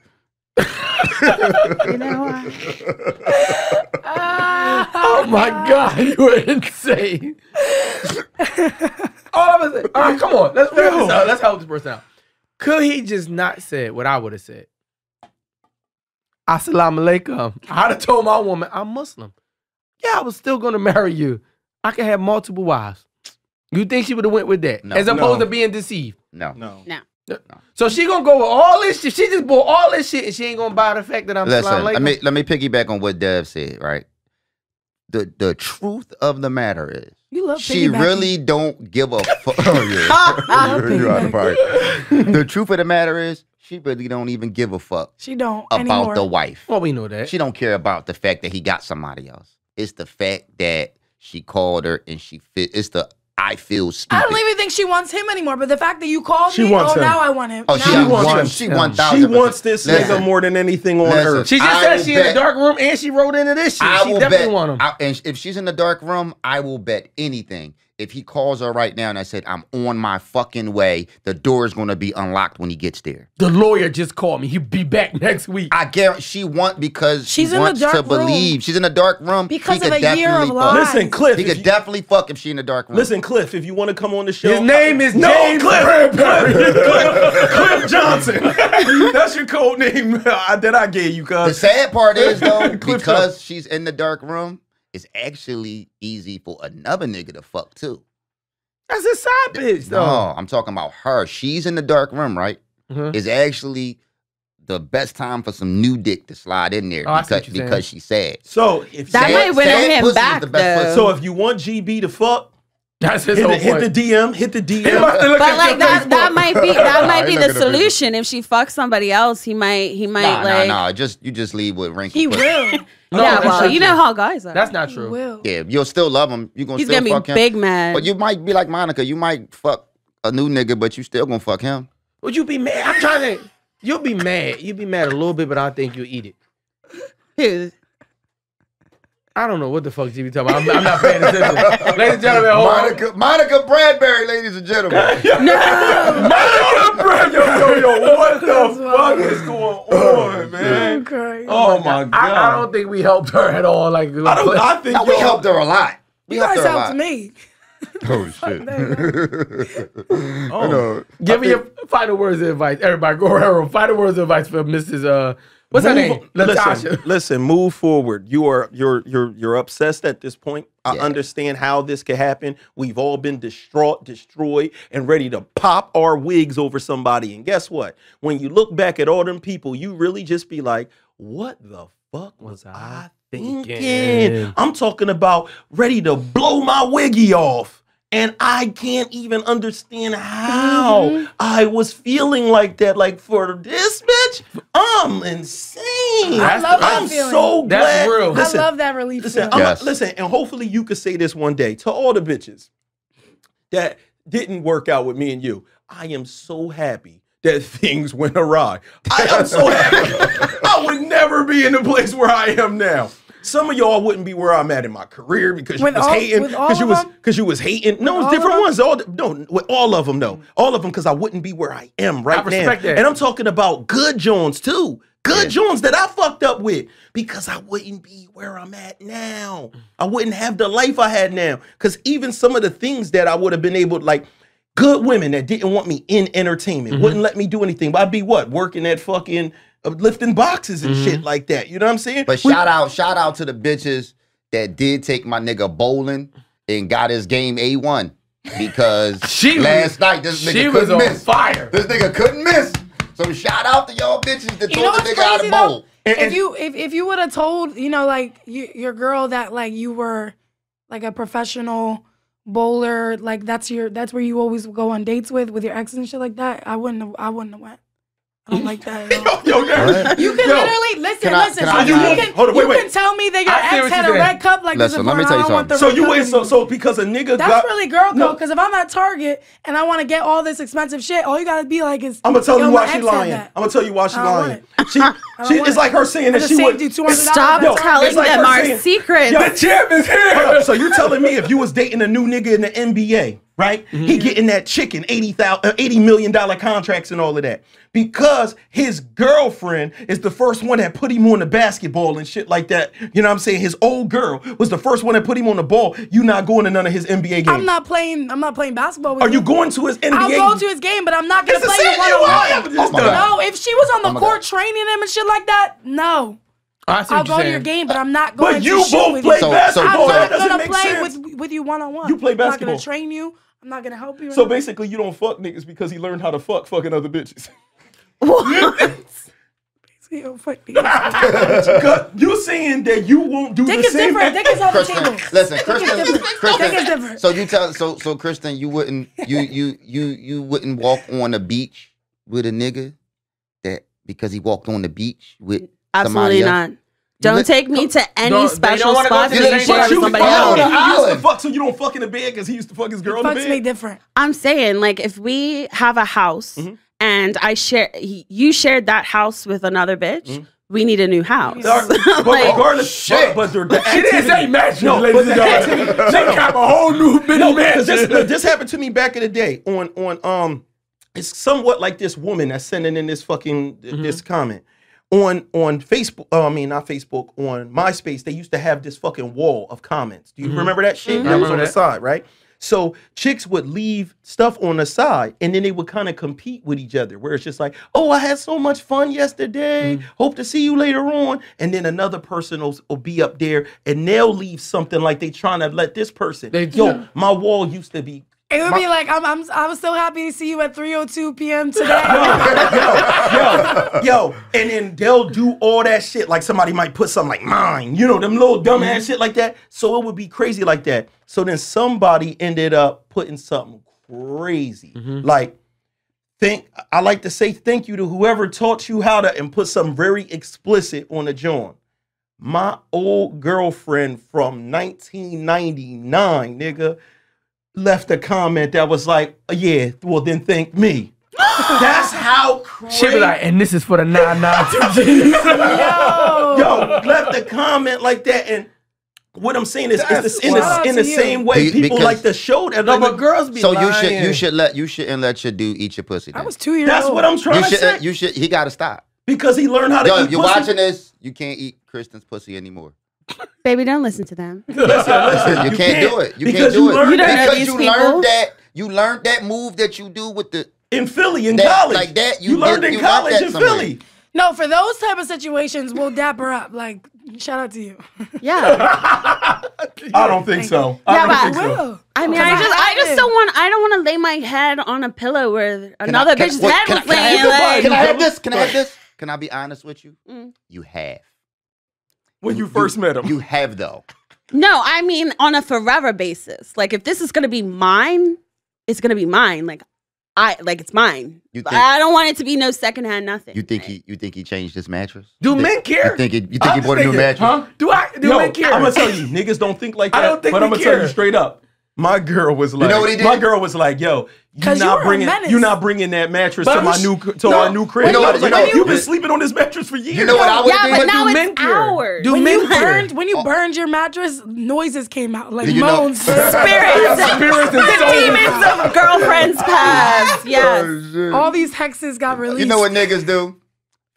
[SPEAKER 5] You know what?
[SPEAKER 2] Oh my God, you are insane. All I'm gonna say, all right, come on, let's wrap this out. Let's help this person out. Could he just not said what I would have said? Assalamu alaikum. I'd have told my woman, I'm Muslim. Yeah, I was still gonna marry you. I can have multiple wives. You think she would have went with that?
[SPEAKER 1] No.
[SPEAKER 2] As opposed
[SPEAKER 3] No.
[SPEAKER 2] to being deceived.
[SPEAKER 1] No.
[SPEAKER 3] no.
[SPEAKER 5] No.
[SPEAKER 2] So she gonna go with all this shit. She just bought all this shit and she ain't gonna buy the fact that I'm
[SPEAKER 1] Listen, let me let me piggyback on what Dev said. Right. The the truth of the matter is,
[SPEAKER 4] You love
[SPEAKER 1] she really don't give a fuck. oh yeah, you out of pocket. The truth of the matter is, she really don't even give a fuck
[SPEAKER 4] She don't
[SPEAKER 1] about
[SPEAKER 4] anymore.
[SPEAKER 1] the wife.
[SPEAKER 2] well, we know that.
[SPEAKER 1] She don't care about the fact that he got somebody else. It's the fact that she called her and she fit. It's the I feel stupid.
[SPEAKER 4] I don't even think she wants him anymore. But the fact that you called
[SPEAKER 3] She
[SPEAKER 4] me,
[SPEAKER 3] wants
[SPEAKER 4] oh,
[SPEAKER 3] him.
[SPEAKER 4] now I want him.
[SPEAKER 1] Oh,
[SPEAKER 4] Now
[SPEAKER 1] she,
[SPEAKER 4] I
[SPEAKER 3] wants
[SPEAKER 1] wants
[SPEAKER 3] him.
[SPEAKER 1] She
[SPEAKER 2] Yeah.
[SPEAKER 1] wants.
[SPEAKER 3] She wants this
[SPEAKER 1] Listen.
[SPEAKER 3] nigga more than anything on
[SPEAKER 1] Listen.
[SPEAKER 3] earth.
[SPEAKER 2] She just
[SPEAKER 1] I
[SPEAKER 2] said
[SPEAKER 1] will
[SPEAKER 2] she in the dark room and she wrote into this shit.
[SPEAKER 1] I
[SPEAKER 2] she definitely
[SPEAKER 1] bet.
[SPEAKER 2] want him.
[SPEAKER 1] I, and if she's in the dark room, I will bet anything. If he calls her right now and I said, "I'm on my fucking way," the door is going to be unlocked when he gets there.
[SPEAKER 2] the lawyer just called me. He'll be back next week.
[SPEAKER 1] I guarantee she want because
[SPEAKER 4] She's
[SPEAKER 1] she wants
[SPEAKER 4] dark
[SPEAKER 1] to
[SPEAKER 4] room.
[SPEAKER 1] believe she's in the dark room
[SPEAKER 4] Because
[SPEAKER 1] he
[SPEAKER 4] of a year of
[SPEAKER 1] definitely
[SPEAKER 4] lies.
[SPEAKER 3] Listen, Cliff.
[SPEAKER 1] He could
[SPEAKER 3] you-
[SPEAKER 1] definitely fuck if she in the dark room.
[SPEAKER 3] Listen, Cliff, if you want to come on the show,
[SPEAKER 2] His name is
[SPEAKER 3] no,
[SPEAKER 2] James
[SPEAKER 3] Cliff,
[SPEAKER 2] Bradbury.
[SPEAKER 3] Cliff, Cliff Johnson. That's your code name that I gave you,
[SPEAKER 1] the sad part is though,
[SPEAKER 3] Cliff
[SPEAKER 1] because she's in the dark room, it's actually easy for another nigga to fuck too.
[SPEAKER 2] That's a side bitch, though.
[SPEAKER 1] No, I'm talking about her. She's in the dark room, right?
[SPEAKER 2] Mhm.
[SPEAKER 1] It's actually the best time for some new dick to slide in there
[SPEAKER 2] Oh, I see what
[SPEAKER 1] because
[SPEAKER 2] you're
[SPEAKER 1] because she's sad.
[SPEAKER 3] So if
[SPEAKER 5] That
[SPEAKER 1] Sad-
[SPEAKER 5] might win him back,
[SPEAKER 1] the best
[SPEAKER 5] though.
[SPEAKER 3] so if you want GB to fuck,
[SPEAKER 2] That's his
[SPEAKER 3] hit
[SPEAKER 2] whole
[SPEAKER 3] the, hit the DM, hit the DM.
[SPEAKER 5] But like that,
[SPEAKER 2] Facebook.
[SPEAKER 5] that might be that might be the
[SPEAKER 1] at the video.
[SPEAKER 5] solution. If she fucks somebody else, he might he might
[SPEAKER 1] Nah,
[SPEAKER 5] like
[SPEAKER 1] nah, nah. Just you just leave with wrinkles.
[SPEAKER 4] He will.
[SPEAKER 2] No,
[SPEAKER 5] yeah. Well, you
[SPEAKER 2] true.
[SPEAKER 5] know how guys are.
[SPEAKER 2] That's not
[SPEAKER 4] He
[SPEAKER 2] true.
[SPEAKER 4] will.
[SPEAKER 1] Yeah, you'll still love him. You're gonna
[SPEAKER 5] He's
[SPEAKER 1] still
[SPEAKER 5] gonna
[SPEAKER 1] fuck
[SPEAKER 5] be
[SPEAKER 1] him.
[SPEAKER 5] big mad.
[SPEAKER 1] But you might be like Monica. You might fuck a new nigga, but you still gonna fuck him.
[SPEAKER 2] Would you be mad? I'm trying to. You'll be mad. You'll be mad a little bit, but I think you'll eat it.
[SPEAKER 5] Who?
[SPEAKER 2] I don't know what the fuck you be talking about. I'm, I'm not paying attention. Ladies and gentlemen, hold on.
[SPEAKER 1] Monica, Monica Bradbury, ladies and gentlemen.
[SPEAKER 3] Monica Brown, yo, yo, yo, what the
[SPEAKER 4] That's
[SPEAKER 3] fuck
[SPEAKER 4] wild.
[SPEAKER 3] is going on, man?
[SPEAKER 4] Okay.
[SPEAKER 3] Oh my god!
[SPEAKER 2] I, I don't think we helped her at all. Like,
[SPEAKER 3] I don't. I think
[SPEAKER 1] Now, we helped her a lot. We
[SPEAKER 4] you guys
[SPEAKER 1] her a
[SPEAKER 4] helped
[SPEAKER 1] lot.
[SPEAKER 4] me.
[SPEAKER 1] Oh shit.
[SPEAKER 3] Oh.
[SPEAKER 2] Give me your final words of advice. Everybody, go around. Final words of advice for Mrs. Uh, what's her name?
[SPEAKER 3] Listen, listen, move forward. You are you're you're you're obsessed at this point. I
[SPEAKER 1] Yeah.
[SPEAKER 3] understand how this could happen. We've all been distraught, destroyed, and ready to pop our wigs over somebody. And guess what? When you look back at all them people, you really just be like, what the fuck was I thinking?
[SPEAKER 2] thinking?
[SPEAKER 3] I'm talking about ready to blow my wiggy off. And I can't even understand how
[SPEAKER 4] Mm-hmm.
[SPEAKER 3] I was feeling like that. Like for this bitch, I'm insane.
[SPEAKER 2] I
[SPEAKER 4] love that
[SPEAKER 3] I'm
[SPEAKER 4] feeling.
[SPEAKER 3] so
[SPEAKER 2] That's real.
[SPEAKER 3] Listen,
[SPEAKER 4] I love that relief.
[SPEAKER 3] Listen,
[SPEAKER 4] feeling.
[SPEAKER 3] I'm
[SPEAKER 1] Yes.
[SPEAKER 3] listen, and hopefully you could say this one day to all the bitches that didn't work out with me and you. I am so happy that things went awry. I am so happy. I would never be in the place where I am now. Some of y'all wouldn't be where I'm at in my career because you
[SPEAKER 4] With
[SPEAKER 3] was
[SPEAKER 4] all-
[SPEAKER 3] hating. Because you was because you was hating. No, it's different
[SPEAKER 4] of
[SPEAKER 3] ones. All the- no, with all of them, though. all of them. Because I wouldn't be where I am right now.
[SPEAKER 2] that.
[SPEAKER 3] And I'm talking about good Jones too. Good Jones that I fucked up with because I wouldn't be where I'm at now. I wouldn't have the life I had now. Because even some of the things that I would have been able, like good women that didn't want me in entertainment, mm-hmm. wouldn't let me do anything. But I'd be what? Working at fucking uh, lifting boxes and shit like that. You know what I'm saying?
[SPEAKER 1] But
[SPEAKER 3] We-
[SPEAKER 1] shout out, shout out to the bitches that did take my nigga bowling and got his game A1 because
[SPEAKER 2] She
[SPEAKER 1] last
[SPEAKER 2] was-
[SPEAKER 1] night this nigga
[SPEAKER 2] She was
[SPEAKER 1] couldn't
[SPEAKER 2] on
[SPEAKER 1] miss.
[SPEAKER 2] fire.
[SPEAKER 1] This nigga couldn't miss. So shout out to y'all bitches that
[SPEAKER 4] You know
[SPEAKER 1] told the nigga how to bowl.
[SPEAKER 3] And-
[SPEAKER 4] If
[SPEAKER 3] and-
[SPEAKER 4] you if, if you would have told you know like you, your girl that like you were like a professional bowler like that's your that's where you always go on dates with with your ex and shit like that I wouldn't have I wouldn't have went. I don't like that at
[SPEAKER 3] yo, yo,
[SPEAKER 4] You can
[SPEAKER 3] yo,
[SPEAKER 4] literally listen,
[SPEAKER 1] Can I-
[SPEAKER 4] listen.
[SPEAKER 1] can I-
[SPEAKER 4] so you
[SPEAKER 1] can
[SPEAKER 3] Hold on, wait,
[SPEAKER 4] you
[SPEAKER 3] wait.
[SPEAKER 4] can tell me that your
[SPEAKER 2] I see
[SPEAKER 4] ex had a red cup like
[SPEAKER 1] Listen,
[SPEAKER 4] this
[SPEAKER 1] let me
[SPEAKER 4] before,
[SPEAKER 1] tell you
[SPEAKER 4] and I want the
[SPEAKER 3] So you
[SPEAKER 4] cup
[SPEAKER 3] wait, so so because a nigga
[SPEAKER 4] That's
[SPEAKER 3] got
[SPEAKER 4] really girl
[SPEAKER 3] No.
[SPEAKER 4] code. Because if I'm at Target and I want to get all this expensive shit, all you gotta be like is.
[SPEAKER 3] I'm gonna tell
[SPEAKER 4] yo,
[SPEAKER 3] you why she lying. I'm gonna tell you why she
[SPEAKER 4] I don't want
[SPEAKER 3] lying. She, she it's like her saying that she
[SPEAKER 4] saved
[SPEAKER 3] would.
[SPEAKER 5] Stop
[SPEAKER 4] Yo,
[SPEAKER 5] telling
[SPEAKER 3] it's like
[SPEAKER 5] them
[SPEAKER 3] her
[SPEAKER 5] our
[SPEAKER 3] saying-
[SPEAKER 5] secrets.
[SPEAKER 2] The champ is here.
[SPEAKER 3] So you're telling me if you was dating a new nigga in the NBA, right? He getting that chicken 80, uh, 80 million dollar contracts and all of that because his girlfriend is the first one that put him on the basketball and shit like that. You know what I'm saying? His old girl was the first one that put him on the ball. You not going to none of his NBA games.
[SPEAKER 4] I'm not playing. I'm not playing basketball with
[SPEAKER 3] Are you going to his NBA?
[SPEAKER 4] I'll go to his game, but I'm not gonna
[SPEAKER 3] It's the
[SPEAKER 4] play
[SPEAKER 3] same
[SPEAKER 4] you one
[SPEAKER 3] you
[SPEAKER 4] on
[SPEAKER 3] I am
[SPEAKER 4] one.
[SPEAKER 3] just
[SPEAKER 1] Oh my
[SPEAKER 3] done.
[SPEAKER 1] God.
[SPEAKER 4] No, if she was on the
[SPEAKER 1] Oh
[SPEAKER 4] court
[SPEAKER 1] God.
[SPEAKER 4] training him and shit like that, no.
[SPEAKER 2] I see
[SPEAKER 4] I'll go
[SPEAKER 2] you're
[SPEAKER 4] to your game, but I'm not going
[SPEAKER 3] But
[SPEAKER 4] to
[SPEAKER 3] you
[SPEAKER 4] shoot
[SPEAKER 3] both
[SPEAKER 4] with
[SPEAKER 3] play
[SPEAKER 4] you.
[SPEAKER 1] So-
[SPEAKER 3] basketball.
[SPEAKER 1] so-
[SPEAKER 3] that
[SPEAKER 4] I'm
[SPEAKER 3] doesn't
[SPEAKER 4] gonna play
[SPEAKER 3] sense.
[SPEAKER 4] with with you one on one.
[SPEAKER 3] You play basketball.
[SPEAKER 4] I'm not gonna train you. I'm not gonna help you.
[SPEAKER 3] so basically, you don't fuck niggas because he learned how to fuck fucking other bitches. What?
[SPEAKER 4] basically, oh, fuck these.
[SPEAKER 3] Cause you saying that you won't do
[SPEAKER 4] Dick
[SPEAKER 3] the
[SPEAKER 4] is
[SPEAKER 3] same.
[SPEAKER 4] different. Dick is off the table.
[SPEAKER 1] listen,
[SPEAKER 4] Dick is
[SPEAKER 1] Kristen.
[SPEAKER 4] Dick is different.
[SPEAKER 1] So you tell, so so Kristen, you wouldn't, you you you you wouldn't walk on the beach with a nigga that because he walked on the beach with
[SPEAKER 5] Absolutely
[SPEAKER 1] somebody else?
[SPEAKER 5] not. Don't
[SPEAKER 1] li-
[SPEAKER 5] take me to any
[SPEAKER 2] Don't- they
[SPEAKER 5] special
[SPEAKER 2] don't wanna go
[SPEAKER 5] spots
[SPEAKER 2] to
[SPEAKER 5] that
[SPEAKER 2] the
[SPEAKER 5] you
[SPEAKER 2] same
[SPEAKER 5] share with
[SPEAKER 2] You
[SPEAKER 5] somebody else.
[SPEAKER 3] You used to fuck, so you don't fuck in the bed because he used to fuck his girl in the
[SPEAKER 4] Fucks
[SPEAKER 3] bed.
[SPEAKER 4] me different.
[SPEAKER 5] I'm saying, like, if we have a house
[SPEAKER 3] Mm-hmm.
[SPEAKER 5] and I share, you shared that house with another bitch,
[SPEAKER 3] Mm-hmm.
[SPEAKER 5] we need a new house.
[SPEAKER 3] But
[SPEAKER 5] Like-
[SPEAKER 3] regardless, but, but the, the
[SPEAKER 2] She didn't say
[SPEAKER 3] activity-
[SPEAKER 2] mattress,
[SPEAKER 3] No,
[SPEAKER 2] ladies
[SPEAKER 3] but
[SPEAKER 2] and
[SPEAKER 3] the
[SPEAKER 2] gentlemen.
[SPEAKER 3] activity-
[SPEAKER 2] She got a whole new mini
[SPEAKER 3] No, because this, this happened to me back in the day on on um it's somewhat like this woman that's sending in this fucking this comment on on Facebook. Uh, I mean, not Facebook. On MySpace, they used to have this fucking wall of comments. Do you remember that shit? That was on the side, right? So chicks would leave stuff on the side, and then they would kind of compete with each other. Where it's just like, "Oh, I had so much fun yesterday. Hope to see you later on." And then another person will, will be up there, and they'll leave something like they trying to let this person.
[SPEAKER 2] They-
[SPEAKER 3] Yo, my wall used to be
[SPEAKER 4] It would be like, I'm, I'm, I was so happy to see you at 3:02 p.m. today.
[SPEAKER 3] yo, yo, and then they'll do all that shit. Like somebody might put something like mine, you know, them little dumb ass mm-hmm. shit like that. So it would be crazy like that. So then somebody ended up putting something crazy, mm-hmm. like. Think I like to say thank you to whoever taught you how to and put something very explicit on the joint. My old girlfriend from 1999, nigga, left a comment that was like, oh, "Yeah, well then thank me." That's how crazy.
[SPEAKER 2] She be like, and this is for the nine nine two G's.
[SPEAKER 3] yo, left a comment like that, and what I'm saying is, it's the, in the, in the same way
[SPEAKER 1] Be-
[SPEAKER 3] people like to show that.
[SPEAKER 2] no,
[SPEAKER 3] like,
[SPEAKER 2] but girls be
[SPEAKER 1] So
[SPEAKER 2] lying.
[SPEAKER 1] you should you should let you shouldn't let your dude eat your pussy.
[SPEAKER 4] I was two years
[SPEAKER 3] that's
[SPEAKER 4] old.
[SPEAKER 3] what I'm trying
[SPEAKER 1] you
[SPEAKER 3] to
[SPEAKER 1] should
[SPEAKER 3] say.
[SPEAKER 1] you should he got to stop.
[SPEAKER 3] because he learned how to
[SPEAKER 1] Yo,
[SPEAKER 3] eat
[SPEAKER 1] if you're
[SPEAKER 3] pussy.
[SPEAKER 1] watching this, you can't eat Kristen's pussy anymore.
[SPEAKER 5] Baby, don't listen to them.
[SPEAKER 3] Listen, listen,
[SPEAKER 1] You, can't, do it. You can't do
[SPEAKER 3] you
[SPEAKER 1] it
[SPEAKER 3] learned
[SPEAKER 5] You don't
[SPEAKER 3] that
[SPEAKER 5] know
[SPEAKER 1] because
[SPEAKER 5] these
[SPEAKER 1] you
[SPEAKER 5] people.
[SPEAKER 1] learned that you learned that move that you do with the
[SPEAKER 3] in Philly in
[SPEAKER 1] That-
[SPEAKER 3] college.
[SPEAKER 1] like that, you
[SPEAKER 3] you, learned
[SPEAKER 1] did-
[SPEAKER 3] in
[SPEAKER 1] you
[SPEAKER 3] college
[SPEAKER 1] that
[SPEAKER 3] in
[SPEAKER 1] somewhere.
[SPEAKER 3] Philly.
[SPEAKER 4] No, for those type of situations, we'll dap her up. Like, shout out to you.
[SPEAKER 5] Yeah.
[SPEAKER 3] I don't think so. I
[SPEAKER 5] Yeah,
[SPEAKER 3] don't
[SPEAKER 5] but-
[SPEAKER 3] think so.
[SPEAKER 4] Will.
[SPEAKER 5] I mean, I just, I just don't want, I don't want to lay my head on a pillow where
[SPEAKER 1] Can I-
[SPEAKER 5] another
[SPEAKER 1] can-
[SPEAKER 5] bitch's
[SPEAKER 1] wait,
[SPEAKER 5] head
[SPEAKER 1] can I-
[SPEAKER 5] was
[SPEAKER 1] have
[SPEAKER 5] laying.
[SPEAKER 1] this?
[SPEAKER 5] Like,
[SPEAKER 1] Can I have this? Can I have this? Can I be honest with you?
[SPEAKER 5] Mm.
[SPEAKER 1] You have.
[SPEAKER 3] When you first met him,
[SPEAKER 1] You have though.
[SPEAKER 5] No, I mean on a forever basis. Like if this is gonna be mine, it's gonna be mine. Like I like it's mine.
[SPEAKER 1] You think-
[SPEAKER 5] I don't want it to be no secondhand nothing.
[SPEAKER 1] You think he you think he changed his mattress?
[SPEAKER 2] Do
[SPEAKER 1] You think-
[SPEAKER 2] men care?
[SPEAKER 1] You think he, you think
[SPEAKER 2] I'm
[SPEAKER 1] he
[SPEAKER 2] just
[SPEAKER 1] bought a new
[SPEAKER 2] thinking,
[SPEAKER 1] mattress?
[SPEAKER 2] Huh? Do I? Do
[SPEAKER 3] Yo,
[SPEAKER 2] men care?
[SPEAKER 3] I'm gonna tell you, niggas don't think like that.
[SPEAKER 2] I
[SPEAKER 3] that.
[SPEAKER 2] don't think
[SPEAKER 3] but I'm gonna tell you
[SPEAKER 2] care.
[SPEAKER 3] straight up. My girl was like, you
[SPEAKER 1] know what he did?
[SPEAKER 3] my girl was like, yo, you
[SPEAKER 4] 'Cause you
[SPEAKER 3] not
[SPEAKER 4] were a
[SPEAKER 3] bringing,
[SPEAKER 4] menace.
[SPEAKER 3] you not bringing that mattress
[SPEAKER 2] But
[SPEAKER 3] to my new, to
[SPEAKER 2] no,
[SPEAKER 3] our new crib.
[SPEAKER 1] You know, you know,
[SPEAKER 3] you've been sleeping on this mattress for years.
[SPEAKER 1] You know what I would
[SPEAKER 5] yeah,
[SPEAKER 1] have
[SPEAKER 5] but now
[SPEAKER 2] do
[SPEAKER 5] it's
[SPEAKER 2] men care?
[SPEAKER 5] ours.
[SPEAKER 2] Do
[SPEAKER 4] When
[SPEAKER 2] men
[SPEAKER 4] you burned, when you burned your mattress, noises came out like
[SPEAKER 1] You
[SPEAKER 4] moans.
[SPEAKER 5] Spirits,
[SPEAKER 2] Spirits and
[SPEAKER 5] the demons of girlfriends past. Oh, yes.
[SPEAKER 4] All these hexes got released.
[SPEAKER 1] You know what niggas do?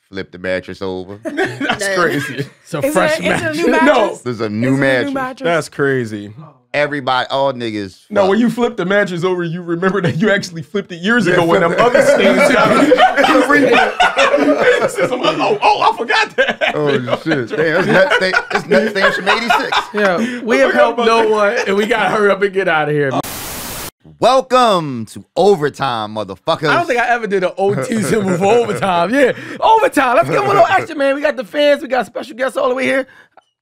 [SPEAKER 1] Flip the mattress over.
[SPEAKER 3] That's crazy.
[SPEAKER 2] It's a
[SPEAKER 4] Is
[SPEAKER 2] fresh
[SPEAKER 4] it, is it a
[SPEAKER 2] match.
[SPEAKER 4] new mattress?
[SPEAKER 1] There's a
[SPEAKER 4] Is
[SPEAKER 1] new
[SPEAKER 4] it a new mattress?
[SPEAKER 3] That's crazy.
[SPEAKER 1] Everybody, all niggas.
[SPEAKER 3] No,
[SPEAKER 1] fuck.
[SPEAKER 3] when you flip the mattress over, you remember that you actually flipped it years ago when them other stains oh, oh, I forgot that.
[SPEAKER 1] Oh shit! Damn, that's nuts. Thing, that's nuts thing from '86.
[SPEAKER 2] Yeah, we have helped no one, and we gotta hurry up and get out of here.
[SPEAKER 1] Welcome to overtime, motherfuckers.
[SPEAKER 2] I don't think I ever did an OT symbol for overtime. Yeah, overtime. Let's give them a little extra, man. We got the fans. We got special guests all the way here.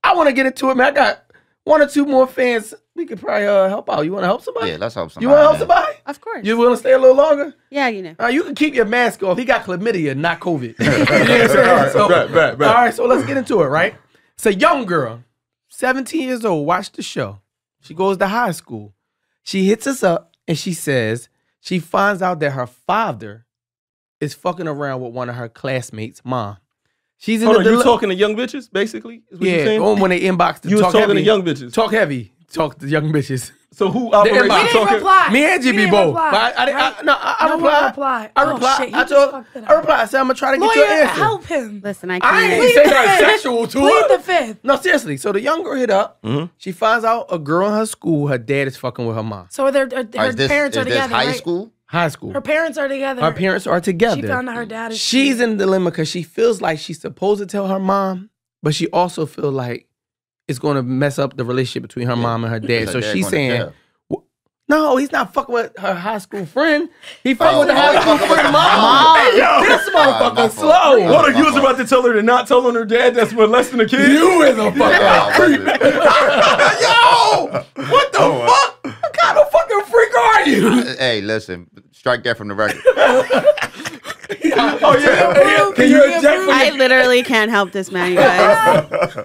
[SPEAKER 2] I want to get into it, man. I got one or two more fans. We could probably uh, help out. You want to help somebody?
[SPEAKER 1] Yeah, let's help somebody.
[SPEAKER 2] you want to help
[SPEAKER 1] man.
[SPEAKER 2] somebody?
[SPEAKER 5] Of course.
[SPEAKER 2] You want to stay a little longer?
[SPEAKER 5] yeah, you know.
[SPEAKER 2] Uh, you can keep your mask off. He got chlamydia, not COVID. You know what I'm saying? So-
[SPEAKER 3] bet, bet, bet.
[SPEAKER 2] All right, so let's get into it, right? It's a young girl, 17 years old, watch the show. She goes to high school. She hits us up and she says she finds out that her father is fucking around with one of her classmates' mom. She's in
[SPEAKER 3] Hold on,
[SPEAKER 2] the
[SPEAKER 3] you
[SPEAKER 2] deli-
[SPEAKER 3] talking to young bitches, basically? Is what you
[SPEAKER 2] yeah,
[SPEAKER 3] saying?
[SPEAKER 2] when they inbox the
[SPEAKER 3] You was talking
[SPEAKER 2] heavy.
[SPEAKER 3] to young bitches.
[SPEAKER 2] Talk heavy. Talk to young bitches.
[SPEAKER 3] So who operates
[SPEAKER 2] inbox.
[SPEAKER 4] We didn't
[SPEAKER 3] talking?
[SPEAKER 4] reply.
[SPEAKER 2] Me and
[SPEAKER 4] We
[SPEAKER 2] GB
[SPEAKER 4] didn't
[SPEAKER 2] both. I, I,
[SPEAKER 4] right?
[SPEAKER 2] I, no, I, I
[SPEAKER 4] No one
[SPEAKER 2] replied.
[SPEAKER 4] replied.
[SPEAKER 2] I
[SPEAKER 4] Oh,
[SPEAKER 2] replied.
[SPEAKER 4] shit,
[SPEAKER 2] I
[SPEAKER 4] just
[SPEAKER 2] told. I
[SPEAKER 4] up.
[SPEAKER 2] replied. I said I'm gonna try to get
[SPEAKER 4] Lawyer,
[SPEAKER 2] your answer.
[SPEAKER 4] help him.
[SPEAKER 5] Listen, I
[SPEAKER 2] I
[SPEAKER 5] can't.
[SPEAKER 2] ain't say nothing sexual to
[SPEAKER 4] Plead
[SPEAKER 2] her.
[SPEAKER 4] the fifth.
[SPEAKER 2] No, seriously. So the young girl hit up.
[SPEAKER 3] Mm-hmm.
[SPEAKER 2] She finds out a girl in her school, her dad is fucking with her mom.
[SPEAKER 4] So their her,
[SPEAKER 1] All right, is this,
[SPEAKER 4] parents are
[SPEAKER 1] this
[SPEAKER 4] together.
[SPEAKER 1] high
[SPEAKER 4] right?
[SPEAKER 1] school?
[SPEAKER 2] High school.
[SPEAKER 4] Her parents are together.
[SPEAKER 2] Her parents are together.
[SPEAKER 4] She found out her dad is.
[SPEAKER 2] She's in a dilemma because she feels like she's supposed to tell her mom, but she also feels like it's going to mess up the relationship between her mom and her dad.
[SPEAKER 1] Her
[SPEAKER 2] So
[SPEAKER 1] dad
[SPEAKER 2] she's saying,
[SPEAKER 1] jail.
[SPEAKER 2] "W- no, he's not fucking with her high school friend. He fucking
[SPEAKER 1] Oh,
[SPEAKER 2] with the
[SPEAKER 1] oh,
[SPEAKER 2] high
[SPEAKER 1] he
[SPEAKER 2] school
[SPEAKER 1] fucking
[SPEAKER 2] friend
[SPEAKER 1] the
[SPEAKER 2] mom.
[SPEAKER 1] mom.
[SPEAKER 3] Yo.
[SPEAKER 2] this
[SPEAKER 1] my
[SPEAKER 2] motherfucker
[SPEAKER 1] fault.
[SPEAKER 2] slow.
[SPEAKER 1] Hold
[SPEAKER 3] Hold on, you was about to tell her to not tell on her dad that's molesting a kid?
[SPEAKER 2] You is a fucking
[SPEAKER 1] Oh,
[SPEAKER 2] freak.
[SPEAKER 3] Yo! What the fuck?
[SPEAKER 2] What kind of fucking freak are you?
[SPEAKER 1] Uh, hey, listen, strike that from the record.
[SPEAKER 3] Oh yeah.
[SPEAKER 2] Can you object for
[SPEAKER 5] I literally can't help this man, you guys.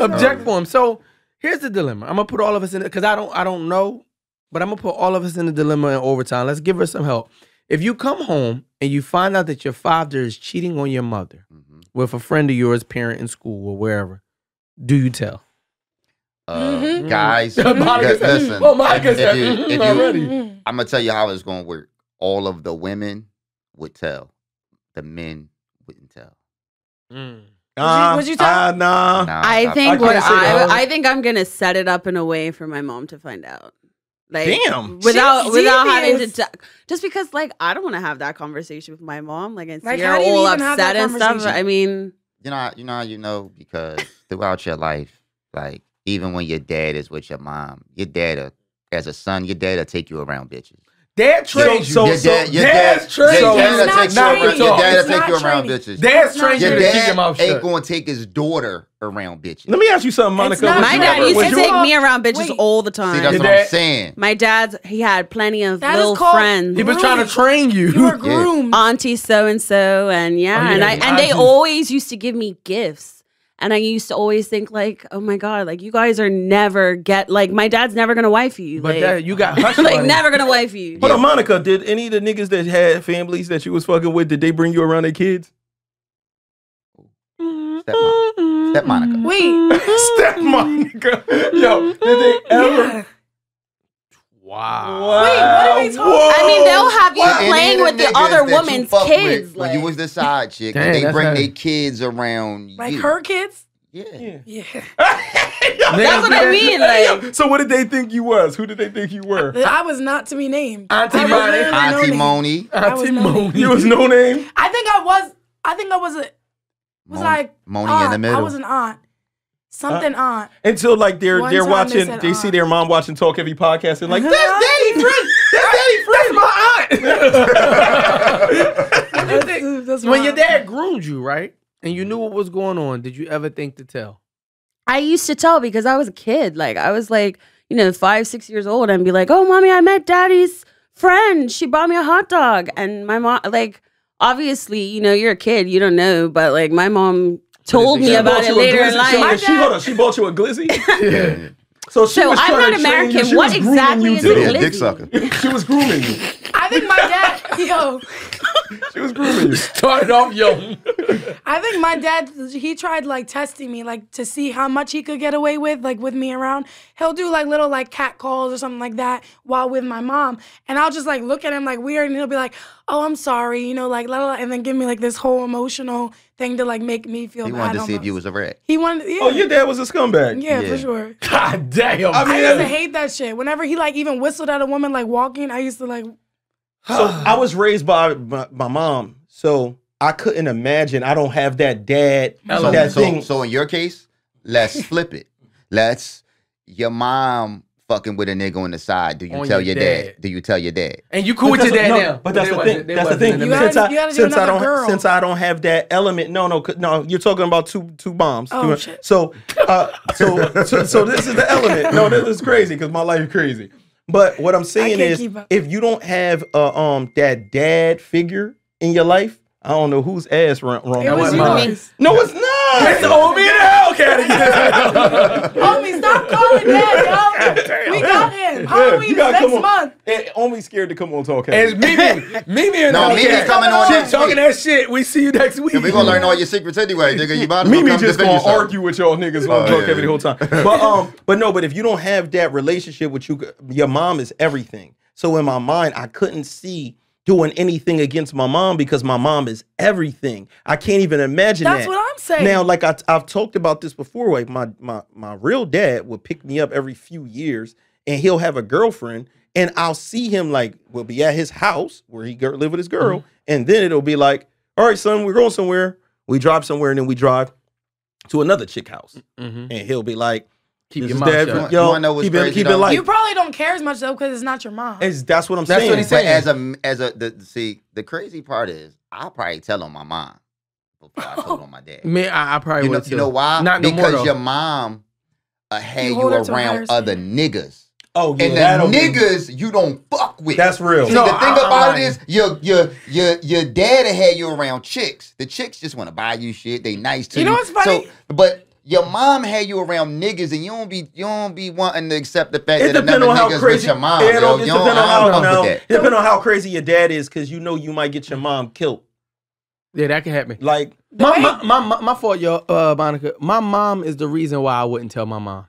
[SPEAKER 2] object for him. So here's the dilemma. I'm gonna put all of us in it because I don't I don't know, but I'm gonna put all of us in the dilemma in overtime. Let's give her some help. If you come home and you find out that your father is cheating on your mother
[SPEAKER 1] Mhm.
[SPEAKER 2] with a friend of yours, parent in school or wherever, do you tell?
[SPEAKER 1] Uh,
[SPEAKER 4] Mhm.
[SPEAKER 1] Guys,
[SPEAKER 2] Monica
[SPEAKER 1] li-
[SPEAKER 2] said-
[SPEAKER 1] listen.
[SPEAKER 2] Monica
[SPEAKER 1] if-
[SPEAKER 2] said,
[SPEAKER 1] if you- if you-
[SPEAKER 2] already.
[SPEAKER 1] I'm gonna tell you how it's gonna work. All of the women would tell, the men wouldn't tell.
[SPEAKER 2] Mm.
[SPEAKER 3] Uh,
[SPEAKER 4] What'd you tell?
[SPEAKER 3] uh, nah.
[SPEAKER 1] Nah,
[SPEAKER 5] I
[SPEAKER 1] I-
[SPEAKER 5] think
[SPEAKER 3] I
[SPEAKER 5] what
[SPEAKER 3] can't say that.
[SPEAKER 5] I, I think I'm gonna set it up in a way for my mom to find out. Like
[SPEAKER 3] Damn.
[SPEAKER 5] without
[SPEAKER 4] She's
[SPEAKER 5] without having to
[SPEAKER 4] devious.
[SPEAKER 5] t- just because like I don't want to have that conversation with my mom like and see her
[SPEAKER 4] how do you
[SPEAKER 5] all
[SPEAKER 4] even have that
[SPEAKER 5] upset and stuff. I mean,
[SPEAKER 1] you know, you know, you know because throughout your life, like even when your dad is with your mom, your dad, will- as a son, your dad will take you around bitches.
[SPEAKER 2] Dad trains
[SPEAKER 3] So-
[SPEAKER 2] you.
[SPEAKER 1] your dad, your
[SPEAKER 2] Dad's
[SPEAKER 1] dad,
[SPEAKER 2] training.
[SPEAKER 1] your dad
[SPEAKER 2] It's
[SPEAKER 1] will take you around. Your dad will take you around bitches.
[SPEAKER 2] Dad's
[SPEAKER 4] not
[SPEAKER 2] trains you
[SPEAKER 1] Your
[SPEAKER 2] to keep your
[SPEAKER 1] dad
[SPEAKER 2] mouth
[SPEAKER 1] ain't going to take his daughter around bitches.
[SPEAKER 3] Let me ask you something, Monica.
[SPEAKER 4] not
[SPEAKER 5] my dad
[SPEAKER 3] ever-
[SPEAKER 5] used to take me around bitches
[SPEAKER 4] Wait.
[SPEAKER 5] all the time.
[SPEAKER 1] See, that's
[SPEAKER 2] Your
[SPEAKER 1] what I'm saying.
[SPEAKER 5] my dad, he had plenty of
[SPEAKER 4] That is
[SPEAKER 5] little
[SPEAKER 4] called
[SPEAKER 5] friends.
[SPEAKER 2] He was trying to train you.
[SPEAKER 4] You were groomed.
[SPEAKER 5] auntie so and so and yeah,
[SPEAKER 2] Oh, yeah,
[SPEAKER 5] and I and they always used to give me gifts. And I used to always think like, oh my god, like you guys are never get like my dad's never gonna wife you.
[SPEAKER 2] but
[SPEAKER 5] like,
[SPEAKER 2] that, you got hush
[SPEAKER 5] like never gonna wife you.
[SPEAKER 3] Hold on, Monica. Did any of the niggas that had families that you was fucking with, did they bring you around their kids?
[SPEAKER 1] Step, Mon- Step Monica.
[SPEAKER 4] Wait. Mm-hmm.
[SPEAKER 3] Step Monica. Yo, did they ever?
[SPEAKER 4] Yeah.
[SPEAKER 2] Wow.
[SPEAKER 4] Wait, what are we talking
[SPEAKER 3] Whoa.
[SPEAKER 5] I mean, they'll have you
[SPEAKER 1] Well,
[SPEAKER 5] playing with the other woman's
[SPEAKER 1] fuck with
[SPEAKER 5] kids.
[SPEAKER 1] when you was the side chick,
[SPEAKER 2] Dang,
[SPEAKER 1] they bring their kids around
[SPEAKER 4] Like
[SPEAKER 1] you.
[SPEAKER 4] her kids?
[SPEAKER 1] Yeah.
[SPEAKER 3] Yeah.
[SPEAKER 4] Yeah.
[SPEAKER 5] That's what I mean. Like,
[SPEAKER 3] So what did they think you was? Who did they think you were?
[SPEAKER 4] I was not to be named.
[SPEAKER 2] Auntie
[SPEAKER 4] I was
[SPEAKER 2] Money.
[SPEAKER 1] Auntie
[SPEAKER 4] name.
[SPEAKER 1] Moni.
[SPEAKER 2] Auntie
[SPEAKER 4] no.
[SPEAKER 2] Moni.
[SPEAKER 3] You was no name.
[SPEAKER 4] I think I was. I think I was a. Was
[SPEAKER 1] Mon-
[SPEAKER 4] I
[SPEAKER 1] Moni in the middle.
[SPEAKER 4] I was an aunt. Something on
[SPEAKER 3] Until like they're
[SPEAKER 4] One
[SPEAKER 3] they're
[SPEAKER 4] time they
[SPEAKER 3] watching, they see
[SPEAKER 4] uh,
[SPEAKER 3] their mom watching Talk Heavy podcast and like,
[SPEAKER 4] Uh-huh.
[SPEAKER 3] that's Daddy Friend, That's Daddy Fred.
[SPEAKER 2] That's my aunt. You think-
[SPEAKER 4] That's
[SPEAKER 2] when your dad groomed you, right? And you knew what was going on, did you ever think to tell?
[SPEAKER 5] I used to tell because I was a kid. Like I was like, you know, five, six years old, and be like, "Oh, mommy, I met daddy's friend. She bought me a hot dog." And my mom, like, obviously, you know, you're a kid, you don't know, but like, my mom told me about it
[SPEAKER 3] you a
[SPEAKER 5] later in
[SPEAKER 3] glizzy.
[SPEAKER 5] life.
[SPEAKER 3] So,
[SPEAKER 4] My
[SPEAKER 3] she,
[SPEAKER 4] dad-
[SPEAKER 3] hold on, she bought you a glizzy.
[SPEAKER 2] Yeah.
[SPEAKER 3] So she
[SPEAKER 5] So
[SPEAKER 3] was
[SPEAKER 5] I'm not
[SPEAKER 3] to you.
[SPEAKER 5] American.
[SPEAKER 3] She
[SPEAKER 5] What exactly
[SPEAKER 3] you
[SPEAKER 5] is a glizzy?
[SPEAKER 1] dick sucker.
[SPEAKER 3] She was grooming you.
[SPEAKER 4] I think my dad. Yo,
[SPEAKER 3] She was grooming you.
[SPEAKER 2] Started off young.
[SPEAKER 4] I think my dad. He tried like testing me, like to see how much he could get away with, like with me around. He'll do like little like cat calls or something like that while with my mom, and I'll just like look at him like weird, and he'll be like, "Oh, I'm sorry," you know, like la, la, la, and then give me like this whole emotional thing to like make me feel
[SPEAKER 1] He
[SPEAKER 4] bad.
[SPEAKER 1] wanted to see if
[SPEAKER 4] almost.
[SPEAKER 1] you was a rat.
[SPEAKER 4] He wanted. Yeah.
[SPEAKER 3] Oh, your dad was a scumbag.
[SPEAKER 4] Yeah,
[SPEAKER 1] Yeah.
[SPEAKER 4] for sure.
[SPEAKER 2] God damn.
[SPEAKER 3] I mean,
[SPEAKER 4] I
[SPEAKER 3] yeah.
[SPEAKER 4] used to hate that shit. Whenever he like even whistled at a woman like walking, I used to like.
[SPEAKER 3] So I was raised by my, my mom, so I couldn't imagine. I don't have that dad.
[SPEAKER 2] So-
[SPEAKER 3] that
[SPEAKER 1] so,
[SPEAKER 3] thing.
[SPEAKER 1] so in your case, let's flip it. Let's your mom fucking with a nigga on the side. Do you
[SPEAKER 2] On
[SPEAKER 1] tell
[SPEAKER 2] your
[SPEAKER 1] your dad?
[SPEAKER 2] dad.
[SPEAKER 1] Do you tell your dad?
[SPEAKER 2] and you cool
[SPEAKER 3] But
[SPEAKER 2] with your dad
[SPEAKER 3] what- no,
[SPEAKER 2] now.
[SPEAKER 3] But that's
[SPEAKER 2] they
[SPEAKER 3] the thing. That's the thing.
[SPEAKER 2] the
[SPEAKER 4] You.
[SPEAKER 3] Since
[SPEAKER 4] gotta-
[SPEAKER 3] I
[SPEAKER 4] you gotta do
[SPEAKER 3] since I don't,
[SPEAKER 4] girl.
[SPEAKER 3] since I don't have that element. No, no, no. You're talking about two two moms.
[SPEAKER 4] Oh,
[SPEAKER 3] Two-
[SPEAKER 4] shit.
[SPEAKER 3] So, uh, so so so this is the element. No, this is crazy because my life is crazy. But what I'm saying is, if you don't have uh, um that dad figure in your life, I don't know whose ass wrong. wrong
[SPEAKER 4] It was
[SPEAKER 2] wasn't mine.
[SPEAKER 4] yours.
[SPEAKER 3] No, it's not.
[SPEAKER 2] It's the old me in the Hellcat again.
[SPEAKER 4] Homie, stop calling dad, yo. We got him. Halloween
[SPEAKER 3] you
[SPEAKER 4] is
[SPEAKER 3] gotta
[SPEAKER 4] next
[SPEAKER 3] on.
[SPEAKER 4] month.
[SPEAKER 3] Only scared to come on talk.
[SPEAKER 2] It's Mimi. Mimi in
[SPEAKER 1] No,
[SPEAKER 2] the
[SPEAKER 1] Mimi's
[SPEAKER 2] Hellcat.
[SPEAKER 1] coming on
[SPEAKER 2] She
[SPEAKER 1] next
[SPEAKER 2] talking that shit. We see you next week.
[SPEAKER 1] And we gonna learn all your secrets anyway, nigga. You about to
[SPEAKER 3] Mimi just gonna
[SPEAKER 1] yourself.
[SPEAKER 3] argue with y'all niggas
[SPEAKER 1] Oh,
[SPEAKER 3] on talk
[SPEAKER 1] yeah,
[SPEAKER 3] the whole time. But um, but no, but if you don't have that relationship with you, your mom is everything. So in my mind, I couldn't see doing anything against my mom because my mom is everything. I can't even imagine
[SPEAKER 4] That's
[SPEAKER 3] that.
[SPEAKER 4] what I'm saying.
[SPEAKER 3] Now, like I, I've talked about this before, like my my my real dad would pick me up every few years, and he'll have a girlfriend, and I'll see him like we'll be at his house where he go- live with his girl, and then it'll be like, all right, son, we're going somewhere. We drive somewhere, and then we drive to another chick house,
[SPEAKER 2] Mhm.
[SPEAKER 3] and he'll be like,
[SPEAKER 2] Keep
[SPEAKER 3] this
[SPEAKER 2] your mouth
[SPEAKER 3] dad,
[SPEAKER 2] shut.
[SPEAKER 1] You wanna know what's
[SPEAKER 3] keep it,
[SPEAKER 1] crazy,
[SPEAKER 3] keep it light.
[SPEAKER 4] you probably don't care as much though because it's not your mom.
[SPEAKER 3] It's- that's what I'm
[SPEAKER 2] That's
[SPEAKER 3] saying.
[SPEAKER 2] what he
[SPEAKER 1] But
[SPEAKER 2] said.
[SPEAKER 1] as a as a the, see, the crazy part is I'll probably tell on my mom before I told on my dad.
[SPEAKER 2] Me, I, I probably
[SPEAKER 1] You know,
[SPEAKER 2] would
[SPEAKER 1] you know why?
[SPEAKER 2] Not no more,
[SPEAKER 1] because
[SPEAKER 2] though.
[SPEAKER 1] your mom uh, had
[SPEAKER 4] You
[SPEAKER 1] you,
[SPEAKER 4] hold her to a
[SPEAKER 1] around other niggas.
[SPEAKER 3] Oh, yeah,
[SPEAKER 1] and
[SPEAKER 3] that'll
[SPEAKER 1] the
[SPEAKER 3] be-
[SPEAKER 1] niggas you don't fuck with.
[SPEAKER 3] That's real.
[SPEAKER 1] See,
[SPEAKER 2] No,
[SPEAKER 1] the thing
[SPEAKER 2] I- I'm
[SPEAKER 1] about it
[SPEAKER 2] lying.
[SPEAKER 1] is your your your your daddy had you around chicks. The chicks just want to buy you shit. They nice to
[SPEAKER 4] You
[SPEAKER 1] you.
[SPEAKER 4] know what's funny?
[SPEAKER 1] So, but your mom had you around niggas, and you don't be you don't be wanting to accept the fact
[SPEAKER 3] It
[SPEAKER 1] that
[SPEAKER 3] depends
[SPEAKER 1] another
[SPEAKER 3] on how
[SPEAKER 1] niggas with
[SPEAKER 3] crazy.
[SPEAKER 1] your mom.
[SPEAKER 3] Yeah,
[SPEAKER 1] yo.
[SPEAKER 3] it
[SPEAKER 1] You
[SPEAKER 3] depends on how
[SPEAKER 1] fuck
[SPEAKER 3] no, it
[SPEAKER 1] that.
[SPEAKER 3] depends on how crazy your dad is, because you know you might get your mom killed.
[SPEAKER 2] Yeah, that can happen.
[SPEAKER 3] Like,
[SPEAKER 2] My,
[SPEAKER 4] way-
[SPEAKER 2] my, my, my, my fault, yo, uh, Monica. My mom is the reason why I wouldn't tell my mom.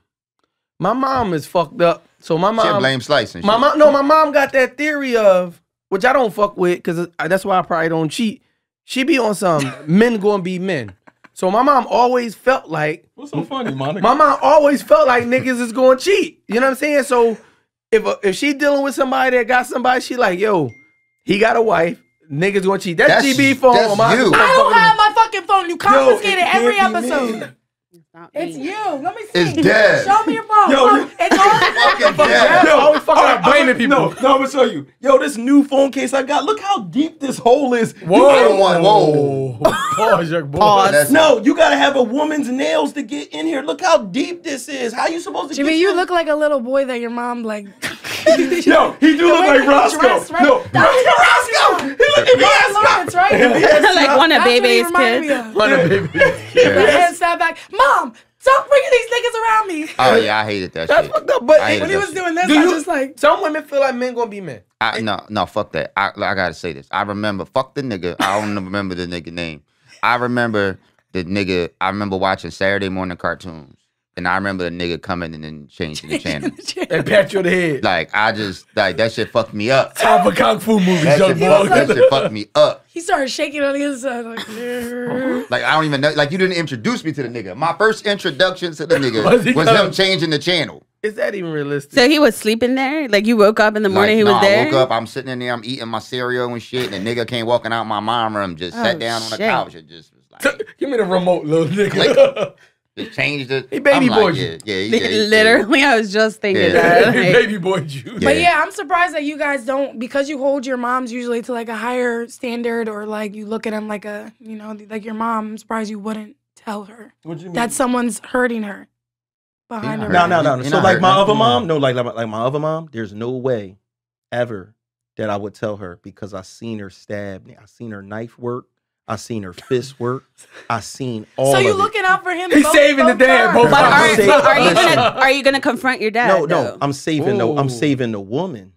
[SPEAKER 2] My mom is fucked up. So my
[SPEAKER 1] Shit,
[SPEAKER 2] mom,
[SPEAKER 1] blame slice and shit.
[SPEAKER 2] my mom, no, my mom got that theory of which I don't fuck with because that's why I probably don't cheat. She be on some men gonna be men. So my mom always felt like
[SPEAKER 3] what's so funny, Monica?
[SPEAKER 2] my mom always felt like niggas is going to cheat. You know what I'm saying? So if uh, if she dealing with somebody that got somebody, she like, yo, he got a wife. Niggas going to cheat. That's,
[SPEAKER 1] That's-
[SPEAKER 2] GB phone.
[SPEAKER 1] that's
[SPEAKER 2] my
[SPEAKER 1] you.
[SPEAKER 4] I don't have my fucking phone. You confiscated
[SPEAKER 3] it
[SPEAKER 4] every
[SPEAKER 3] can't be me.
[SPEAKER 4] It's you. Let me see.
[SPEAKER 1] It's dead.
[SPEAKER 4] Show me your phone.
[SPEAKER 3] Yo,
[SPEAKER 4] Oh, it's on.
[SPEAKER 1] Fucking dead.
[SPEAKER 2] Yo, always fucking
[SPEAKER 3] alright,
[SPEAKER 2] blaming people.
[SPEAKER 3] No, no, I'm gonna show you. Yo, this new phone case I got. Look how deep this hole is. You
[SPEAKER 1] I
[SPEAKER 3] gotta-
[SPEAKER 1] don't want. Whoa.
[SPEAKER 2] Pause, your boy.
[SPEAKER 5] Pause.
[SPEAKER 1] That's-
[SPEAKER 3] No, you gotta have a woman's nails to get in here. Look how deep this is. How you supposed to
[SPEAKER 4] Jimmy,
[SPEAKER 3] get
[SPEAKER 4] you
[SPEAKER 3] your-
[SPEAKER 4] look like a little boy that your mom like.
[SPEAKER 3] Yo, he do look like Roscoe.
[SPEAKER 4] dressed, right?
[SPEAKER 3] No,
[SPEAKER 4] That's
[SPEAKER 3] look at Roscoe. He look at me.
[SPEAKER 4] Martin Lawrence, right?
[SPEAKER 5] like one of
[SPEAKER 4] That's what he
[SPEAKER 5] baby's kids.
[SPEAKER 4] One of.
[SPEAKER 2] baby's kids.
[SPEAKER 4] The head snap back. Mom, stop bringing these niggas around me.
[SPEAKER 1] Oh yeah, I hated that
[SPEAKER 2] That's
[SPEAKER 1] shit.
[SPEAKER 2] fucked up. But
[SPEAKER 1] I
[SPEAKER 4] When he was doing this,
[SPEAKER 2] Do
[SPEAKER 4] I
[SPEAKER 2] was
[SPEAKER 4] just like.
[SPEAKER 2] some women feel like men gonna be men.
[SPEAKER 1] I, no, no, fuck that. I, I gotta say this. I remember, fuck the nigga. I don't remember the nigga name. I remember the nigga. I remember watching Saturday morning cartoons, and I remember the nigga coming and then changing the channel.
[SPEAKER 2] And pat you on the head.
[SPEAKER 1] Like I just like that shit fucked me up.
[SPEAKER 2] Top of kung fu movies,
[SPEAKER 1] That
[SPEAKER 2] young
[SPEAKER 1] shit,
[SPEAKER 2] boy.
[SPEAKER 1] fucked, that shit fucked me up.
[SPEAKER 4] He started shaking on the inside like.
[SPEAKER 1] Like I don't even know. Like you didn't introduce me to the nigga. My first introduction to the nigga
[SPEAKER 2] Was he
[SPEAKER 1] was
[SPEAKER 2] coming?
[SPEAKER 1] him changing the channel.
[SPEAKER 2] Is that even realistic?
[SPEAKER 5] So he was sleeping there? Like you woke up in the morning,
[SPEAKER 1] Like,
[SPEAKER 5] he
[SPEAKER 1] no,
[SPEAKER 5] was there?
[SPEAKER 1] I woke up. I'm sitting in there. I'm eating my cereal and shit. And the nigga came walking out my mom room. Just
[SPEAKER 5] Oh,
[SPEAKER 1] sat down on the
[SPEAKER 5] shit.
[SPEAKER 1] couch and just was like,
[SPEAKER 2] Give me the remote, little nigga.
[SPEAKER 1] Just changed it.
[SPEAKER 2] He baby
[SPEAKER 1] I'm like,
[SPEAKER 2] boyed
[SPEAKER 1] yeah,
[SPEAKER 2] you.
[SPEAKER 1] yeah, he did, he did.
[SPEAKER 5] Literally, I was just thinking
[SPEAKER 1] Yeah.
[SPEAKER 5] that. like-
[SPEAKER 2] baby boy you.
[SPEAKER 4] But
[SPEAKER 1] Yeah.
[SPEAKER 4] yeah, I'm surprised that you guys don't because you hold your moms usually to like a higher standard or like you look at them like a you know like your mom. I'm surprised you wouldn't tell her
[SPEAKER 3] What you mean?
[SPEAKER 4] that someone's hurting her behind her.
[SPEAKER 3] No, no, no. no. So like my other mom, no, like, like like my other mom, there's no way ever that I would tell her because I seen her stab. Me, I seen her knife work. I seen her fist work. I seen all
[SPEAKER 4] So you
[SPEAKER 3] of
[SPEAKER 4] looking out for him?
[SPEAKER 2] He's
[SPEAKER 4] both-
[SPEAKER 2] saving the dad,
[SPEAKER 4] times.
[SPEAKER 2] both
[SPEAKER 5] But
[SPEAKER 3] I'm
[SPEAKER 5] are,
[SPEAKER 3] saying-
[SPEAKER 5] are you gonna are you gonna confront your dad?
[SPEAKER 3] No, no.
[SPEAKER 5] though?
[SPEAKER 3] I'm saving the I'm saving the woman.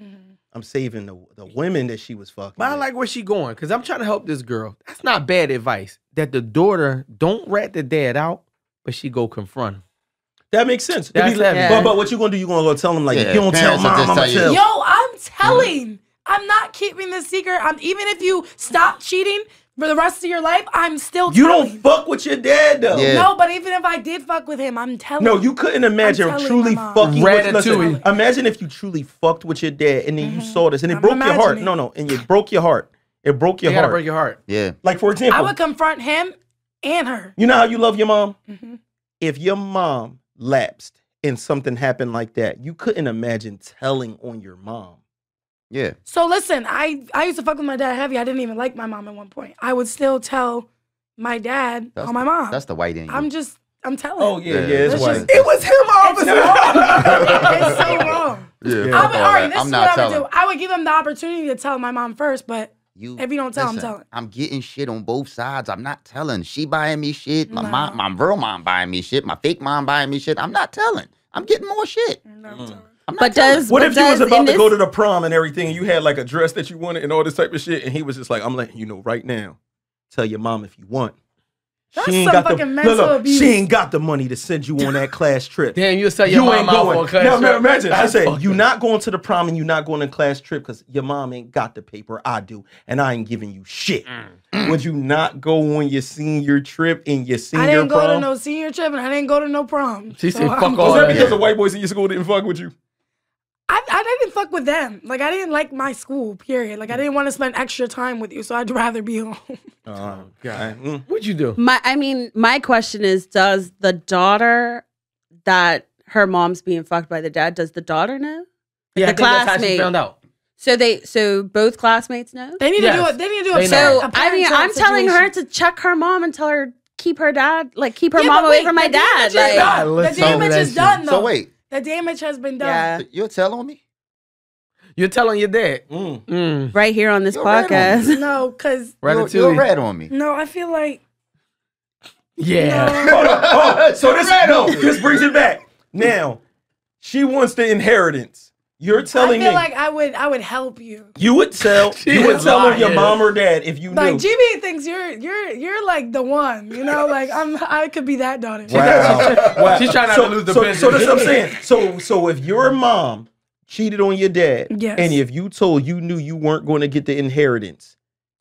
[SPEAKER 4] Mhm.
[SPEAKER 3] I'm saving the the women that she was fucking.
[SPEAKER 2] But I
[SPEAKER 3] with.
[SPEAKER 2] like where she going because I'm trying to help this girl. That's not bad advice. That the daughter don't rat the dad out, but she go confront him.
[SPEAKER 3] that makes sense. To
[SPEAKER 2] That's
[SPEAKER 3] be-
[SPEAKER 2] heavy.
[SPEAKER 3] But but what you gonna do? You gonna go tell him like
[SPEAKER 1] Yeah,
[SPEAKER 3] if you don't tell
[SPEAKER 1] parents
[SPEAKER 3] mom,
[SPEAKER 1] just
[SPEAKER 3] I'm gonna
[SPEAKER 1] tell you.
[SPEAKER 3] tell.
[SPEAKER 4] Yo, I'm telling. I'm not keeping this secret. I'm even if you stop cheating for the rest of your life, I'm still
[SPEAKER 3] You
[SPEAKER 4] telling.
[SPEAKER 3] don't fuck with your dad though.
[SPEAKER 1] Yeah.
[SPEAKER 4] No, but even if I did fuck with him, I'm telling.
[SPEAKER 3] No, you couldn't imagine truly fucking with listen, Imagine if you truly fucked with your dad and then you saw this and it
[SPEAKER 4] Mm-hmm. I'm
[SPEAKER 3] broke your heart. No, no, and it broke your heart. It broke your
[SPEAKER 2] You gotta
[SPEAKER 3] heart.
[SPEAKER 2] break your heart.
[SPEAKER 1] Yeah.
[SPEAKER 3] like for example, I
[SPEAKER 4] would confront him and her.
[SPEAKER 3] you know how you love your mom?
[SPEAKER 4] Mm-hmm.
[SPEAKER 3] If your mom lapsed and something happened like that, you couldn't imagine telling on your mom.
[SPEAKER 1] Yeah.
[SPEAKER 4] So listen, I I used to fuck with my dad heavy. I didn't even like my mom at one point. I would still tell my dad
[SPEAKER 1] That's
[SPEAKER 4] on my mom.
[SPEAKER 1] That's the white in you.
[SPEAKER 4] I'm just I'm telling.
[SPEAKER 3] Oh yeah,
[SPEAKER 1] Yeah,
[SPEAKER 3] yeah, it's white.
[SPEAKER 4] just-
[SPEAKER 2] It was him, officer.
[SPEAKER 4] it's so wrong.
[SPEAKER 1] yeah.
[SPEAKER 4] I
[SPEAKER 1] fuck
[SPEAKER 4] would,
[SPEAKER 1] all
[SPEAKER 4] all right,
[SPEAKER 1] that.
[SPEAKER 4] this
[SPEAKER 1] I'm
[SPEAKER 4] is
[SPEAKER 1] not
[SPEAKER 4] what I
[SPEAKER 1] telling.
[SPEAKER 4] would do. I would give him the opportunity to tell my mom first, but
[SPEAKER 1] You,
[SPEAKER 4] If you don't tell, I'm telling.
[SPEAKER 1] I'm getting shit on both sides. I'm not telling. She buying me shit. My
[SPEAKER 4] No.
[SPEAKER 1] mom, my real mom buying me shit. My fake mom buying me shit. I'm not telling. I'm getting more shit.
[SPEAKER 4] no, I'm telling.
[SPEAKER 1] I'm not
[SPEAKER 5] mm.
[SPEAKER 1] But
[SPEAKER 5] does
[SPEAKER 3] What
[SPEAKER 5] but
[SPEAKER 3] if you was about
[SPEAKER 5] in
[SPEAKER 3] to go to the prom and everything, and you had like a dress that you wanted and all this type of shit, and he was just like, "I'm letting you know right now. Tell your mom if you want."
[SPEAKER 4] That's
[SPEAKER 3] she ain't
[SPEAKER 4] some
[SPEAKER 3] got the
[SPEAKER 4] fucking
[SPEAKER 3] look,
[SPEAKER 4] mental
[SPEAKER 3] look,
[SPEAKER 4] abuse.
[SPEAKER 3] She ain't got the money to send you on that class trip.
[SPEAKER 2] Damn, you sell your
[SPEAKER 3] you
[SPEAKER 2] mom
[SPEAKER 3] ain't
[SPEAKER 2] out
[SPEAKER 3] going.
[SPEAKER 2] for a class
[SPEAKER 3] no,
[SPEAKER 2] trip.
[SPEAKER 3] imagine. I
[SPEAKER 2] That's
[SPEAKER 3] say you
[SPEAKER 2] up.
[SPEAKER 3] not going to the prom and you're not going to class trip because your mom ain't got the paper. I do, and I ain't giving you shit.
[SPEAKER 2] Mm.
[SPEAKER 3] Would you not go on your senior trip and your senior
[SPEAKER 4] I didn't go to no senior trip and I didn't go to no prom.
[SPEAKER 2] She
[SPEAKER 4] So
[SPEAKER 2] said,
[SPEAKER 4] I'm-
[SPEAKER 2] "Fuck all
[SPEAKER 3] Was that
[SPEAKER 2] that."
[SPEAKER 3] because the white boys in your school didn't fuck with you?
[SPEAKER 4] I, I didn't fuck with them. Like I didn't like my school. Period. Like I didn't want to spend extra time with you, so I'd rather be home.
[SPEAKER 3] Oh,
[SPEAKER 2] God.
[SPEAKER 3] mm.
[SPEAKER 2] What'd you do?
[SPEAKER 5] My, I mean, my question is: Does the daughter that her mom's being fucked by the dad? Does the daughter know?
[SPEAKER 2] Yeah, I
[SPEAKER 5] The
[SPEAKER 2] think that's how she
[SPEAKER 5] classmate.
[SPEAKER 2] found out.
[SPEAKER 5] So they, so both classmates know.
[SPEAKER 4] They need
[SPEAKER 2] Yes.
[SPEAKER 4] to do it. They need to do
[SPEAKER 2] it.
[SPEAKER 5] So
[SPEAKER 4] parent- a
[SPEAKER 5] I mean, I'm telling her to check her mom and tell her keep her dad, like keep her
[SPEAKER 4] Yeah,
[SPEAKER 5] mom
[SPEAKER 4] but
[SPEAKER 5] away
[SPEAKER 4] wait,
[SPEAKER 5] from my dad.
[SPEAKER 4] damage
[SPEAKER 5] Like,
[SPEAKER 4] done. The damage is done though.
[SPEAKER 1] So wait,
[SPEAKER 4] The damage has been done.
[SPEAKER 5] Yeah.
[SPEAKER 1] You're telling me?
[SPEAKER 2] You're telling your dad.
[SPEAKER 3] Mm.
[SPEAKER 2] Mm.
[SPEAKER 5] Right here on this
[SPEAKER 1] You're right on
[SPEAKER 5] podcast.
[SPEAKER 4] No, cause
[SPEAKER 1] You'll,
[SPEAKER 2] Ratatouille.
[SPEAKER 1] you'll rat on me.
[SPEAKER 4] no, I feel like
[SPEAKER 2] Yeah.
[SPEAKER 4] no.
[SPEAKER 3] Hold on. Oh, so this no, this brings it back. Now, she wants the inheritance. You're telling me.
[SPEAKER 4] I
[SPEAKER 3] telling
[SPEAKER 4] feel
[SPEAKER 3] me
[SPEAKER 4] like I would I would help you.
[SPEAKER 3] you would tell
[SPEAKER 2] She
[SPEAKER 3] you would tell on your mom or dad if you knew
[SPEAKER 4] Like
[SPEAKER 3] knew.
[SPEAKER 4] GB thinks you're you're you're like the one, you know. Like I'm I could be that daughter.
[SPEAKER 1] Wow.
[SPEAKER 3] Wow.
[SPEAKER 2] She's trying not
[SPEAKER 3] so,
[SPEAKER 2] to lose the
[SPEAKER 3] so,
[SPEAKER 2] business.
[SPEAKER 3] So that's what I'm saying. So so if your mom cheated on your dad,
[SPEAKER 4] Yes.
[SPEAKER 3] and if you told you knew you weren't going to get the inheritance,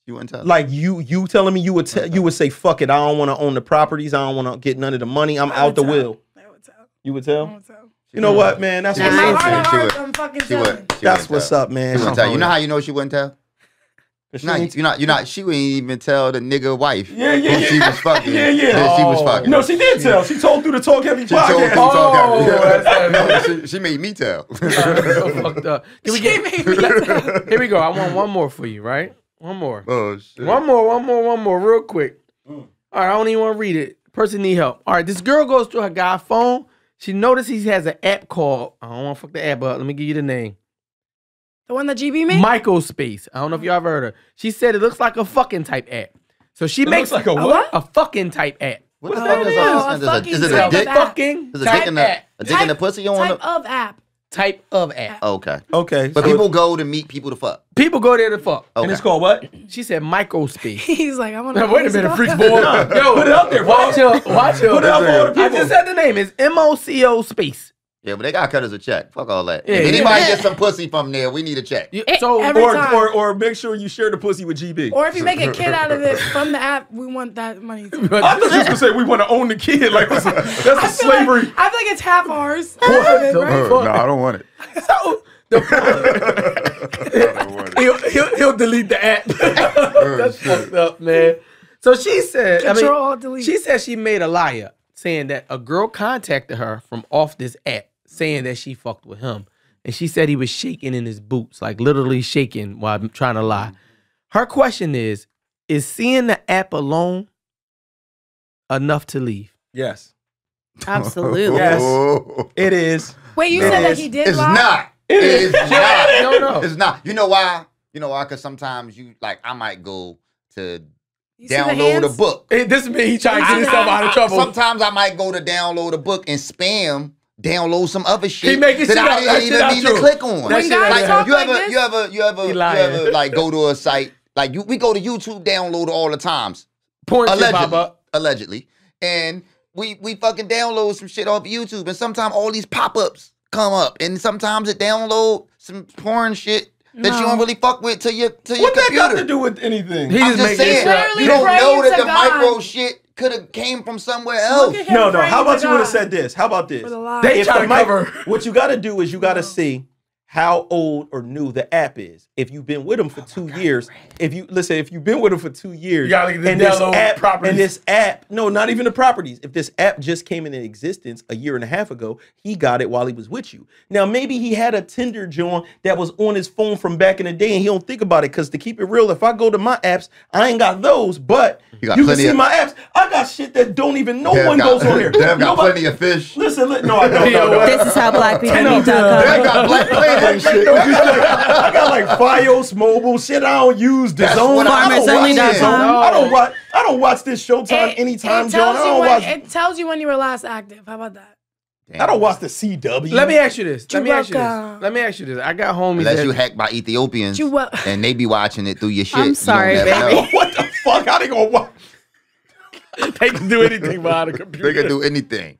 [SPEAKER 1] You wouldn't tell.
[SPEAKER 3] like you you telling me you would tell you would say fuck it, I don't want to own the properties, I don't want to get none of the money, I'm
[SPEAKER 4] I
[SPEAKER 3] out the
[SPEAKER 4] tell.
[SPEAKER 3] will.
[SPEAKER 4] I would tell.
[SPEAKER 3] You would
[SPEAKER 4] I would tell.
[SPEAKER 3] You know what, man? That's
[SPEAKER 1] She
[SPEAKER 3] what's
[SPEAKER 4] In my
[SPEAKER 1] would.
[SPEAKER 3] up.
[SPEAKER 1] She would.
[SPEAKER 4] I'm fucking
[SPEAKER 1] she
[SPEAKER 4] telling.
[SPEAKER 3] That's what's up, man.
[SPEAKER 1] She wouldn't tell. You know how you know she wouldn't tell?
[SPEAKER 3] She
[SPEAKER 1] Not, you're not. You're not. She wouldn't even tell the nigga wife.
[SPEAKER 3] Yeah, yeah,
[SPEAKER 1] who She was fucking.
[SPEAKER 3] Yeah, yeah.
[SPEAKER 1] that She was
[SPEAKER 2] Oh.
[SPEAKER 1] fucking.
[SPEAKER 3] No, she did tell. She told through the Talk Heavy
[SPEAKER 1] She told
[SPEAKER 3] podcast.
[SPEAKER 1] me to talk
[SPEAKER 2] Oh,
[SPEAKER 1] out.
[SPEAKER 2] that's
[SPEAKER 1] no, she, she made me tell.
[SPEAKER 2] so fucked up. Can we
[SPEAKER 4] She
[SPEAKER 2] get,
[SPEAKER 4] made me tell.
[SPEAKER 2] here we go. I want one more for you, right? One more.
[SPEAKER 1] oh shit.
[SPEAKER 2] One more, one more, one more, real quick. Mm. All right, I don't even want to read it. Person need help. All right, this girl goes through her guy phone. She noticed he has an app called, I don't want to fuck the app up. Let me give you the name.
[SPEAKER 4] The one that GB made?
[SPEAKER 2] Michael Space. I don't know if y'all ever heard of her. She said it looks like a fucking type app. So she
[SPEAKER 3] It
[SPEAKER 2] makes
[SPEAKER 3] like a
[SPEAKER 4] A
[SPEAKER 3] what?
[SPEAKER 2] a fucking type app.
[SPEAKER 1] What the
[SPEAKER 4] Oh,
[SPEAKER 1] fuck is
[SPEAKER 4] no,
[SPEAKER 1] Is it a- Is it a dick?
[SPEAKER 4] of
[SPEAKER 2] A
[SPEAKER 4] app.
[SPEAKER 2] fucking
[SPEAKER 1] Is it a dick in the a dick in the pussy? You want
[SPEAKER 4] Type
[SPEAKER 1] to?
[SPEAKER 4] of app.
[SPEAKER 2] Type of app.
[SPEAKER 1] Oh, okay.
[SPEAKER 3] Okay.
[SPEAKER 1] But
[SPEAKER 3] so-
[SPEAKER 1] people go to meet people to fuck.
[SPEAKER 2] People go there to fuck.
[SPEAKER 1] Okay.
[SPEAKER 3] and it's called what?
[SPEAKER 2] She said Michael Space.
[SPEAKER 4] He's like, I want to.
[SPEAKER 2] Wait a minute, freaks boy. Yo,
[SPEAKER 3] Put it out there,
[SPEAKER 2] Watch
[SPEAKER 3] bro.
[SPEAKER 2] your, watch your.
[SPEAKER 3] Put it out for all the
[SPEAKER 2] I just said the name. It's M O C O Space.
[SPEAKER 1] Yeah, but they got to cut us a check. Fuck all that.
[SPEAKER 2] Yeah,
[SPEAKER 1] if
[SPEAKER 2] yeah.
[SPEAKER 1] anybody gets some pussy from there, we need a check.
[SPEAKER 2] You-
[SPEAKER 4] Eh,
[SPEAKER 2] So
[SPEAKER 4] every
[SPEAKER 3] Or,
[SPEAKER 4] time.
[SPEAKER 3] or or make sure you share the pussy with GB.
[SPEAKER 4] Or if you make a kid out of it from the app, we want that money. Too.
[SPEAKER 3] I thought you was gonna say we want to own the kid. Like that's a, that's a
[SPEAKER 4] I
[SPEAKER 3] slavery.
[SPEAKER 4] Like, I feel like it's half ours. half it, right?
[SPEAKER 1] no, I don't want it.
[SPEAKER 2] So the
[SPEAKER 1] I don't want it.
[SPEAKER 2] he'll, he'll, he'll delete the app. That's fucked up, man. So she said, I
[SPEAKER 4] Control,
[SPEAKER 2] mean,
[SPEAKER 4] delete.
[SPEAKER 2] she said she made a liar saying that a girl contacted her from off this app saying that she fucked with him. And she said he was shaking in his boots, like literally shaking while I'm trying to lie. Mm-hmm. Her question is, is seeing the app alone enough to leave?
[SPEAKER 3] Yes,
[SPEAKER 5] Absolutely.
[SPEAKER 3] Yes. It is.
[SPEAKER 4] Wait, you
[SPEAKER 1] No.
[SPEAKER 4] said that he did
[SPEAKER 1] It's
[SPEAKER 4] lie?
[SPEAKER 1] not. It is not.
[SPEAKER 2] No, no.
[SPEAKER 1] It's not. You know why? You know why? Because sometimes you like I might go to
[SPEAKER 4] You
[SPEAKER 1] download a book.
[SPEAKER 2] Hey, this is me. He trying to get himself out of trouble.
[SPEAKER 1] Sometimes I might go to download a book and spam download some other shit
[SPEAKER 2] making
[SPEAKER 1] that I
[SPEAKER 2] up. That
[SPEAKER 1] didn't
[SPEAKER 2] shit
[SPEAKER 1] even
[SPEAKER 2] out
[SPEAKER 1] need
[SPEAKER 2] true.
[SPEAKER 1] to click on.
[SPEAKER 2] That
[SPEAKER 4] When
[SPEAKER 2] shit
[SPEAKER 4] guys
[SPEAKER 2] ain't
[SPEAKER 4] talk
[SPEAKER 1] you ever, you ever, you ever, you ever like go to a site like you? We go to YouTube, download all the times,
[SPEAKER 2] Porn pop
[SPEAKER 1] allegedly,
[SPEAKER 2] up.
[SPEAKER 1] allegedly, and we we fucking download some shit off YouTube, and sometimes all these pop ups come up, and sometimes it download some porn shit that you don't really fuck with to your to your computer.
[SPEAKER 3] What that
[SPEAKER 1] computer.
[SPEAKER 3] got to do with anything?
[SPEAKER 2] He
[SPEAKER 1] I'm
[SPEAKER 2] just
[SPEAKER 1] just saying,
[SPEAKER 2] shit up.
[SPEAKER 4] Literally
[SPEAKER 1] you don't know that the
[SPEAKER 4] God.
[SPEAKER 1] micro shit could have came from somewhere else.
[SPEAKER 4] Look at him
[SPEAKER 3] No, no. How about you would have said this? How about this?
[SPEAKER 4] for the.
[SPEAKER 2] They
[SPEAKER 3] If
[SPEAKER 2] try
[SPEAKER 3] the
[SPEAKER 2] to
[SPEAKER 3] mic-
[SPEAKER 2] cover.
[SPEAKER 3] What you got to do is you got to see how old or new the app is. If you've been with them for oh two years, if you listen, if you've been with them for two years,
[SPEAKER 2] You gotta look at the
[SPEAKER 3] and this
[SPEAKER 2] download
[SPEAKER 3] app,
[SPEAKER 2] properties.
[SPEAKER 3] and this app, no, not even the properties. If this app just came into existence a year and a half ago, he got it while he was with you. Now maybe he had a Tinder joint that was on his phone from back in the day, and he don't think about it. Because to keep it real, if I go to my apps, I ain't got those, but
[SPEAKER 1] You
[SPEAKER 3] you,
[SPEAKER 1] got
[SPEAKER 3] can
[SPEAKER 1] plenty
[SPEAKER 3] see
[SPEAKER 1] of-
[SPEAKER 3] my apps. I got shit that don't even no
[SPEAKER 1] Dev
[SPEAKER 3] one
[SPEAKER 1] got,
[SPEAKER 3] goes on here.
[SPEAKER 1] Dev got
[SPEAKER 3] Nobody-
[SPEAKER 1] plenty of fish.
[SPEAKER 3] Listen, li- no, I don't.
[SPEAKER 2] Yo,
[SPEAKER 3] No, no.
[SPEAKER 5] This is how black people
[SPEAKER 3] No.
[SPEAKER 5] meet.
[SPEAKER 1] Dev got black planet and shit.
[SPEAKER 3] I got like Fios mobile shit. I don't use the zone.
[SPEAKER 1] what
[SPEAKER 3] I don't watch
[SPEAKER 5] FarmersOnly.com.
[SPEAKER 3] this. I don't watch. I don't watch this Showtime
[SPEAKER 4] It-
[SPEAKER 3] anytime,
[SPEAKER 4] it
[SPEAKER 3] John.
[SPEAKER 4] tells
[SPEAKER 3] I
[SPEAKER 4] you
[SPEAKER 3] don't
[SPEAKER 4] when,
[SPEAKER 3] watch.
[SPEAKER 4] It tells you when you were last active. How about that?
[SPEAKER 3] I don't watch the CW.
[SPEAKER 2] Let me ask you this. Let me ask you this. Let me ask you this. I got homies
[SPEAKER 1] Unless
[SPEAKER 2] that
[SPEAKER 1] you hacked by Ethiopians
[SPEAKER 4] You wel-
[SPEAKER 1] and they be watching it through your shit.
[SPEAKER 5] I'm sorry,
[SPEAKER 1] never
[SPEAKER 5] baby.
[SPEAKER 3] what the fuck? How they gonna watch?
[SPEAKER 2] they can do anything behind a computer.
[SPEAKER 1] They can do anything.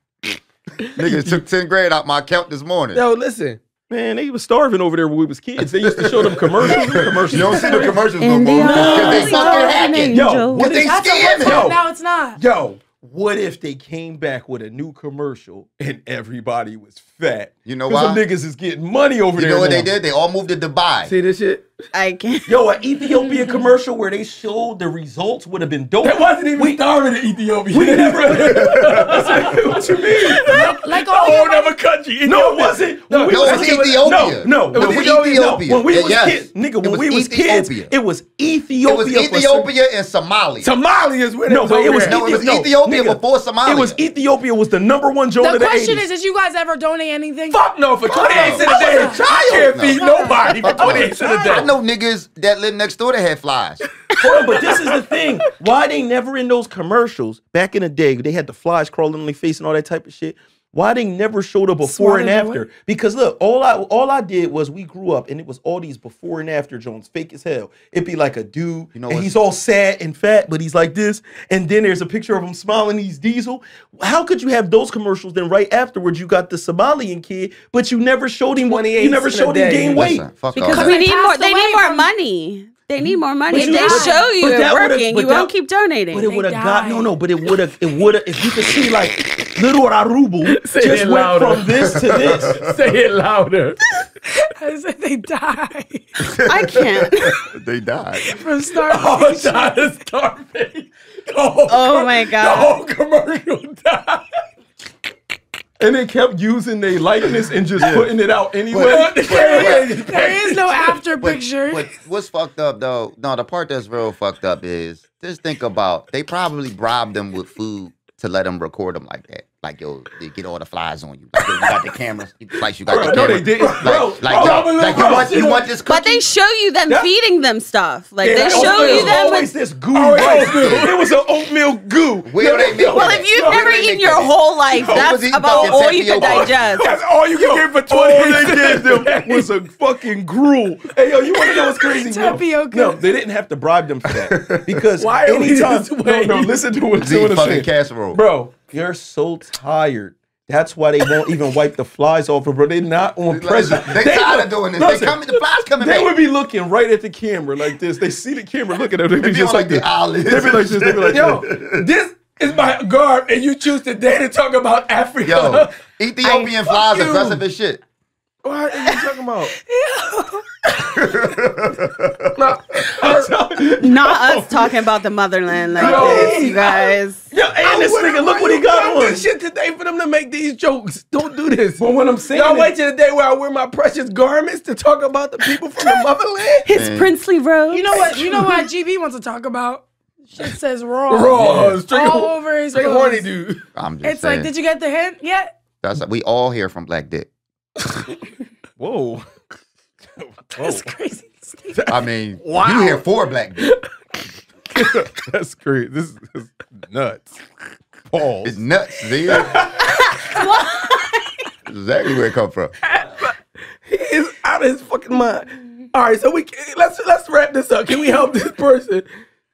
[SPEAKER 1] Niggas took 10 grand out my account this morning.
[SPEAKER 2] Yo, listen.
[SPEAKER 3] Man, they was starving over there when we was kids. They used to show them commercials. commercials.
[SPEAKER 1] You don't see the commercials no more because they fucking hacking.
[SPEAKER 3] Yo, what
[SPEAKER 1] They
[SPEAKER 3] if,
[SPEAKER 1] scamming.
[SPEAKER 3] Yo.
[SPEAKER 4] Now it's not.
[SPEAKER 3] yo, what if they came back with a new commercial and everybody was fat?
[SPEAKER 1] You know why?
[SPEAKER 3] Them niggas is getting money over
[SPEAKER 1] You
[SPEAKER 3] there.
[SPEAKER 1] know what
[SPEAKER 3] now.
[SPEAKER 1] they did? They all moved to Dubai.
[SPEAKER 2] See this shit?
[SPEAKER 5] I can't.
[SPEAKER 3] Yo, an Ethiopian commercial where they showed the results would have been dope.
[SPEAKER 2] That wasn't even
[SPEAKER 3] We-
[SPEAKER 2] starving in Ethiopia.
[SPEAKER 3] We never. what you mean?
[SPEAKER 4] Like
[SPEAKER 2] a whole nother country.
[SPEAKER 3] No, it wasn't. When we
[SPEAKER 1] No,
[SPEAKER 3] was
[SPEAKER 1] it was Ethiopia.
[SPEAKER 3] No, no.
[SPEAKER 1] It was
[SPEAKER 3] when we-
[SPEAKER 1] Ethiopia.
[SPEAKER 3] no, When we
[SPEAKER 1] Yeah,
[SPEAKER 3] was
[SPEAKER 1] yes.
[SPEAKER 3] kids, nigga,
[SPEAKER 1] It
[SPEAKER 3] when
[SPEAKER 1] was
[SPEAKER 3] we was kids,
[SPEAKER 1] Ethiopia.
[SPEAKER 3] it was Ethiopia.
[SPEAKER 1] It was Ethiopia and Somalia.
[SPEAKER 2] Somalia is where
[SPEAKER 3] No,
[SPEAKER 2] they
[SPEAKER 3] but it was
[SPEAKER 2] over
[SPEAKER 1] No, it was Ethiopia
[SPEAKER 3] nigga,
[SPEAKER 1] before Somalia.
[SPEAKER 3] It was Ethiopia was the number one joint
[SPEAKER 4] The
[SPEAKER 3] of the
[SPEAKER 4] question is, did you guys ever donate anything?
[SPEAKER 2] Fuck no, for 28 cents a day.
[SPEAKER 1] was a
[SPEAKER 2] I
[SPEAKER 1] child.
[SPEAKER 2] can't
[SPEAKER 1] No.
[SPEAKER 2] feed nobody for 28 cents a
[SPEAKER 1] I
[SPEAKER 2] day.
[SPEAKER 1] I know niggas that live next door that had flies.
[SPEAKER 3] Hold on, but this is the thing. Why they never in those commercials back in the day? They had the flies crawling on their face and all that type of shit. Why they never showed a before and after?
[SPEAKER 4] away.
[SPEAKER 3] Because look, all I all I did was we grew up and it was all these before and after Jones, fake as hell. It'd be like a dude,
[SPEAKER 1] You know
[SPEAKER 3] and
[SPEAKER 1] what's-
[SPEAKER 3] he's all sad and fat, but he's like this, and then there's a picture of him smiling. He's Diesel. How could you have those commercials? Then right afterwards, you got the Somalian kid, but you never showed him.
[SPEAKER 2] 28
[SPEAKER 3] You never showed him gain weight.
[SPEAKER 1] Listen, fuck
[SPEAKER 5] Because
[SPEAKER 1] all
[SPEAKER 5] we
[SPEAKER 1] that.
[SPEAKER 5] need more. They need more money. They need more money.
[SPEAKER 3] But
[SPEAKER 5] If they show you
[SPEAKER 3] but
[SPEAKER 5] it
[SPEAKER 3] that
[SPEAKER 5] working,
[SPEAKER 3] but
[SPEAKER 5] you won't keep donating.
[SPEAKER 3] But it would have got no, no. But it would have, it would have. If you could see like little Rarubu
[SPEAKER 2] Say
[SPEAKER 3] just
[SPEAKER 2] it
[SPEAKER 3] went
[SPEAKER 2] louder.
[SPEAKER 3] from this to this.
[SPEAKER 2] Say it louder.
[SPEAKER 4] I said they died
[SPEAKER 5] I can't.
[SPEAKER 1] They died.
[SPEAKER 4] from starvation.
[SPEAKER 2] Oh, shot is starving.
[SPEAKER 5] Oh
[SPEAKER 2] com-
[SPEAKER 5] my
[SPEAKER 2] The
[SPEAKER 5] God.
[SPEAKER 2] whole commercial died.
[SPEAKER 3] And they kept using their likeness and just putting it out anyway.
[SPEAKER 1] But-
[SPEAKER 4] there is no after
[SPEAKER 1] But-
[SPEAKER 4] picture.
[SPEAKER 1] But what's fucked up though? No, the part that's real fucked up is just think about they probably bribed them with food to let them record them like that. Like yo, they get all the flies on you. Like yo, you got the cameras. Like you got
[SPEAKER 3] Bro,
[SPEAKER 1] the
[SPEAKER 3] no,
[SPEAKER 1] cameras.
[SPEAKER 3] they didn't.
[SPEAKER 1] Like,
[SPEAKER 3] Bro,
[SPEAKER 1] like,
[SPEAKER 3] bro,
[SPEAKER 1] yo,
[SPEAKER 3] bro,
[SPEAKER 1] like you want you want this cookie?
[SPEAKER 5] But they show you them
[SPEAKER 3] That-
[SPEAKER 5] feeding them stuff. Like
[SPEAKER 2] Yeah,
[SPEAKER 5] they
[SPEAKER 2] that
[SPEAKER 5] show
[SPEAKER 2] was-
[SPEAKER 3] It
[SPEAKER 5] you
[SPEAKER 3] was
[SPEAKER 5] them.
[SPEAKER 3] always
[SPEAKER 5] With,
[SPEAKER 3] this
[SPEAKER 2] goo.
[SPEAKER 3] Rice. It was an oatmeal goo.
[SPEAKER 1] Where they make
[SPEAKER 5] well,
[SPEAKER 1] that?
[SPEAKER 5] if you've
[SPEAKER 1] Where
[SPEAKER 5] never eaten your
[SPEAKER 1] that?
[SPEAKER 5] whole life,
[SPEAKER 1] Yo,
[SPEAKER 5] that's about all you can
[SPEAKER 1] tapioca.
[SPEAKER 5] digest.
[SPEAKER 2] That's all you can get for
[SPEAKER 3] All
[SPEAKER 2] 28
[SPEAKER 3] they gave them was a fucking gruel. Hey, yo, you want to know what's crazy? No,
[SPEAKER 4] Tapioca.
[SPEAKER 3] No, they didn't have to bribe them for that. Because
[SPEAKER 2] Why are we
[SPEAKER 3] anytime,
[SPEAKER 2] this
[SPEAKER 3] no, no, listen to what,
[SPEAKER 1] Eat
[SPEAKER 3] I'm
[SPEAKER 1] fucking
[SPEAKER 3] saying.
[SPEAKER 1] casserole.
[SPEAKER 3] Bro, you're so tired. That's why they won't even wipe the flies off, of bro. They're not on pressure.
[SPEAKER 1] They tired of doing this. They coming. The flies coming
[SPEAKER 3] They
[SPEAKER 1] back.
[SPEAKER 3] would be looking right at the camera like this. They see the camera looking at them. They
[SPEAKER 1] They
[SPEAKER 3] be
[SPEAKER 1] be
[SPEAKER 3] just like
[SPEAKER 1] like, the
[SPEAKER 3] this.
[SPEAKER 1] eyelids
[SPEAKER 3] They be like this. They be like
[SPEAKER 2] Yo,
[SPEAKER 3] this.
[SPEAKER 2] is my garb, and you choose today to talk about Africa.
[SPEAKER 1] Yo, Ethiopian flies aggressive as shit.
[SPEAKER 2] What are you talking about?
[SPEAKER 5] Not us talking about the motherland like
[SPEAKER 2] No.
[SPEAKER 5] this, you guys.
[SPEAKER 3] Yo, and this nigga, look what he got on.
[SPEAKER 2] This shit today for them to make these jokes. Don't do this.
[SPEAKER 3] But what I'm saying
[SPEAKER 2] Y'all wait till the day where I wear my precious garments to talk about the people from the motherland.
[SPEAKER 5] His mm. princely robes.
[SPEAKER 4] You know what? You know what GB wants to talk about? Shit says raw.
[SPEAKER 2] Raw, straight,
[SPEAKER 4] All over his
[SPEAKER 2] straight
[SPEAKER 4] clothes.
[SPEAKER 2] horny dude.
[SPEAKER 1] I'm just
[SPEAKER 4] It's
[SPEAKER 1] saying.
[SPEAKER 4] like, did you get the hint yet?
[SPEAKER 1] That's we all hear from Black Dick.
[SPEAKER 3] Whoa.
[SPEAKER 4] That's crazy.
[SPEAKER 1] I mean, you hear four Black Dick.
[SPEAKER 3] That's crazy. This is nuts. Pause.
[SPEAKER 1] It's nuts, dude. exactly where it come from.
[SPEAKER 2] He is out of his fucking mind. All right, so we let's let's wrap this up. Can we help this person?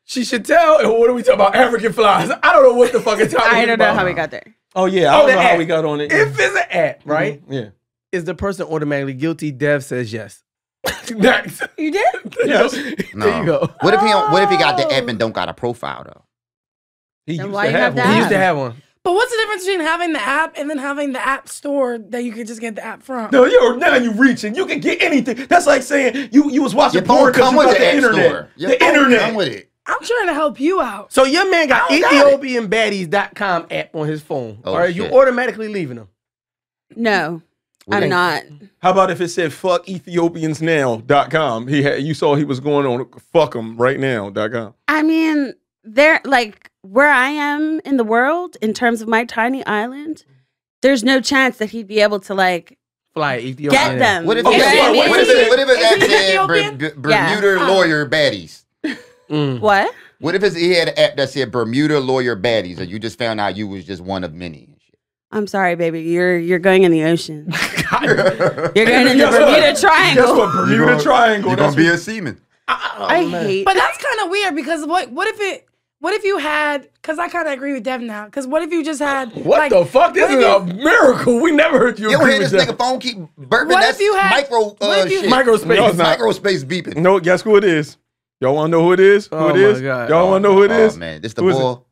[SPEAKER 2] She should tell. And what are we talking about? African flies. I don't know what the fucking topic.
[SPEAKER 5] I don't know
[SPEAKER 2] about.
[SPEAKER 5] how we got there.
[SPEAKER 3] Oh yeah, I
[SPEAKER 2] Oh,
[SPEAKER 3] don't
[SPEAKER 2] the
[SPEAKER 3] know how
[SPEAKER 2] app.
[SPEAKER 3] we got on it.
[SPEAKER 2] If it's an app, right? Mm-hmm.
[SPEAKER 3] Yeah.
[SPEAKER 2] Is the person automatically guilty? Dev says yes. Next.
[SPEAKER 4] You did?
[SPEAKER 3] Yes.
[SPEAKER 1] No.
[SPEAKER 2] There you go.
[SPEAKER 1] What if he don't- what if he got the app oh. and don't got a profile though?
[SPEAKER 3] He
[SPEAKER 5] Then
[SPEAKER 3] used
[SPEAKER 5] why
[SPEAKER 3] to
[SPEAKER 5] you have
[SPEAKER 3] have one.
[SPEAKER 5] that?
[SPEAKER 2] He used to have one.
[SPEAKER 4] But what's the difference between having the app and then having the app store that you could just get the app from?
[SPEAKER 3] No, you're now you reaching. You can get anything. That's like saying you you was watching
[SPEAKER 1] Your phone
[SPEAKER 3] porn because
[SPEAKER 1] come
[SPEAKER 3] you
[SPEAKER 1] with
[SPEAKER 3] got
[SPEAKER 1] the
[SPEAKER 3] the
[SPEAKER 1] app
[SPEAKER 3] internet.
[SPEAKER 1] store. Your
[SPEAKER 3] The
[SPEAKER 1] phone
[SPEAKER 3] internet.
[SPEAKER 1] come with it.
[SPEAKER 4] I'm trying to help you out.
[SPEAKER 2] So your man got
[SPEAKER 1] I don't.
[SPEAKER 2] EthiopianBaddies.com app on his phone.
[SPEAKER 1] Oh,
[SPEAKER 2] Are you
[SPEAKER 1] shit.
[SPEAKER 2] automatically leaving him?
[SPEAKER 5] No,
[SPEAKER 1] What
[SPEAKER 5] I'm
[SPEAKER 1] they-
[SPEAKER 5] not.
[SPEAKER 3] How about if it said fuck ethiopiansnow.com? He had you saw he was going on fuck them right now.com.
[SPEAKER 5] I mean, they're like where I am in the world in terms of my tiny island. There's no chance that he'd be able to like
[SPEAKER 2] Fly Ethiopian.
[SPEAKER 5] get them.
[SPEAKER 1] What if,
[SPEAKER 5] You
[SPEAKER 1] it,
[SPEAKER 5] know
[SPEAKER 3] Okay,
[SPEAKER 5] what I
[SPEAKER 1] what if it, what if
[SPEAKER 4] Is
[SPEAKER 1] it
[SPEAKER 4] he
[SPEAKER 1] said
[SPEAKER 4] Ethiopian?
[SPEAKER 1] Ber- Ber-
[SPEAKER 5] Yeah.
[SPEAKER 1] Bermuda lawyer baddies?
[SPEAKER 2] Mm.
[SPEAKER 5] What?
[SPEAKER 1] What if it's, he had an app that said Bermuda lawyer baddies, and you just found out you was just one of many? And shit?
[SPEAKER 5] I'm sorry, baby. You're you're going in the ocean. You're going in the
[SPEAKER 3] Guess what?
[SPEAKER 5] Bermuda
[SPEAKER 3] Guess
[SPEAKER 5] Triangle.
[SPEAKER 3] what? Bermuda Triangle.
[SPEAKER 1] You're gonna be a seaman.
[SPEAKER 5] I hate.
[SPEAKER 4] But that's kind of weird because what what if it what if you had because I kind of agree with Dev now because what if you just had
[SPEAKER 2] What
[SPEAKER 4] like,
[SPEAKER 2] the fuck? This
[SPEAKER 4] what
[SPEAKER 2] is
[SPEAKER 4] if
[SPEAKER 2] a miracle. We never heard you
[SPEAKER 1] You don't
[SPEAKER 2] agree
[SPEAKER 1] hear
[SPEAKER 2] with
[SPEAKER 1] this
[SPEAKER 2] that.
[SPEAKER 1] nigga phone keep burping?
[SPEAKER 4] What
[SPEAKER 1] That's
[SPEAKER 4] if you had-
[SPEAKER 1] micro
[SPEAKER 4] what
[SPEAKER 1] uh,
[SPEAKER 4] if you-
[SPEAKER 1] shit.
[SPEAKER 2] Microspace.
[SPEAKER 3] No, it's not.
[SPEAKER 1] Microspace beeping.
[SPEAKER 3] No, guess who it is? Y'all want to know who it is? Who
[SPEAKER 2] Oh
[SPEAKER 3] it
[SPEAKER 2] my
[SPEAKER 3] is?
[SPEAKER 2] God.
[SPEAKER 3] Y'all want to know who it
[SPEAKER 1] oh
[SPEAKER 3] is?
[SPEAKER 1] man, this the
[SPEAKER 3] Who is it?
[SPEAKER 1] bull.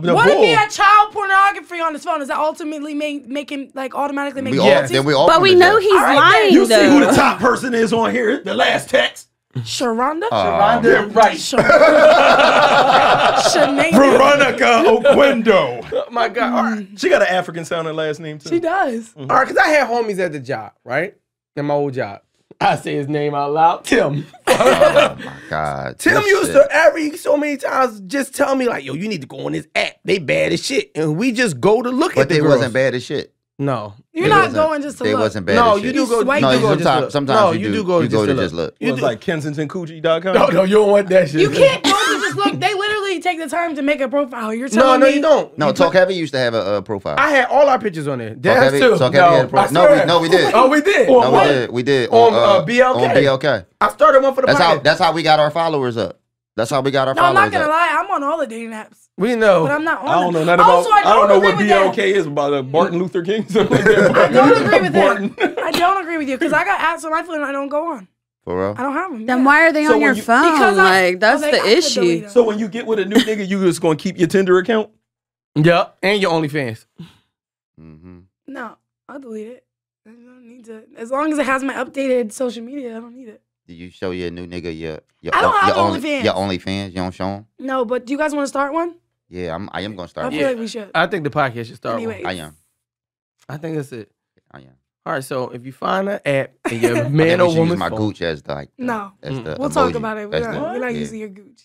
[SPEAKER 3] The
[SPEAKER 4] what if
[SPEAKER 3] bull.
[SPEAKER 4] he had child pornography on his phone? Does that ultimately make make him like automatically make
[SPEAKER 1] We
[SPEAKER 4] him
[SPEAKER 1] all
[SPEAKER 2] Yes.
[SPEAKER 1] then we all.
[SPEAKER 5] but we know
[SPEAKER 1] the
[SPEAKER 5] he's
[SPEAKER 4] All right,
[SPEAKER 5] lying
[SPEAKER 3] you see who the top person is on here? The last text.
[SPEAKER 4] Sharonda.
[SPEAKER 2] Uh, Rhonda, right.
[SPEAKER 4] Shanae.
[SPEAKER 3] Veronica Oquendo.
[SPEAKER 2] Oh my God. All right.
[SPEAKER 3] She got an African sounding last name too.
[SPEAKER 4] She does.
[SPEAKER 2] All right, because I had homies at the job, right? In my old job. I say his name out loud. Tim.
[SPEAKER 1] Oh my God.
[SPEAKER 2] Tim
[SPEAKER 1] This
[SPEAKER 2] used
[SPEAKER 1] shit.
[SPEAKER 2] to every so many times just tell me like, "Yo, you need to go on this app. They bad as shit." And we just go to look
[SPEAKER 1] But
[SPEAKER 2] at the
[SPEAKER 1] they
[SPEAKER 2] girls.
[SPEAKER 1] wasn't bad as shit.
[SPEAKER 2] No,
[SPEAKER 4] You're
[SPEAKER 1] They
[SPEAKER 4] not going just to
[SPEAKER 1] They
[SPEAKER 4] look.
[SPEAKER 1] wasn't bad
[SPEAKER 2] no,
[SPEAKER 1] as
[SPEAKER 2] you
[SPEAKER 1] shit.
[SPEAKER 2] do go.
[SPEAKER 4] swipe
[SPEAKER 2] You
[SPEAKER 1] No,
[SPEAKER 2] do go just
[SPEAKER 1] sometimes,
[SPEAKER 2] look.
[SPEAKER 1] sometimes
[SPEAKER 2] no,
[SPEAKER 1] you, do.
[SPEAKER 2] go
[SPEAKER 1] you go to
[SPEAKER 2] look.
[SPEAKER 1] just look.
[SPEAKER 2] You
[SPEAKER 3] It was
[SPEAKER 2] do-
[SPEAKER 3] like KensingtonCoochie.com.
[SPEAKER 2] No, no, you don't want that shit.
[SPEAKER 4] You can't go to just look. They literally take the time to make a profile. You're
[SPEAKER 2] No,
[SPEAKER 4] telling
[SPEAKER 2] no,
[SPEAKER 4] me.
[SPEAKER 2] you don't.
[SPEAKER 1] No,
[SPEAKER 2] You
[SPEAKER 1] Talk
[SPEAKER 2] put-
[SPEAKER 1] Heavy used to have a, uh profile.
[SPEAKER 2] I had all our pictures on there.
[SPEAKER 1] Talk
[SPEAKER 2] That's
[SPEAKER 1] Heavy,
[SPEAKER 2] too.
[SPEAKER 1] Talk
[SPEAKER 2] no,
[SPEAKER 1] Heavy had a
[SPEAKER 2] I
[SPEAKER 1] profile. No, we, no, we did.
[SPEAKER 2] Oh, we did.
[SPEAKER 1] No, we did. We did.
[SPEAKER 2] On, uh, BLK.
[SPEAKER 1] On BLK.
[SPEAKER 2] I started one for the
[SPEAKER 1] That's how. That's how we got our followers up. That's how we got our
[SPEAKER 4] No, I'm not gonna
[SPEAKER 1] up.
[SPEAKER 4] lie. I'm on all the dating apps,
[SPEAKER 2] we know.
[SPEAKER 4] but I'm not on.
[SPEAKER 3] I don't know
[SPEAKER 4] them.
[SPEAKER 3] nothing about.
[SPEAKER 4] Also, I
[SPEAKER 3] I don't know what. BLK is about. Uh, Martin Luther King. Something like.
[SPEAKER 4] I don't agree with
[SPEAKER 3] Barton.
[SPEAKER 4] that. I don't agree with you because I got apps on my phone and I don't go on.
[SPEAKER 1] For real.
[SPEAKER 4] I don't have them.
[SPEAKER 5] Then
[SPEAKER 4] yeah.
[SPEAKER 5] why are they
[SPEAKER 3] So
[SPEAKER 5] on your
[SPEAKER 3] when you-
[SPEAKER 5] phone?
[SPEAKER 4] Because I-
[SPEAKER 5] like that's the
[SPEAKER 4] I
[SPEAKER 5] issue.
[SPEAKER 3] So when you get with a new nigga, you just gonna keep your Tinder account?
[SPEAKER 2] yeah, and your OnlyFans.
[SPEAKER 1] hmm
[SPEAKER 4] No, I'll delete it. I don't need to. As long as it has my updated social media, I don't need it.
[SPEAKER 1] Do you show your new nigga your your,
[SPEAKER 4] I don't have
[SPEAKER 1] your only
[SPEAKER 4] OnlyFans.
[SPEAKER 1] your OnlyFans? You don't show him?
[SPEAKER 4] No, but do you guys want to start one?
[SPEAKER 1] Yeah, I'm. I am gonna start.
[SPEAKER 4] I
[SPEAKER 1] start.
[SPEAKER 4] feel
[SPEAKER 1] one.
[SPEAKER 4] like we should.
[SPEAKER 2] I think the podcast should start.
[SPEAKER 4] Anyway.
[SPEAKER 2] One.
[SPEAKER 1] I am.
[SPEAKER 2] I think that's it.
[SPEAKER 1] I am.
[SPEAKER 2] All right, so if you find an app and your man or woman
[SPEAKER 1] use my
[SPEAKER 2] phone,
[SPEAKER 1] gooch as the, like. the-
[SPEAKER 4] No.
[SPEAKER 1] as the
[SPEAKER 4] We'll talk about it. We're not
[SPEAKER 1] the-
[SPEAKER 4] we're not
[SPEAKER 1] yeah.
[SPEAKER 4] using your gooch.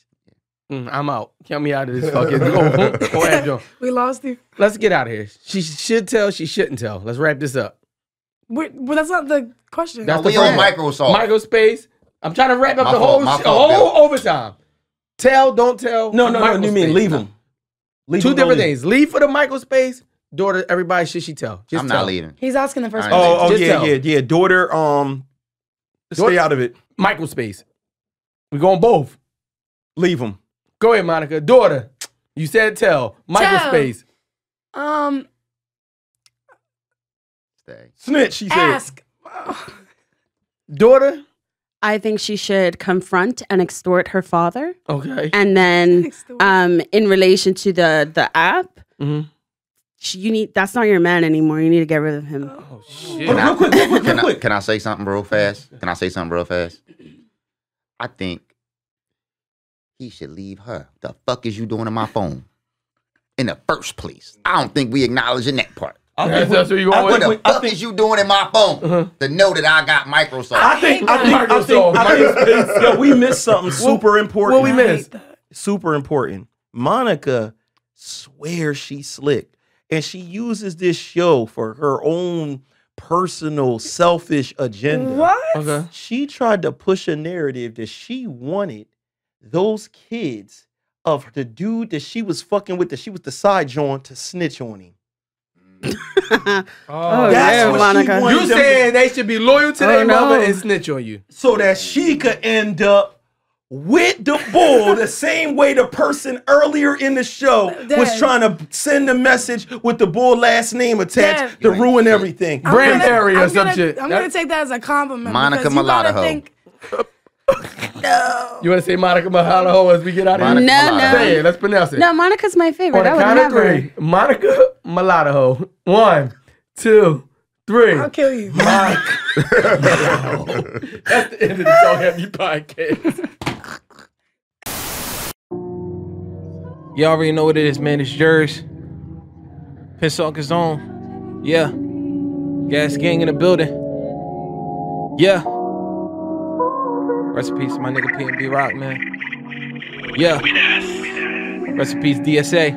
[SPEAKER 2] mm, I'm out. Count me out of this fucking. go, go ahead, Joe.
[SPEAKER 4] We lost you.
[SPEAKER 2] Let's get out of here. She should tell. She shouldn't tell. Let's wrap this up.
[SPEAKER 4] We're, well, that's not the question.
[SPEAKER 2] That's
[SPEAKER 1] No,
[SPEAKER 2] the
[SPEAKER 1] we on. Microsoft.
[SPEAKER 2] Microspace. I'm trying to wrap up
[SPEAKER 1] My
[SPEAKER 2] the
[SPEAKER 1] fault,
[SPEAKER 2] whole
[SPEAKER 1] fault,
[SPEAKER 2] whole
[SPEAKER 1] Bill.
[SPEAKER 2] overtime. Tell, don't tell.
[SPEAKER 3] No, no, no. You mean leave them? Leave
[SPEAKER 2] Two
[SPEAKER 3] 'em,
[SPEAKER 2] different things. Leave for the microspace. Daughter, everybody should she tell? Just
[SPEAKER 1] I'm
[SPEAKER 2] tell.
[SPEAKER 1] not leaving.
[SPEAKER 4] He's asking the first
[SPEAKER 1] All
[SPEAKER 3] 'em.
[SPEAKER 1] right.
[SPEAKER 4] question.
[SPEAKER 3] Oh, oh
[SPEAKER 2] Just
[SPEAKER 3] yeah,
[SPEAKER 2] tell.
[SPEAKER 3] yeah, yeah. Daughter, um, stay out of it.
[SPEAKER 2] Microspace. We going both.
[SPEAKER 3] Leave them.
[SPEAKER 2] Go ahead, Monica. Daughter, you said tell. Microspace.
[SPEAKER 4] Um,
[SPEAKER 1] Stay.
[SPEAKER 3] Snitch. She said.
[SPEAKER 4] ask.
[SPEAKER 2] Daughter.
[SPEAKER 5] I think she should confront and extort her father,
[SPEAKER 2] Okay.
[SPEAKER 5] and then um, in relation to the the app,
[SPEAKER 2] Mhm.
[SPEAKER 5] she, you need that's not your man anymore. You need to get rid of him.
[SPEAKER 2] Oh shit.
[SPEAKER 3] Hold on, real quick, real quick, real
[SPEAKER 1] Can I,
[SPEAKER 3] quick.
[SPEAKER 1] can I say something real fast? Can I say something real fast? I think he should leave her. The fuck is you doing on my phone? In the first place. I don't think we acknowledging that part.
[SPEAKER 3] I
[SPEAKER 2] That's,
[SPEAKER 3] think,
[SPEAKER 2] that's what you
[SPEAKER 3] I
[SPEAKER 1] What
[SPEAKER 2] with?
[SPEAKER 1] the fuck is you doing in my phone
[SPEAKER 2] Uh-huh.
[SPEAKER 1] to know that I got Microsoft?
[SPEAKER 3] I think, I think, I think,
[SPEAKER 2] Microsoft.
[SPEAKER 3] I think, yo, we missed something super important.
[SPEAKER 2] what we missed?
[SPEAKER 3] super important. Monica swears she slick, and she uses this show for her own personal, selfish agenda.
[SPEAKER 4] What?
[SPEAKER 2] Okay.
[SPEAKER 3] She tried to push a narrative that she wanted those kids of the dude that she was fucking with, that she was the side joint, to snitch on him.
[SPEAKER 5] Oh,
[SPEAKER 3] That's
[SPEAKER 5] yeah,
[SPEAKER 3] what
[SPEAKER 5] Monica.
[SPEAKER 2] You saying they should be loyal to
[SPEAKER 5] Oh,
[SPEAKER 2] their mother and snitch on you?
[SPEAKER 3] so that she could end up with the bull the same way the person earlier in the show was trying to send a message with the bull last name attached
[SPEAKER 4] Dad.
[SPEAKER 3] to ruin everything.
[SPEAKER 4] I'm
[SPEAKER 2] Brand
[SPEAKER 4] gonna-
[SPEAKER 2] area or
[SPEAKER 4] I'm
[SPEAKER 2] some
[SPEAKER 4] gonna-
[SPEAKER 2] shit.
[SPEAKER 4] I'm gonna take that as a compliment.
[SPEAKER 1] Monica
[SPEAKER 4] because you
[SPEAKER 1] Mulatto.
[SPEAKER 4] think-
[SPEAKER 2] You want to say Monica Mahalo as we get out of
[SPEAKER 1] Monica
[SPEAKER 2] here?
[SPEAKER 5] No,
[SPEAKER 1] Mulatto.
[SPEAKER 2] Say
[SPEAKER 5] no,
[SPEAKER 2] it. Let's pronounce it.
[SPEAKER 5] no. Monica's my favorite.
[SPEAKER 2] On the
[SPEAKER 5] I would
[SPEAKER 2] count of
[SPEAKER 5] never.
[SPEAKER 2] three. Monica Mulatto. One, two, three.
[SPEAKER 4] I'll kill you.
[SPEAKER 2] Monica. That's the end of the So Happy podcast. You already know what it is, man. It's yours. Pinsock is on. Yeah. Gas gang in the building. Yeah. Rest in peace, my nigga PNB Rock, man. Yeah. Rest in peace, DSA.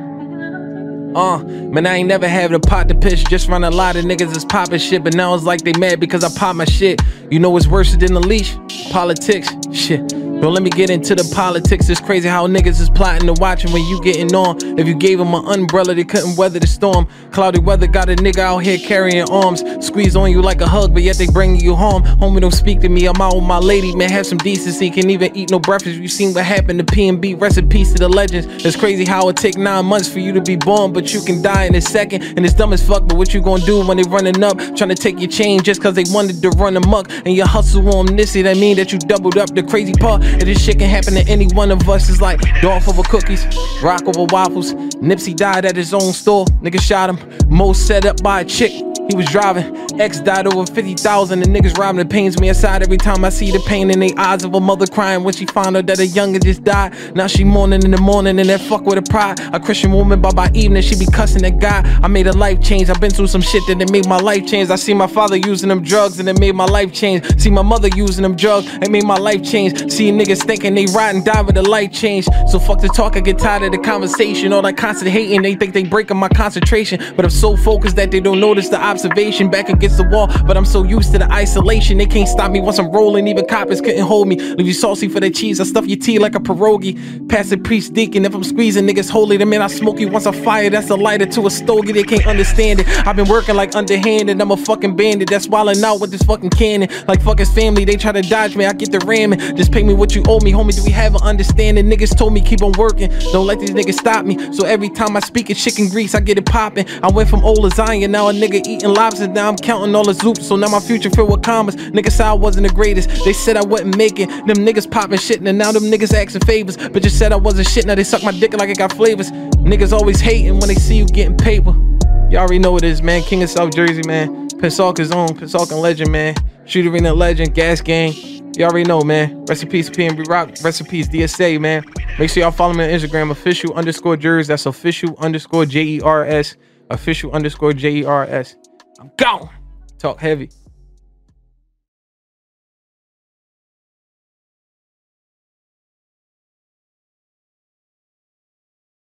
[SPEAKER 2] Uh, man, I ain't never had a pot to piss. Just run a lot of niggas is popping shit, but now it's like they mad because I pop my shit. You know what's worse than the leash? Politics. Shit. Don't let me get into the politics. It's crazy how niggas is plotting and watching when you getting on. If you gave them an umbrella, they couldn't weather the storm. Cloudy weather got a nigga out here carrying arms. Squeeze on you like a hug, but yet they bring you home. Homie, don't speak to me. I'm out with my lady, man. Have some decency. Can't even eat no breakfast. You seen what happened to PNB. Rest in peace to the legends. It's crazy how it take nine months for you to be born, but you can die in a second. And it's dumb as fuck, but what you gonna do when they running up? Trying to take your chain just cause they wanted to run amok. And your hustle on this, that mean that you doubled up. The crazy part, and this shit can happen to any one of us. It's like Dolph over cookies, rock over waffles. Nipsey died at his own store. Nigga shot him. Most set up by a chick.
[SPEAKER 6] He was driving. X died over 50,000. The niggas robbing. It pains me inside every time I see the pain in the eyes of a mother crying when she found out that her youngest just died. Now she mourning in the morning and that fuck with her pride. A Christian woman, but by evening she be cussing at God. I made a life change. I've been through some shit that it made my life change. I see my father using them drugs and it made my life change. See my mother using them drugs and made my life change. See niggas thinking they ride and die with a light change. So fuck the talk, I get tired of the conversation. All that constant hating, they think they breaking my concentration. But I'm so focused that they don't notice the observation back against the wall. But I'm so used to the isolation, they can't stop me once I'm rolling. Even coppers couldn't hold me. Leave you saucy for the cheese, I stuff your tea like a pierogi. Pass the priest deacon, if I'm squeezing niggas holy, the man I smoke you once I fire, that's a lighter to a stogie. They can't understand it. I've been working like underhanded, I'm a fucking bandit that's wildin' out with this fucking cannon. Like fuck his family, they try to dodge me, I get the ramming. Just pay me what you owe me, homie. Do we have an understanding? Niggas told me keep on working, don't let these niggas stop me. So every time I speak in chicken grease, I get it popping. I went from old lasagna, now a nigga eating lobsters. Now I'm counting all the zoops, so now my future filled with commas. Niggas said I wasn't the greatest, they said I wasn't making. Them niggas popping shit, and now them niggas asking favors. But just said I wasn't shit, now they suck my dick like it got flavors. Niggas always hating when they see you getting paper. Y'all already know what it is, man. King of South Jersey, man. Pensacola's own, Pensacola legend, man. Shooter Arena legend, Gas Gang. Y'all already know, man. Recipes PNB Rock. recipes DSA, man. Make sure y'all follow me on Instagram, official underscore jers. That's official underscore J E R S. Official underscore J E R S. I'm gone. Talk heavy.